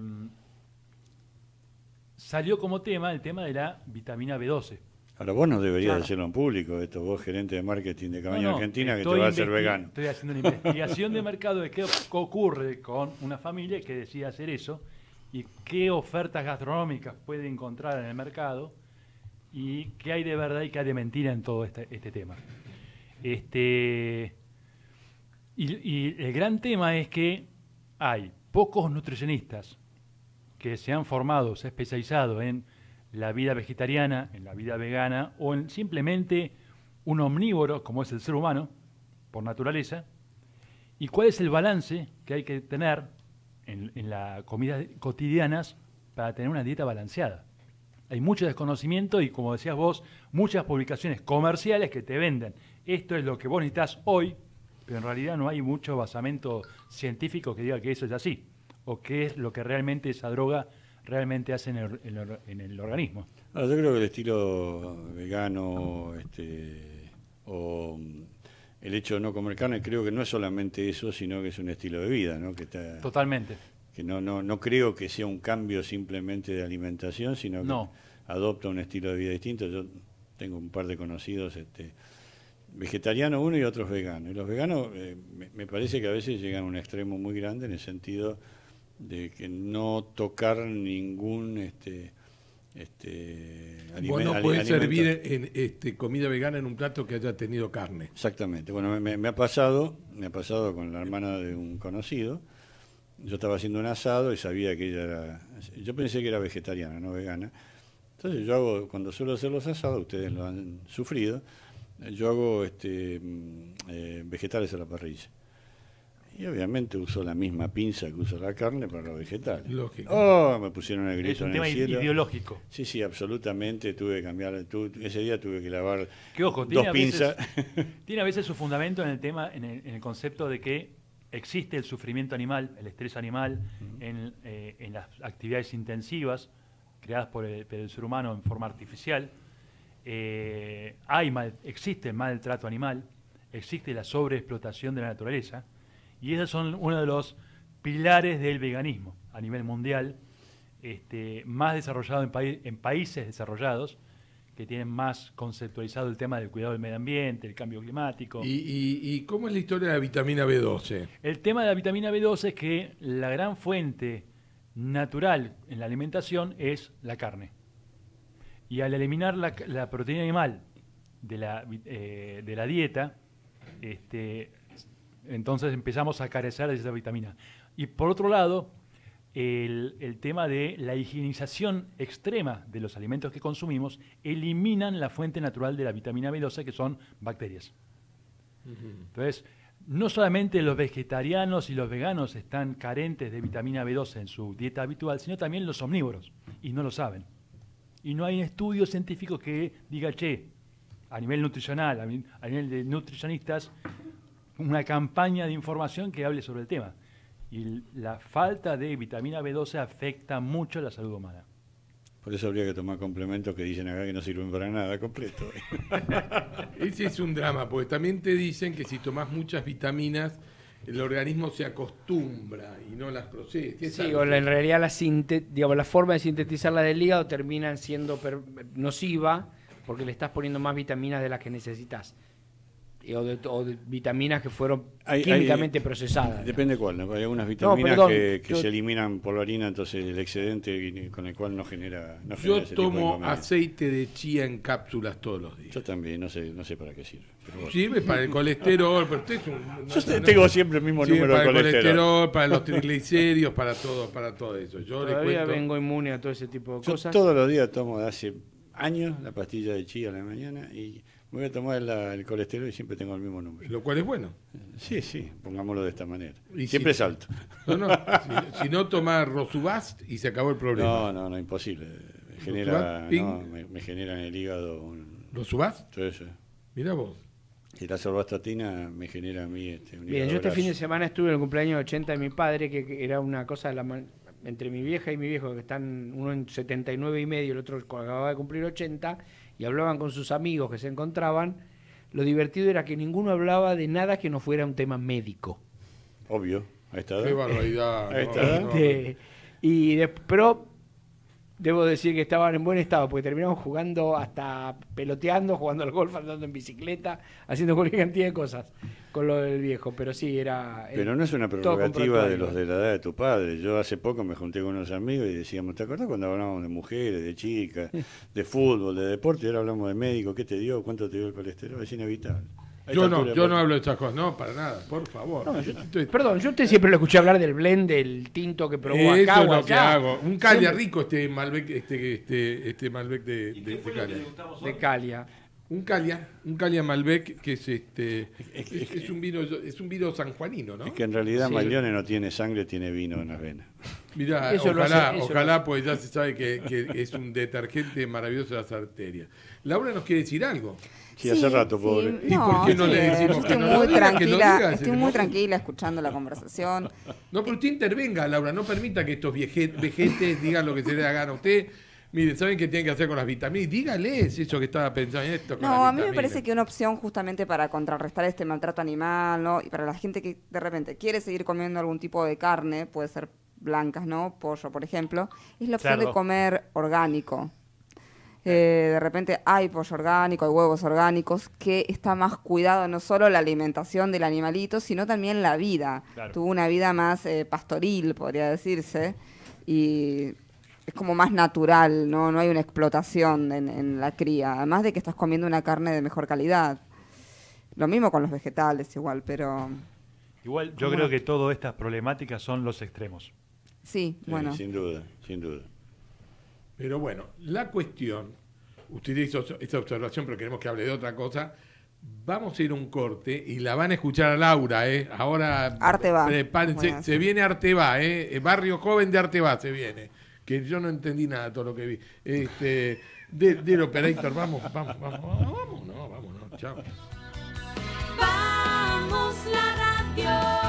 salió como tema el tema de la vitamina B12. Ahora vos no deberías Claro. hacerlo en público, esto vos gerente de marketing de Cabaña No, no, Argentina que te va a hacer vegano. Estoy haciendo una investigación de mercado de qué ocurre con una familia que decide hacer eso y qué ofertas gastronómicas puede encontrar en el mercado y qué hay de verdad y qué hay de mentira en todo este, este tema. Este, y, y el gran tema es que hay pocos nutricionistas que se han formado, se han especializado en la vida vegetariana, en la vida vegana o en simplemente un omnívoro como es el ser humano por naturaleza ¿Y cuál es el balance que hay que tener en, en las comidas cotidianas para tener una dieta balanceada? Hay mucho desconocimiento y, como decías vos, muchas publicaciones comerciales que te venden. Esto es lo que vos necesitas hoy, pero en realidad no hay mucho basamento científico que diga que eso es así, o qué es lo que realmente esa droga realmente hace en el, en el- en el organismo. Ah, yo creo que el estilo vegano este, o mm, el hecho de no comer carne, creo que no es solamente eso, sino que es un estilo de vida, ¿no? Que está, Totalmente. que no, no, no creo que sea un cambio simplemente de alimentación, sino que No. adopta un estilo de vida distinto. Yo tengo un par de conocidos, este, vegetarianos uno y otros veganos. Y los veganos eh, me, me parece que a veces llegan a un extremo muy grande en el sentido de que no tocar ningún este, este, Vos no podés servir en, este, comida vegana en un plato que haya tenido carne. Exactamente. Bueno, me- ha pasado, me ha pasado con la hermana de un conocido. Yo estaba haciendo un asado y sabía que ella era, yo pensé que era vegetariana, no vegana. Entonces yo hago, cuando suelo hacer los asados, ustedes lo han sufrido, yo hago este, mm, eh, vegetales a la parrilla. Y obviamente uso la misma pinza que uso la carne para los vegetales. Lógico. Oh, me pusieron el grito Es un en tema el cielo. ideológico. Sí, sí, absolutamente. Tuve que cambiar. tu- ese día tuve que lavar Que ojo, dos tiene a, veces, pinzas. tiene a veces su fundamento en el tema, en el, en el concepto de que existe el sufrimiento animal, el estrés animal, en, eh, en las actividades intensivas creadas por el, por el ser humano en forma artificial. Eh, hay mal, existe el maltrato animal, existe la sobreexplotación de la naturaleza, y esos son uno de los pilares del veganismo a nivel mundial, este, más desarrollado en, paí- en países desarrollados, que tienen más conceptualizado el tema del cuidado del medio ambiente, el cambio climático. ¿Y, y, y cómo es la historia de la vitamina B12? El tema de la vitamina B12 es que la gran fuente natural en la alimentación es la carne. Y al eliminar la, la proteína animal de la, eh, de la dieta, este, entonces empezamos a carecer de esa vitamina. Y por otro lado, el, el tema de la higienización extrema de los alimentos que consumimos eliminan la fuente natural de la vitamina B12, que son bacterias. Entonces, no solamente los vegetarianos y los veganos están carentes de vitamina B12 en su dieta habitual, sino también los omnívoros, y no lo saben. Y no hay estudio científico que diga, che, a nivel nutricional, a nivel de nutricionistas, una campaña de información que hable sobre el tema. Y la falta de vitamina B12 afecta mucho la salud humana. Por eso habría que tomar complementos que dicen acá que no sirven para nada completo. Ese es un drama, porque también te dicen que si tomas muchas vitaminas, el organismo se acostumbra y no las procesa. Es Sí, o la- en realidad la, digamos, la forma de sintetizarla del hígado termina siendo per- nociva porque le estás poniendo más vitaminas de las que necesitas. O de, o de vitaminas que fueron Hay- químicamente hay- procesadas. Depende cuál, ¿no? Hay algunas vitaminas perdón, que, que yo- se eliminan por la orina, entonces el excedente con el cual no genera. No Yo de tomo aceite de chía en cápsulas todos los días. Yo también, no sé, no sé para qué sirve. pero. Sirve para el colesterol, pero usted es un- Yo no- no- tengo siempre el mismo Sirve número de para el colesterol. colesterol, para los triglicéridos, para todo, para todo eso. Yo le Todavía cuento. vengo inmune a todo ese tipo de Yo cosas. todos los días tomo de hace años la pastilla de chía a la mañana y me voy a tomar la- el colesterol y siempre tengo el mismo número. Lo cual es bueno. Sí, sí, pongámoslo de esta manera. Y siempre si- es alto. No, no, si, si no toma Rosubast y se acabó el problema. No, no, no, imposible. Me genera, no, me, me genera en el hígado un... ¿Rosubast? Sí, sí. Mira vos. Y la sorbastatina me genera a mí este, un Bien, yo este fin de semana estuve en el cumpleaños 80 de mi padre, que, que era una cosa de la man- entre mi vieja y mi viejo, que están uno en 79 y medio, el otro acababa de cumplir 80, y hablaban con sus amigos que se encontraban. Lo divertido era que ninguno hablaba de nada que no fuera un tema médico. Obvio, a esta edad. Qué barbaridad. A esta no, edad. no. Este, y de- pero debo decir que estaban en buen estado, porque terminamos jugando hasta peloteando, jugando al golf, andando en bicicleta, haciendo cualquier cantidad de cosas con lo del viejo. Pero sí, era. Pero no es una prerrogativa de los de la edad de tu padre. Yo hace poco me junté con unos amigos y decíamos, ¿te acordás cuando hablábamos de mujeres, de chicas, de fútbol, de deporte? Y ahora hablamos de médico, ¿qué te dio? ¿Cuánto te dio el colesterol? Es inevitable. Yo no, yo no hablo de estas cosas, no, para nada, por favor. No, yo- perdón, yo a usted siempre lo escuché hablar del blend, del tinto que probó Eso acá es o lo que allá. hago. Un Calia Siempre- rico este Malbec, este, este, este Malbec de, de, de Calia. de Calia. Un Calia, un Calia Malbec que es este es, es un vino es un vino sanjuanino, ¿no? Es que en realidad Sí. Maglione no tiene sangre, tiene vino en las venas. Mirá, Eso lo ojalá, hace- eso ojalá, lo- pues ya se sabe que, que es un detergente maravilloso de las arterias. Laura nos quiere decir algo. Sí, hace rato, pobre. ¿Y por qué no sí, le yo decimos estoy que no muy tranquila, diga, estoy muy tranquila escuchando la conversación. No, pero usted intervenga, Laura, no permita que estos vejetes digan lo que se le da gana a usted. Mire, ¿saben qué tienen que hacer con las vitaminas? Dígales eso que estaba pensando en esto. con No, las a mí me parece que una opción justamente para contrarrestar este maltrato animal, ¿no? Y para la gente que de repente quiere seguir comiendo algún tipo de carne, puede ser blancas, ¿no? Pollo, por ejemplo, es la opción de comer orgánico. Eh, de repente hay pollo orgánico, hay huevos orgánicos, que está más cuidado no solo la alimentación del animalito, sino también la vida. Claro. Tuvo una vida más eh, pastoril, podría decirse, y es como más natural, ¿no? No hay una explotación en, en la cría, además de que estás comiendo una carne de mejor calidad. Lo mismo con los vegetales igual, pero Igual yo ¿Cómo creo que todas estas problemáticas son los extremos. sí, Sí, bueno. Sin duda, sin duda. Pero bueno, la cuestión, usted hizo esta observación, pero queremos que hable de otra cosa. Vamos a ir a un corte y la van a escuchar a Laura, ¿eh? Ahora. Arte va. prepárense, Bueno, se viene Arte va, ¿eh? Eh, Barrio Joven de Arte va se viene. Que yo no entendí nada de todo lo que vi. Este, de- del operator, vamos, vamos, vamos, vamos, vamos, no, vamos, no, chao. Vamos la radio,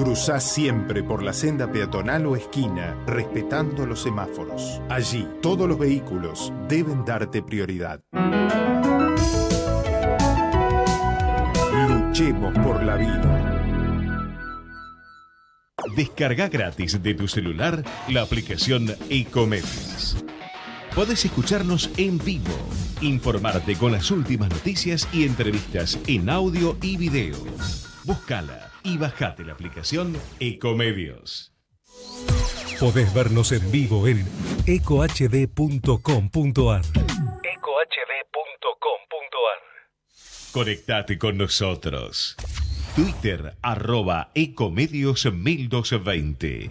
Cruzá siempre por la senda peatonal o esquina, respetando los semáforos. Allí, todos los vehículos deben darte prioridad. Luchemos por la vida. Descarga gratis de tu celular la aplicación Ecomedios. Podés escucharnos en vivo, informarte con las últimas noticias y entrevistas en audio y video. Búscala y bajate la aplicación Ecomedios. Podés vernos en vivo en ecohd.com.ar. Conectate con nosotros. Twitter arroba Ecomedios 1220.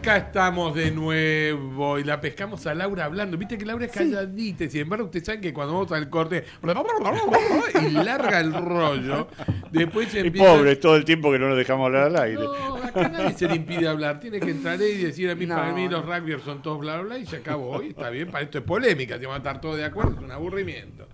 Acá estamos de nuevo y la pescamos a Laura hablando. Viste que Laura es calladita y sin embargo usted sabe que cuando vamos al corte y larga el rollo, después se Y empieza... pobre, todo el tiempo que no nos dejamos hablar al aire. No, acá nadie se le impide hablar. Tiene que entrar él y decir a mí, No, para mí los rugbyers son todos bla, bla, bla, y se acabó. Y está bien, para esto es polémica. Si vamos a estar todos de acuerdo, es un aburrimiento.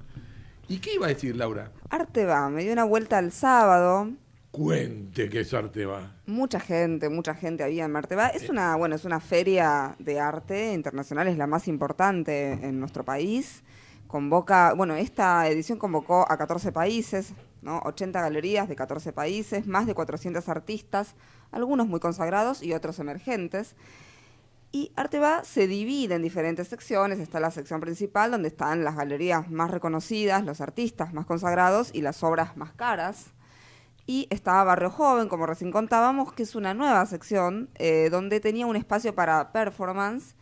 ¿Y qué iba a decir Laura? Arte va, me dio una vuelta el sábado. Cuente que es arte va. Mucha gente, mucha gente había en Marteva. Es una, bueno, es una feria de arte internacional, es la más importante en nuestro país. Convoca, bueno, esta edición convocó a 14 países, ¿no? 80 galerías de 14 países, más de 400 artistas, algunos muy consagrados y otros emergentes. Y Arteba se divide en diferentes secciones. Está la sección principal, donde están las galerías más reconocidas, los artistas más consagrados y las obras más caras. Y estaba Barrio Joven, como recién contábamos, que es una nueva sección eh, donde tenía un espacio para performance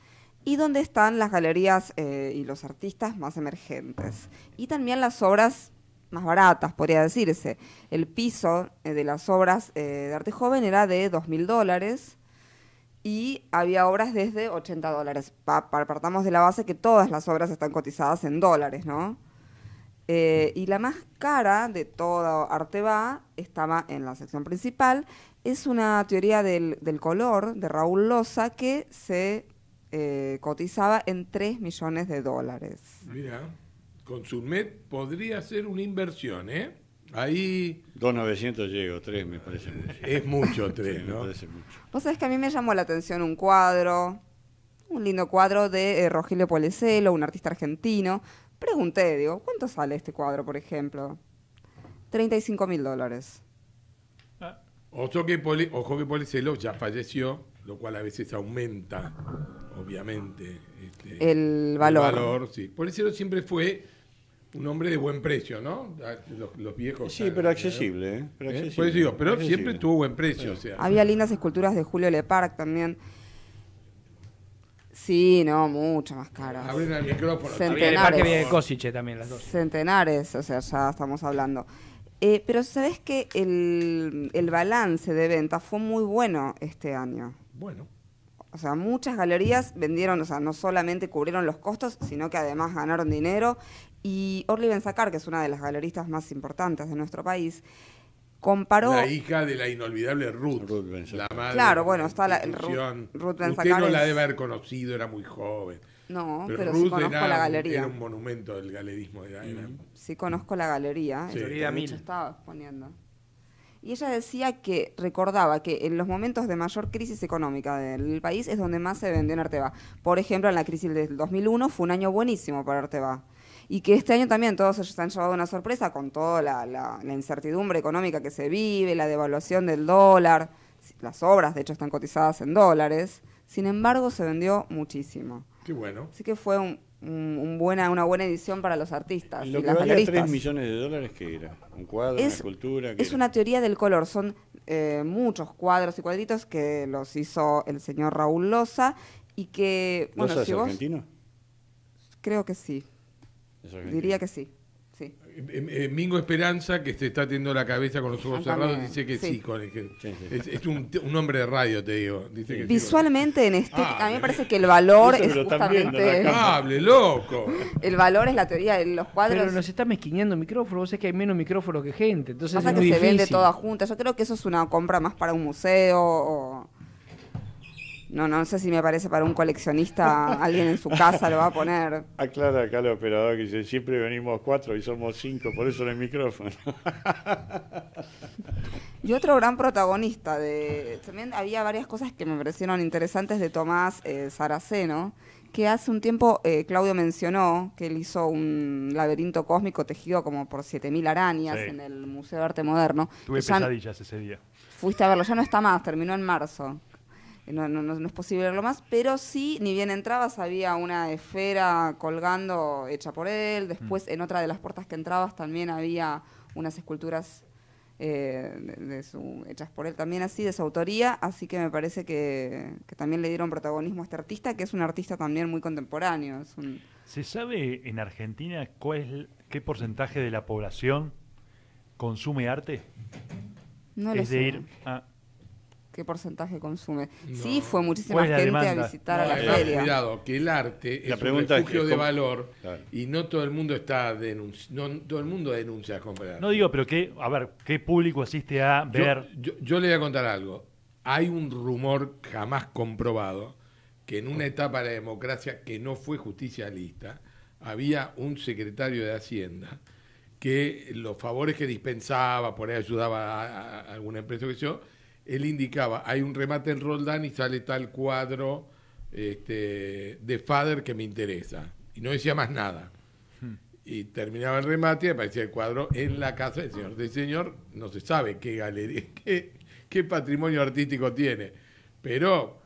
y donde están las galerías eh, y los artistas más emergentes. Y también las obras más baratas, podría decirse. El piso eh, de las obras de arte joven era de 2.000 dólares y había obras desde 80 dólares. Pa- partamos de la base que todas las obras están cotizadas en dólares, ¿no? Eh, y la más cara de todo Arteba estaba en la sección principal. Es una teoría del, del color de Raúl Loza que se eh, cotizaba en 3 millones de dólares. Mira, con Surmet podría ser una inversión, ¿eh? Ahí 2.900 llego, 3 me parece mucho. es mucho, tres, Sí, me ¿no? parece mucho. Vos sabés que a mí me llamó la atención un cuadro, un lindo cuadro de eh, Rogelio Polecelo, un artista argentino. Pregunté, digo, ¿cuánto sale este cuadro, por ejemplo? 35 mil dólares. Ojo que, Poli, ojo que Policelo ya falleció, lo cual a veces aumenta, obviamente, este, El valor. sí. Policelo siempre fue un hombre de buen precio, ¿no? Los, los viejos. Sí, pero accesible, ¿eh? Pero ¿Eh? accesible. Por eso digo, pero Accesible. siempre tuvo buen precio. O sea, Había lindas esculturas de Julio Leparc también. Sí, no, mucho más caras. Abren el micrófono. Parque Villa de Cosiche también, las dos. Centenares, o sea, ya estamos hablando. Eh, pero sabes que el, el balance de venta fue muy bueno este año. Bueno. O sea, muchas galerías vendieron, o sea, no solamente cubrieron los costos, sino que además ganaron dinero. Y Orly Benzacar, que es una de las galeristas más importantes de nuestro país, comparó... La hija de la inolvidable Ruth. la madre Claro, de bueno, está la-. Ruth- Ruth Usted Benzacar no la debe haber conocido, era muy joven. No, pero, pero sí Ruth conozco era, la galería. era un monumento del galerismo de la era. Sí, conozco la galería. Sí. Florida de Mil. estaba exponiendo. Y ella decía que recordaba que en los momentos de mayor crisis económica del país es donde más se vendió en Arteba. Por ejemplo, en la crisis del 2001 fue un año buenísimo para Arteba. Y que este año también todos ellos se han llevado una sorpresa con toda la, la- la incertidumbre económica que se vive, la devaluación del dólar. Las obras, de hecho, están cotizadas en dólares. Sin embargo, se vendió muchísimo. Qué bueno. Así que fue un- un- buena, una buena edición para los artistas. Lo y que las valía galeristas. 3 millones de dólares, ¿qué era? ¿Un cuadro, una Es- escultura? ¿qué Es era? una teoría del color, son eh, muchos cuadros y cuadritos que los hizo el señor Raúl Loza y que, bueno, ¿Loza si es vos... argentino? Creo que sí. Diría que sí, sí. Eh, eh, Mingo Esperanza, que se está teniendo la cabeza con los ojos Ah, cerrados, dice que sí. sí. con el que- Es, es un, un hombre de radio, te digo. Dice que sí. Visualmente, en estética, Ah, a mí me parece que el valor es justamente... Hable, loco. El valor es la teoría de los cuadros. Pero nos está mezquineando micrófono, vos sabés que hay menos micrófono que gente, entonces Pasa es que muy se vende toda junta. Yo creo que eso es una compra más para un museo o... No, no sé si me parece para un coleccionista, alguien en su casa lo va a poner. Aclara acá el operador que dice, siempre venimos cuatro y somos cinco, por eso no hay micrófono. Y otro gran protagonista de. También había varias cosas que me parecieron interesantes de Tomás eh, Saraceno, que hace un tiempo eh, Claudio mencionó que él hizo un laberinto cósmico tejido como por 7.000 arañas Sí. en el Museo de Arte Moderno. Tuve pesadillas ese día. Fuiste a verlo, ya no está más, terminó en marzo. No, no, no- es posible verlo más, pero sí, ni bien entrabas, había una esfera colgando hecha por él. Después, en otra de las puertas que entrabas, también había unas esculturas eh, de, de su, hechas por él también así, de su autoría. Así que me parece que, que también le dieron protagonismo a este artista, que es un artista también muy contemporáneo. Es un, ¿Se sabe en Argentina cuál es, qué porcentaje de la población consume arte? no lo es de sé ir a... qué porcentaje consume. Sí, fue muchísima ¿Cuál es la gente a visitar a la eh, feria. Cuidado, que el arte La es pregunta un es refugio que de valor Claro. y no todo el mundo está denunci- no todo el mundo denuncia comprar. No digo, pero qué, a ver, ¿qué público asiste a Yo- ver? Yo, yo le voy a contar algo. Hay un rumor jamás comprobado que en una etapa de la democracia que no fue justicialista, había un secretario de Hacienda que los favores que dispensaba, por ahí ayudaba a, a- a alguna empresa que yo, él indicaba, hay un remate en Roldán y sale tal cuadro este, de Fader que me interesa. Y no decía más nada. Y terminaba el remate y aparecía el cuadro en la casa del señor. Del señor no se sabe qué galería, qué, qué patrimonio artístico tiene. Pero.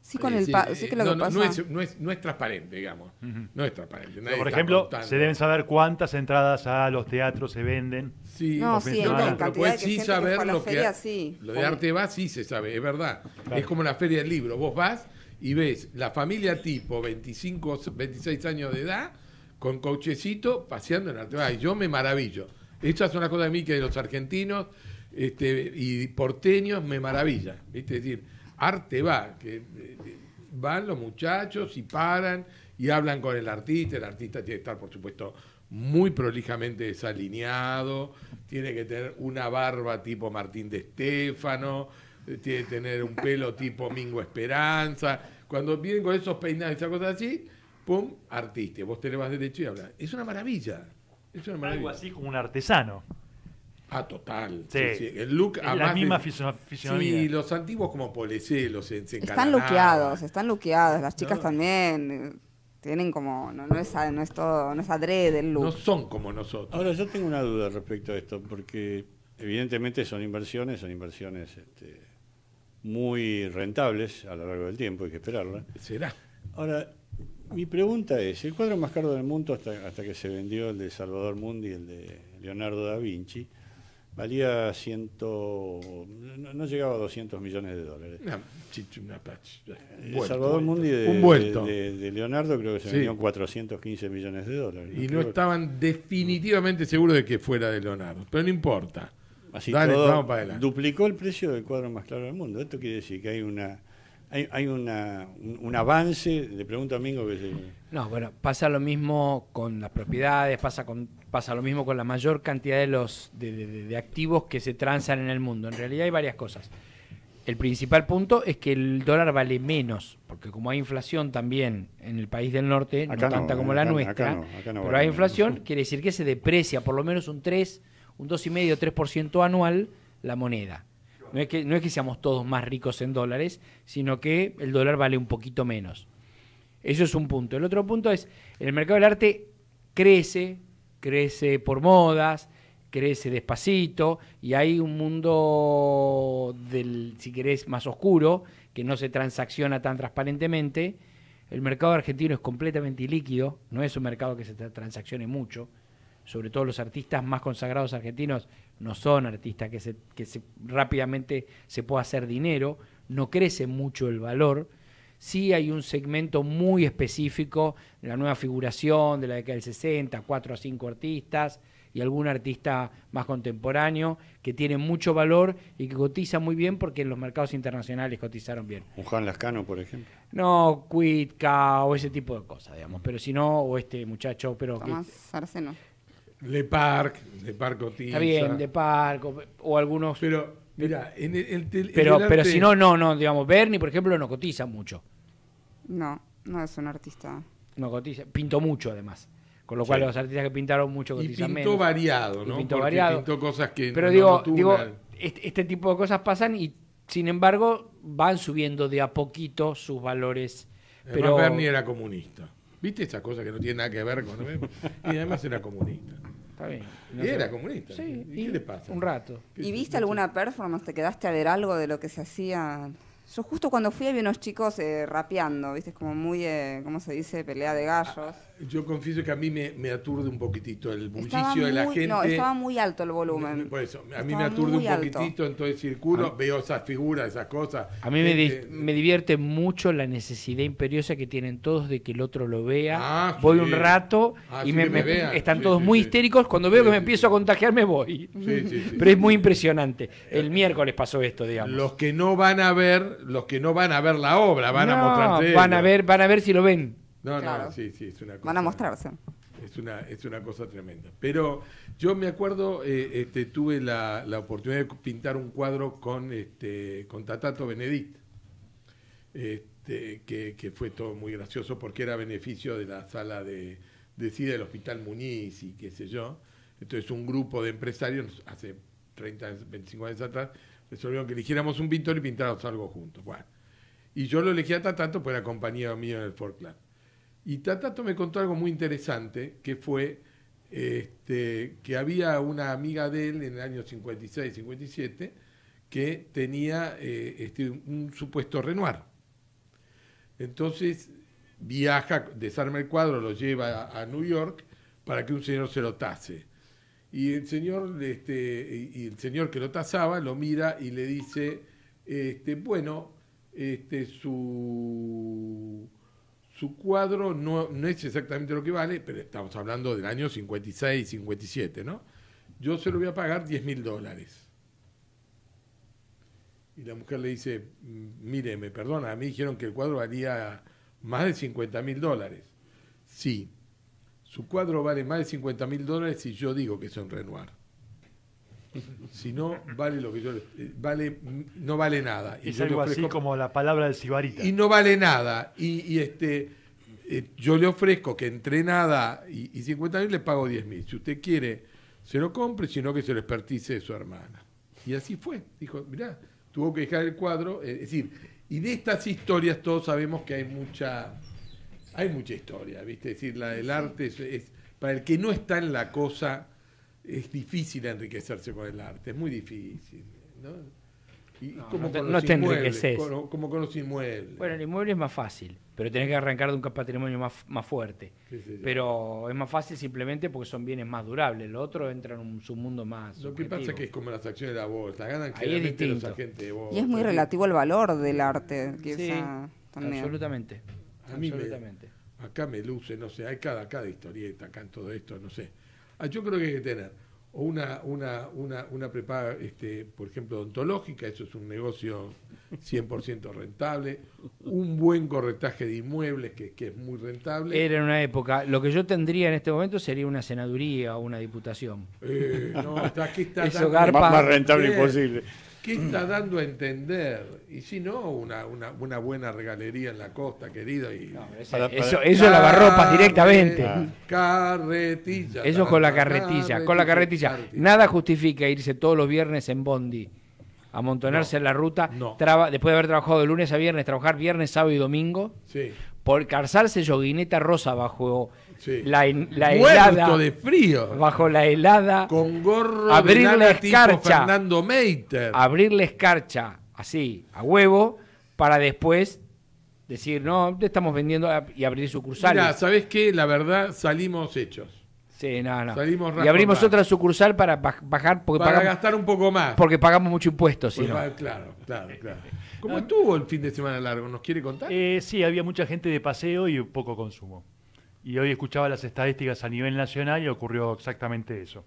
Sí, con el decir, pa- sí que lo no, que no, pasa- no es, no, es, no es transparente, digamos. No es transparente. Nadie por ejemplo, contando. se deben saber cuántas entradas a los teatros se venden. Sí, No, sí, fines en cantidad puedes de sí saber lo que feria, sí. lo de arte va sí se sabe es verdad. Es como la feria del libro vos vas y ves la familia tipo 25 26 años de edad con cochecito paseando en arte. Va y yo me maravillo. Estas son las cosas de mí que de los argentinos este, y porteños me maravilla ¿viste? es decir arte va que eh, van los muchachos y paran y hablan con el artista el artista tiene que estar por supuesto muy prolijamente desalineado, tiene que tener una barba tipo Martín de Estéfano, eh, tiene que tener un pelo tipo Mingo Esperanza. Cuando vienen con esos peinados y esas cosas así, pum, artista. Vos te le vas derecho y hablas. Es una maravilla. Es una maravilla. Algo así como un artesano. Ah, total. Sí. Sí, sí. El look, Es la misma fisionomía. Sí, los antiguos como Polecé, los se, se Están luqueados, están luqueados. Las chicas No. también eh, tienen como. No, no, es, a- no es todo. No es adrede el look. No son como nosotros. Ahora, yo tengo una duda respecto a esto, porque evidentemente son inversiones, son inversiones este, muy rentables a lo largo del tiempo, hay que esperarla. Será. Ahora, mi pregunta es, el cuadro más caro del mundo hasta, hasta que se vendió el de Salvador Mundi y el de Leonardo da Vinci, valía ciento, no, no llegaba a 200 millones de dólares. Una una El vuelto, Salvador vuelto. Mundi de, Un vuelto. de- de Leonardo creo que se Sí. vendió en 415 millones de dólares. Y no estaban definitivamente seguros de que fuera de Leonardo. Pero no importa. Así Dale, todo, vamos para adelante. duplicó el precio del cuadro más claro del mundo. Esto quiere decir que hay una hay, hay una, un, un avance, le pregunto a Mingo que se... No, bueno, pasa lo mismo con las propiedades, pasa con pasa lo mismo con la mayor cantidad de los de, de- de activos que se transan en el mundo. En realidad hay varias cosas. El principal punto es que el dólar vale menos, porque como hay inflación también en el país del norte, no Acá no, tanta como acá- la acá nuestra, no, acá no pero vale hay menos. inflación, quiere decir que se deprecia por lo menos un 3, un 2,5, 3% anual la moneda. No es, que, no es que seamos todos más ricos en dólares, sino que el dólar vale un poquito menos. Eso es un punto. El otro punto es, el mercado del arte crece, crece por modas, crece despacito, y hay un mundo del, si querés, más oscuro, que no se transacciona tan transparentemente. El mercado argentino es completamente ilíquido, no es un mercado que se tra- transaccione mucho. Sobre todo los artistas más consagrados argentinos no son artistas que, se, que se, rápidamente se pueda hacer dinero, no crece mucho el valor. Sí hay un segmento muy específico de la nueva figuración de la década del 60, cuatro a cinco artistas y algún artista más contemporáneo que tiene mucho valor y que cotiza muy bien porque en los mercados internacionales cotizaron bien. Un Juan Lascano, por ejemplo. No, Cuitca o ese tipo de cosas, digamos. Pero si no, o este muchacho, pero Tomás Arceno. Le Parc, Le Parc cotiza. está bien, de Parco o algunos. Pero, mira, en el, el tel- pero, en el pero arte- si no, no, no, digamos, Bernie, por ejemplo, no cotiza mucho. No, no es un artista. No cotiza, pintó mucho además. Con lo cual Sí. los artistas que pintaron mucho Y cotizan pintó menos. variado, Y ¿no? pintó Porque variado. pintó cosas que Pero no- digo, no digo una- este, este tipo de cosas pasan y sin embargo van subiendo de a poquito sus valores. Además, Pero Bernie era comunista. ¿Viste esa cosa que no tiene nada que ver con... y además era comunista. Está bien. Y era comunista. Sí, ¿Y qué le pasa? Un rato. ¿Y viste alguna performance? ¿Te quedaste a ver algo de lo que se hacía? Yo justo cuando fui había unos chicos eh, rapeando, ¿viste? Es como muy, eh, ¿cómo se dice? Pelea de gallos. Yo confieso que a mí me, me aturde un poquitito el bullicio de la gente. No, estaba muy alto el volumen. Por eso, a mí Estaba me aturde un alto. poquitito, entonces circulo, veo esas figuras, esas cosas. A mí me, di- Gente- me divierte mucho la necesidad imperiosa que tienen todos de que el otro lo vea. Ah, voy sí. un rato Ah, y sí, me, vean. están Sí, todos sí, muy sí. histéricos. Cuando veo que me empiezo a contagiar me voy. Sí, sí, sí, Pero es sí. muy impresionante. El miércoles pasó esto, digamos. Los que no van a ver, los que no van a ver la obra, van a No, mostrarse. van a ver, van a ver si lo ven. No, Claro. no, sí, sí, es una cosa. Van a mostrarse. Es una, es una cosa tremenda. Pero yo me acuerdo, eh, este, tuve la, la oportunidad de pintar un cuadro con, este, con Tatato Benedict, este, que, que fue todo muy gracioso porque era beneficio de la sala de, de SIDA del Hospital Muñiz y qué sé yo. Entonces un grupo de empresarios, hace 30, 25 años atrás, resolvieron que eligiéramos un pintor y pintáramos algo juntos. Bueno, y yo lo elegí a Tatato, pues era compañero mío en el Ford Club. Y Tatato me contó algo muy interesante, que fue este, que había una amiga de él en el año 56, 57, que tenía eh, este, un supuesto Renoir. Entonces viaja, desarma el cuadro, lo lleva a, a New York para que un señor se lo tase. Y el señor, este, y el señor que lo tasaba lo mira y le dice, este, bueno, este, su, su cuadro no, no es exactamente lo que vale, pero estamos hablando del año 56, 57, ¿no? Yo se lo voy a pagar 10 mil dólares. Y la mujer le dice, "Mm, mire, me perdona, a mí dijeron que el cuadro valía más de 50 mil dólares. Sí, su cuadro vale más de 50 mil dólares si yo digo que es un Renoir. Si no, vale lo que yo le- eh, vale, no vale nada. Es yo le algo así ofrezco- como la palabra del sibarita. y no vale nada. Y, y, este eh, yo le ofrezco que entre nada y, y 50 mil le pago 10 mil. Si usted quiere, se lo compre, sino que se lo expertice de su hermana. Y así fue. Dijo, mirá, tuvo que dejar el cuadro. eh, Es decir, y de estas historias todos sabemos que hay mucha, hay mucha historia, ¿viste? Es decir, la del arte es, es- para el que no está en la cosa, es difícil enriquecerse con el arte, es muy difícil. ¿no? Y No, como no te- con no los te enriqueces. como, como con los inmuebles. Bueno, el inmueble es más fácil, pero tenés que arrancar de un patrimonio más, más fuerte. Pero es más fácil simplemente porque son bienes más durables. Lo otro entra en un submundo más. Lo que pasa es que es como las acciones de la bolsa, ganan generalmente los agentes de bolsa. Y es muy relativo al valor del arte, Sí, quizá también. absolutamente. A mí me- absolutamente. acá me luce, no sé, hay cada, cada historieta acá en todo esto, no sé. Ah, yo creo que hay que tener o una, una, una, una prepaga, este, por ejemplo, odontológica, eso es un negocio 100% rentable, un buen corretaje de inmuebles, que, que es muy rentable. Era en una época. Lo que yo tendría en este momento sería una senaduría o una diputación. Eh, no, está, ¿qué está Eso dando? garpa. Más- más rentable imposible. ¿Qué está dando a entender? Y si no, una, una, una buena regalería en la costa, querido. Y... Eso- eso es lavarropas directamente. Carretilla. Eso con la carretilla, con la carretilla. Nada justifica irse todos los viernes en Bondi, amontonarse en la ruta, traba- después de haber trabajado de lunes a viernes, trabajar viernes, sábado y domingo, Sí. por calzarse yoguineta rosa bajo Sí. la, helada. de frío. Bajo la helada. Con gorro abrir de la lana tipo escarcha. Fernando Meiter. Abrir la escarcha, así, a huevo, para después decir, no, te estamos vendiendo y abrir sucursales. Mira, ¿sabés qué? La verdad, salimos hechos. Sí, no, no. Salimos y abrimos otra sucursal para baj- bajar porque Para pagamos, gastar un poco más. porque pagamos mucho impuesto, si Pues no. va- Claro, claro, claro. ¿Cómo estuvo el fin de semana largo? ¿Nos quiere contar? Eh, sí, había mucha gente de paseo y poco consumo. Y hoy escuchaba las estadísticas a nivel nacional y ocurrió exactamente eso.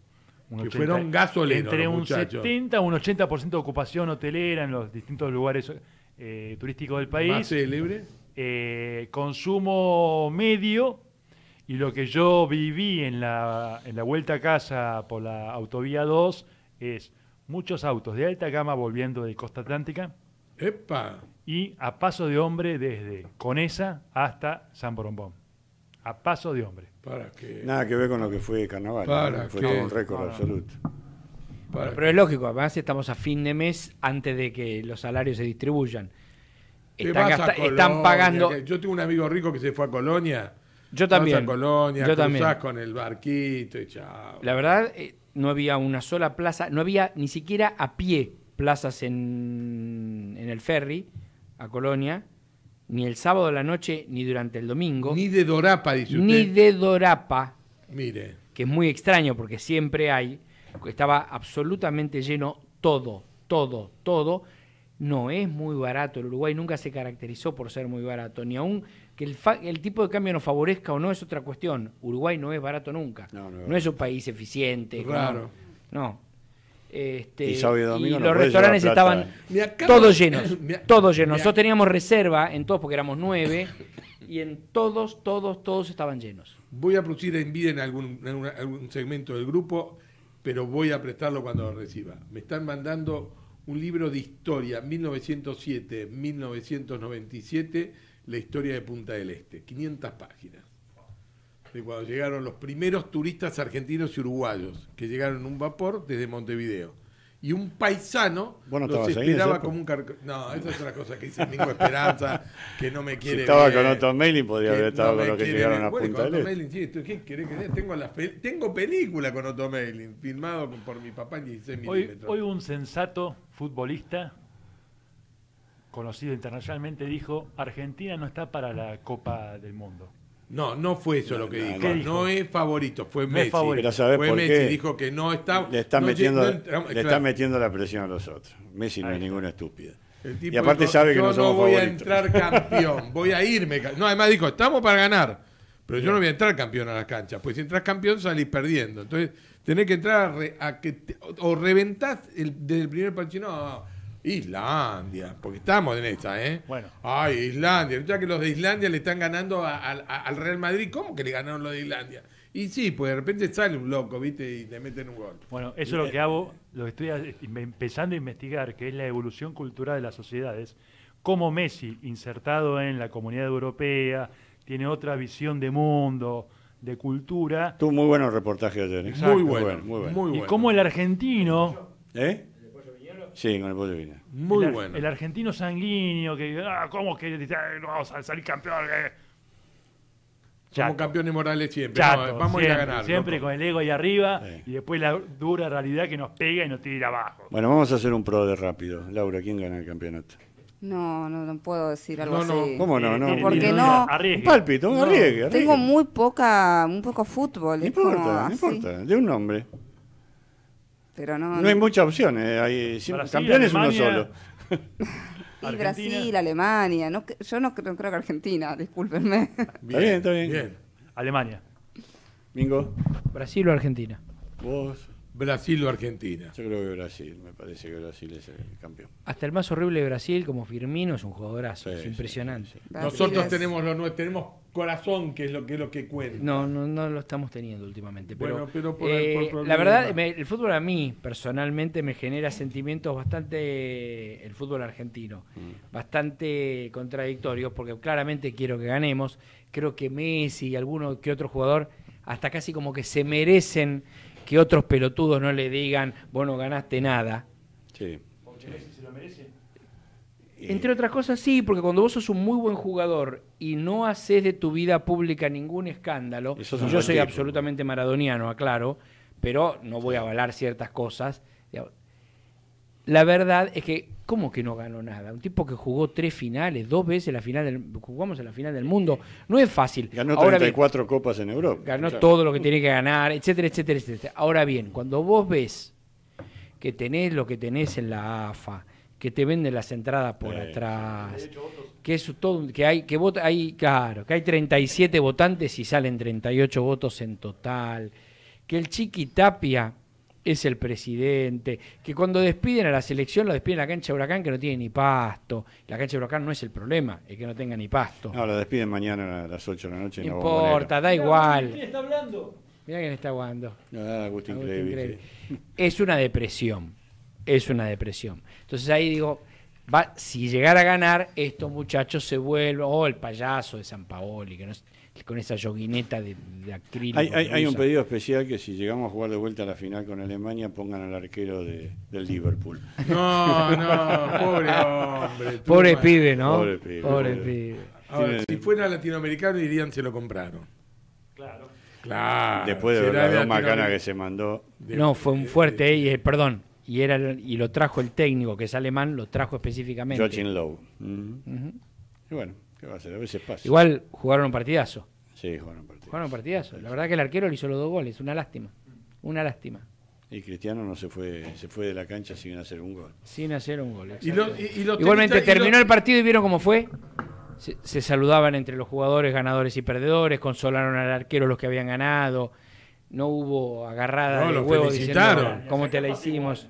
Un Que fueron gasoleros Entre los un muchachos. 70 a un 80% de ocupación hotelera en los distintos lugares eh, turísticos del país. ¿Más célebre? Eh, consumo medio y lo que yo viví en la, en la vuelta a casa por la autovía 2 es muchos autos de alta gama volviendo de Costa Atlántica ¡Epa! y a paso de hombre desde Conesa hasta San Borombón. A paso de hombre. Para que. Nada que ver con lo que fue carnaval. Para ¿no? Fue que- un récord No, no. absoluto. Para Pero es lógico, además estamos a fin de mes antes de que los salarios se distribuyan. Están, vas a gasta- Colonia, están pagando. Yo tengo un amigo rico que se fue a Colonia. Yo Vas también. a Colonia, Yo también. con el barquito y chao. La verdad, eh, no había una sola plaza, no había ni siquiera a pie plazas en, en el ferry a Colonia, ni el sábado de la noche, ni durante el domingo. Ni de Dorapa, dice usted. Ni de Dorapa, Mire. que es muy extraño porque siempre hay, estaba absolutamente lleno todo, todo, todo. No es muy barato, el Uruguay nunca se caracterizó por ser muy barato, ni aún que el, fa- el tipo de cambio nos favorezca o no es otra cuestión. Uruguay no es barato nunca, No, no es no es un país eficiente. No. no. Este, Y sábado y domingo no los restaurantes estaban acabo- todos llenos, todos llenos. Nosotros teníamos reserva en todos porque éramos nueve y en todos, todos, todos estaban llenos. Voy a producir en vida en algún, en una- algún segmento del grupo, pero voy a prestarlo cuando lo reciba. Me están mandando un libro de historia, 1907-1997, la historia de Punta del Este, 500 páginas. De cuando llegaron los primeros turistas argentinos y uruguayos, que llegaron en un vapor desde Montevideo. Y un paisano ¿Vos no los esperaba como un carco- No, esa es otra cosa que dice Mingo Esperanza, que no me quiere Si estaba con Otto Melling, podría haber estado no con los que llegaron a Bueno, Punta del Este. Sí, esto- ¿qué querés que te- Tengo, las tengo película con Otto Melling, filmado por mi papá en 16 Hoy, milímetros. hoy un sensato futbolista conocido internacionalmente dijo, Argentina no está para la Copa del Mundo. No, no fue eso lo que no, dijo. No es favorito, fue No es Messi. favorito. Pero ¿sabés fue por Messi, qué? dijo que no está. Le está, no metiendo, no le claro. está metiendo la presión a los otros. Messi no es ninguna estúpida. Y aparte dijo, sabe que yo no somos voy favoritos. a entrar campeón, voy a irme. No, además dijo, estamos para ganar, pero yo no voy a entrar campeón a las canchas, pues si entras campeón salís perdiendo. Entonces tenés que entrar a, re- a que te- o reventás el, desde el primer partido. No, Islandia, porque estamos en esa, ¿eh? Bueno. Ay, Islandia. Ya que los de Islandia le están ganando a- al- a- al Real Madrid, ¿cómo que le ganaron los de Islandia? Y sí, pues de repente sale un loco, ¿viste? Y te meten un gol. Bueno, eso es lo que hago, lo que estoy empezando a investigar, que es la evolución cultural de las sociedades. Cómo Messi, insertado en la comunidad europea, tiene otra visión de mundo, de cultura. Tuvo muy buenos reportajes ayer. ¿eh? Exacto. muy bueno, muy bueno. y cómo el argentino, ¿Eh? Sí, con el pollo vino. el, ar- el argentino sanguíneo, que, ah, ¿cómo que dice, "Ay, no vamos a salir campeón? eh"? Somos campeones morales siempre. Chato, No, vamos a ir a ganar. Siempre loco. con el ego ahí arriba y después la dura realidad que nos pega y nos tira abajo. Bueno, vamos a hacer un pro de rápido. Laura, ¿quién gana el campeonato? No, no, no puedo decir algo No, no. así. ¿Cómo no? No, porque no. Un pálpito, un arriesgue, arriesgue. Tengo muy poca, muy poco fútbol. No importa, no importa. De un nombre. Pero no. No hay muchas opciones. Hay siempre- Brasil, campeones uno solo. Y Brasil, Alemania. No, que- yo no, cre- no creo que Argentina, discúlpenme. está bien, está bien. Alemania. Mingo. Brasil o Argentina. Vos. Brasil o Argentina. Yo creo que Brasil. Me parece que Brasil es el campeón. Hasta el más horrible de Brasil, como Firmino, es un jugadorazo. es impresionante. Nosotros tenemos lo nuestro, tenemos corazón, que es lo que es lo que cuenta. No, no, no lo estamos teniendo últimamente. Pero, Bueno, pero por- eh, por la verdad, me- el fútbol a mí personalmente me genera sentimientos bastante, el fútbol argentino, Mm. bastante contradictorios, porque claramente quiero que ganemos. Creo que Messi y alguno que otro jugador, hasta casi como que se merecen que otros pelotudos no le digan, vos no ganaste nada. Sí. ¿Se lo merece? Entre otras cosas, sí, porque cuando vos sos un muy buen jugador y no haces de tu vida pública ningún escándalo, un yo soy tipo. absolutamente maradoniano, aclaro, pero no voy a avalar ciertas cosas. La verdad es que, ¿cómo que no ganó nada? Un tipo que jugó tres finales, dos veces la final del, jugamos en la final del mundo, no es fácil. Ganó Ahora bien, 34 copas en Europa. ganó Claro. todo lo que tiene que ganar, etcétera, etcétera, etcétera. Ahora bien, cuando vos ves que tenés lo que tenés en la AFA, que te venden las entradas por atrás, que es todo, que hay, que vota, hay, claro, que hay 37 votantes y salen 38 votos en total, que el Chiqui Tapia es el presidente, que cuando despiden a la selección lo despiden en la cancha de Huracán que no tiene ni pasto. La cancha de Huracán no es el problema, es que no tenga ni pasto. No, la despiden mañana a las 8 de la noche. No importa, da igual. está hablando? Mira quién está jugando. Ah, Agustín Agustín sí. Es una depresión. Es una depresión. Entonces ahí digo, va, si llegara a ganar, estos muchachos se vuelven, o el payaso de San Paoli, que no es- con esa yoguineta de, de acrílico. Hay, hay- que hay un pedido especial que si llegamos a jugar de vuelta a la final con Alemania, pongan al arquero de, del Liverpool. No, no, pobre hombre. tú, Pobre man. pibe, ¿no? Pobre pibe. Pobre pobre. pibe. Ahora, si fuera latinoamericano dirían se lo compraron. Claro. Claro. Después de las dos macanas que se mandó. No, fue un fuerte, y, eh, perdón, y, era, y lo trajo el técnico, que es alemán, lo trajo específicamente. Joachim Lowe. Y bueno, ¿qué va a hacer? A veces pasa. Igual jugaron un partidazo. Sí, jugaron partido. Jugaron un partidazo. La verdad que el arquero le hizo los dos goles, una lástima. Una lástima. Y Cristiano no se fue, se fue de la cancha sin hacer un gol. Sin hacer un gol. Y lo- exacto. y- y los Igualmente terminó el partido y vieron cómo fue. Se, se saludaban entre los jugadores ganadores y perdedores, consolaron al arquero los que habían ganado. No hubo agarrada No, de huevo felicitaron. diciendo cómo te la hicimos.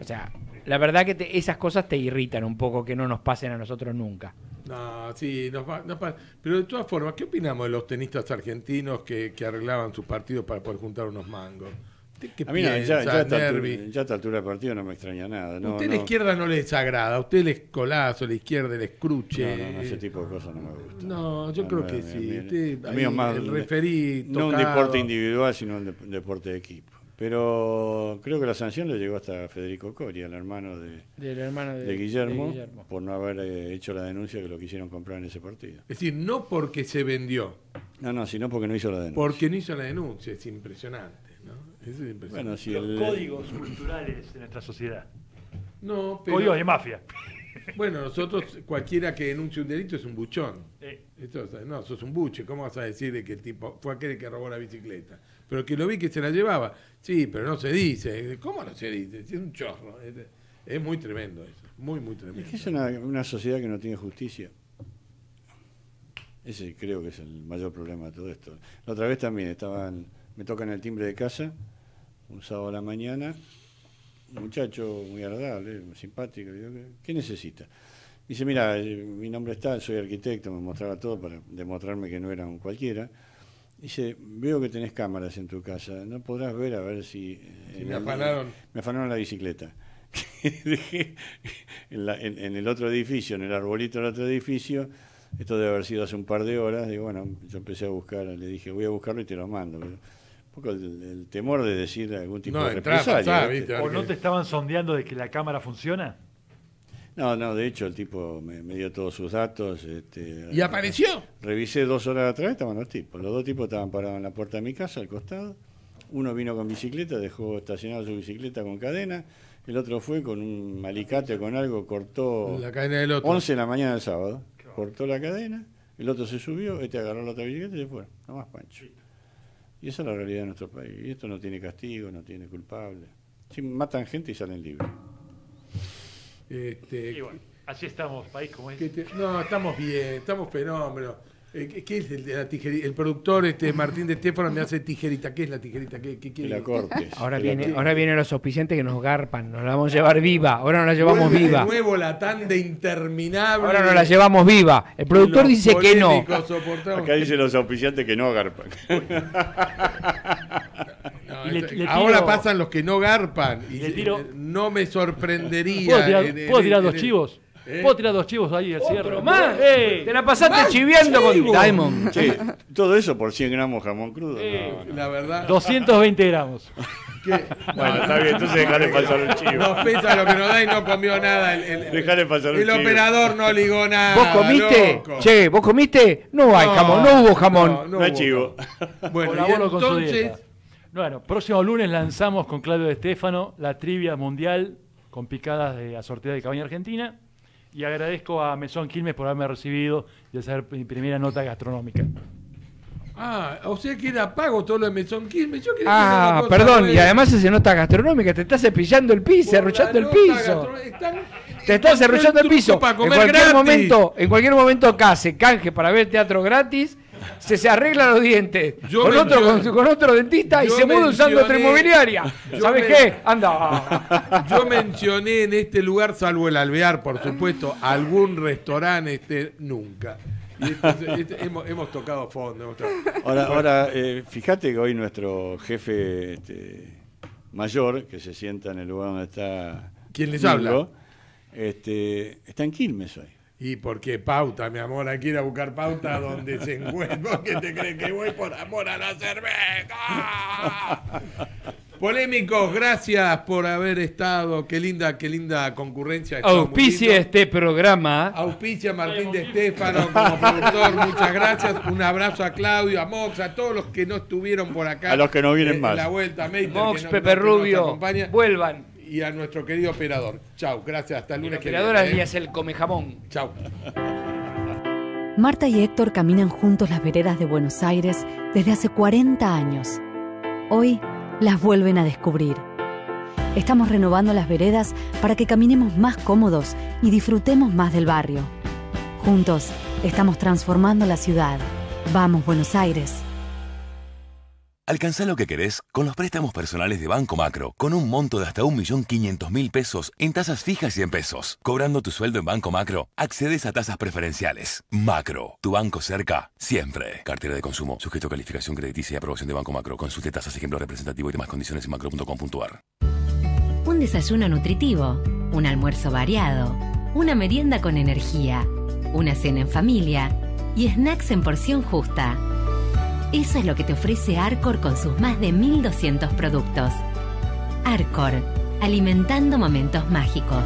O sea, la verdad que te- esas cosas te irritan un poco que no nos pasen a nosotros nunca. No, sí, nos va- nos pa- pero de todas formas, ¿qué opinamos de los tenistas argentinos que, que arreglaban sus partidos para poder juntar unos mangos? ¿Usted qué A mí no, ya, piensa, ya Nervi? altura, ya a esta altura del partido no me extraña nada. A No, usted no, la izquierda no le desagrada, a usted el escolazo, la izquierda el escruche. No, no, no, ese tipo de cosas no me gusta. No, yo creo que sí. Usted a mí ahí, es más el referí No un deporte individual, sino un, dep- deporte de equipo. Pero creo que la sanción le llegó hasta Federico Coria, el hermano de, Del hermano de, de Guillermo, de Guillermo. por no haber eh, hecho la denuncia que lo quisieron comprar en ese partido. Es decir, no porque se vendió, No, no, sino porque no hizo la denuncia. porque no hizo la denuncia. Es impresionante, ¿no? Eso es impresionante. Bueno, si Los el- códigos culturales de nuestra sociedad. No, pero... Códigos de mafia. Bueno, nosotros, cualquiera que denuncie un delito es un buchón. Eh. Esto, no, sos un buche. ¿Cómo vas a decir de que el tipo fue aquel que robó la bicicleta? Pero que lo vi que se la llevaba. Sí, pero no se dice. ¿Cómo no se dice? Es un chorro. Es, muy tremendo eso. Muy, muy tremendo. Es que es una, una sociedad que no tiene justicia. Ese creo que es el mayor problema de todo esto. La otra vez también estaban, me tocan el timbre de casa, un sábado a la mañana, un muchacho muy agradable, muy simpático, digo, ¿qué- ¿qué necesita? Dice, mira, eh, mi nombre está, soy arquitecto, me mostraba todo para demostrarme que no era un cualquiera. Dice, veo que tenés cámaras en tu casa, ¿no podrás ver a ver si... eh, Si me el- afanaron. me afanaron la bicicleta. Dejé en, la- en- en el otro edificio, en el arbolito del otro edificio, esto debe haber sido hace un par de horas, digo, bueno, yo empecé a buscar, le dije, voy a buscarlo y te lo mando. Pero un poco el, el temor de decir algún tipo No, de represalia. ¿O no te estaban sondeando de que la cámara funciona? No, no, de hecho el tipo me, me dio todos sus datos. Este, ¿Y apareció? Revisé dos horas atrás, estaban los tipos. Los dos tipos estaban parados en la puerta de mi casa, al costado. Uno vino con bicicleta, dejó estacionada su bicicleta con cadena. El otro fue con un alicate o con algo, cortó La cadena del otro. 11 de la mañana del sábado. Cortó la cadena, el otro se subió, este agarró la otra bicicleta y se fue. No más pancho. Y esa es la realidad de nuestro país. Y esto no tiene castigo, no tiene culpable. Sí, matan gente y salen libres. Este, Y bueno, así estamos, país como es. ¿qué te- no, estamos bien, estamos fenómenos. Eh, ¿qué- ¿Qué es el de la tijerita? El productor este Martín de Estefano me hace tijerita. ¿Qué es la tijerita? ¿Qué, qué quiere? Ahora viene, ahora vienen los auspiciantes que nos garpan, nos la vamos a llevar viva, ahora nos la llevamos Vuelve viva. De nuevo la tanda interminable. Ahora nos la llevamos viva. El productor Los dice que no. soportamos. Acá dicen los auspiciantes que no garpan. No, Y le- esto- le tiro- ahora pasan los que no garpan. Y Le tiro- eh, no me sorprendería. ¿Puedo tirar, en el- puedo tirar en dos chivos? ¿Eh? ¿Puedo tirar dos chivos ahí al cierre? Más. ¡Ey! Te la pasaste ¡Más chiviando con! Diamond. Che, todo eso por 100 gramos jamón crudo. Eh, No, no. La verdad. 220 gramos. ¿Qué? Bueno, está bien, entonces dejale pasar un chivo. Nos pesa lo que nos da y no comió nada. El, el- Dejale pasar un el chivo. operador no ligó nada. ¿Vos comiste? loco. Che, ¿vos comiste? No hay No, jamón, no hubo jamón. no, no No hay chivo. Bueno, y Colaboro con su entonces, dieta. Bueno, próximo lunes lanzamos con Claudio de Estefano la trivia mundial con picadas de asortida de cabaña argentina. Y agradezco a Mesón Quilmes por haberme recibido y hacer mi primera nota gastronómica. Ah, o sea que era pago todo lo de Mesón Quilmes. Yo quería que Ah, perdón, y además se nota gastronómica, te estás cepillando el piso, la el piso. están- Te estás arrullando el piso. para En cualquier gratis. momento, en cualquier momento case, canje para ver teatro gratis, se, se arregla los dientes Yo con otro, con, con otro dentista y se muda usando otra inmobiliaria. ¿Sabes qué? Anda. Yo mencioné en este lugar, salvo el alvear, por supuesto, algún restaurante, este, nunca. Y este- este- hemos, hemos tocado fondo. hemos tocado- Ahora, ahora eh, fíjate que hoy nuestro jefe este, mayor, que se sienta en el lugar donde está. ¿Quién les habla? Este, está en Quilmes hoy. Y porque pauta, mi amor, hay que ir a buscar pauta donde se encuentra. ¿Por qué te crees que voy por amor a la cerveza? Polémicos, gracias por haber estado. Qué linda, qué linda concurrencia. Auspicia este programa. Auspicia Martín de Estefano como productor, muchas gracias. Un abrazo a Claudio, a Mox, a todos los que no estuvieron por acá. A los que no vienen eh, en más. la vuelta, Mox, no- Pepe Rubio, acompaña, vuelvan. Y a nuestro querido operador. Chau, gracias. Hasta el lunes que viene. ¿eh? El come jamón. Chau. Marta y Héctor caminan juntos las veredas de Buenos Aires desde hace 40 años. Hoy las vuelven a descubrir. Estamos renovando las veredas para que caminemos más cómodos y disfrutemos más del barrio. Juntos estamos transformando la ciudad. Vamos, Buenos Aires. Alcanza lo que querés con los préstamos personales de Banco Macro, con un monto de hasta 1.500.000 pesos en tasas fijas y en pesos. Cobrando tu sueldo en Banco Macro, accedes a tasas preferenciales. Macro, tu banco cerca, siempre. Cartera de consumo, sujeto a calificación crediticia y aprobación de Banco Macro. Consulte tasas, ejemplo representativo y demás condiciones en macro.com.ar. Un desayuno nutritivo, un almuerzo variado, una merienda con energía, una cena en familia y snacks en porción justa. Eso es lo que te ofrece Arcor con sus más de 1200 productos. Arcor, alimentando momentos mágicos.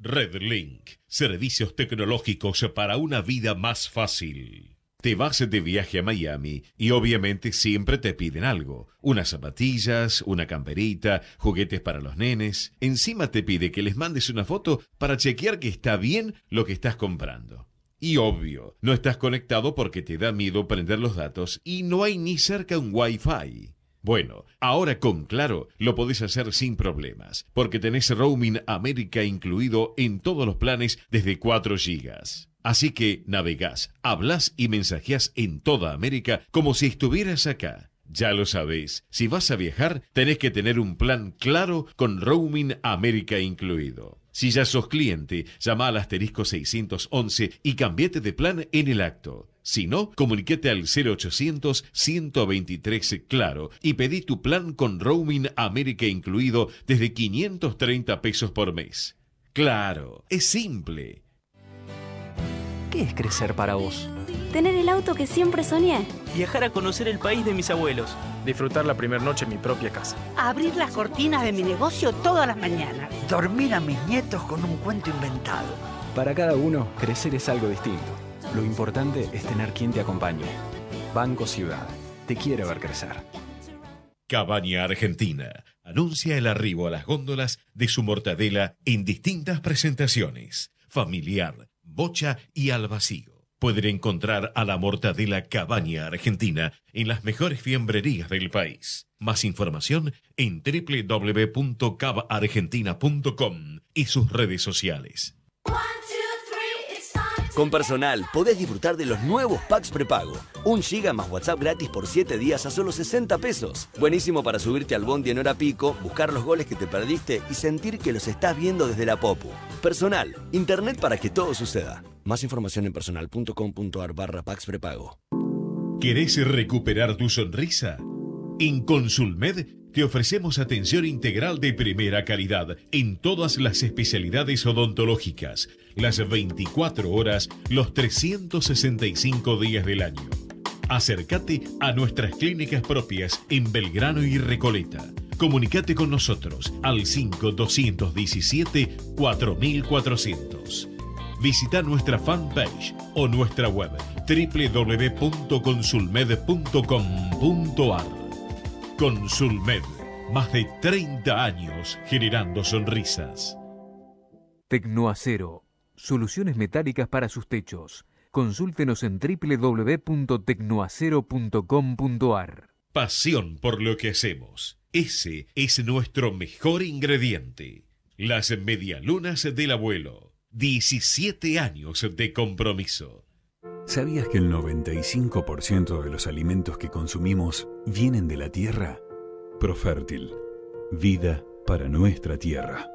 RedLink, servicios tecnológicos para una vida más fácil. Te vas de viaje a Miami y obviamente siempre te piden algo. Unas zapatillas, una camperita, juguetes para los nenes. Encima te pide que les mandes una foto para chequear que está bien lo que estás comprando. Y obvio, no estás conectado porque te da miedo prender los datos y no hay ni cerca un Wi-Fi. Bueno, ahora con Claro lo podés hacer sin problemas, porque tenés roaming América incluido en todos los planes desde 4 gigas. Así que navegás, hablas y mensajeás en toda América como si estuvieras acá. Ya lo sabés, si vas a viajar, tenés que tener un plan claro con roaming América incluido. Si ya sos cliente, llama al asterisco 611 y cambiate de plan en el acto. Si no, comuníquete al 0800 123 Claro y pedí tu plan con roaming América incluido desde 530 pesos por mes. Claro, es simple. ¿Qué es crecer para vos? Tener el auto que siempre soñé. Viajar a conocer el país de mis abuelos. Disfrutar la primera noche en mi propia casa. Abrir las cortinas de mi negocio todas las mañanas. Dormir a mis nietos con un cuento inventado. Para cada uno, crecer es algo distinto. Lo importante es tener quien te acompañe. Banco Ciudad. Te quiere ver crecer. Cabaña Argentina anuncia el arribo a las góndolas de su mortadela en distintas presentaciones: familiar, bocha y al vacío. Pueden encontrar a la mortadela Cabaña Argentina en las mejores fiambrerías del país. Más información en www.cabargentina.com y sus redes sociales. Con Personal podés disfrutar de los nuevos packs prepago. Un giga más WhatsApp gratis por 7 días a solo 60 pesos. Buenísimo para subirte al bondi en hora pico, buscar los goles que te perdiste y sentir que los estás viendo desde la Popu. Personal, internet para que todo suceda. Más información en personal.com.ar barra packs prepago. ¿Querés recuperar tu sonrisa? En Consulmed te ofrecemos atención integral de primera calidad en todas las especialidades odontológicas, las 24 horas, los 365 días del año. Acércate a nuestras clínicas propias en Belgrano y Recoleta. Comunicate con nosotros al 5217 4400. Visita nuestra fanpage o nuestra web www.consulmed.com.ar. Consulmed, más de 30 años generando sonrisas. Tecnoacero, soluciones metálicas para sus techos. Consúltenos en www.tecnoacero.com.ar. Pasión por lo que hacemos. Ese es nuestro mejor ingrediente. Las medialunas del abuelo. 17 años de compromiso. ¿Sabías que el 95% de los alimentos que consumimos vienen de la tierra? Profértil. Vida para nuestra tierra.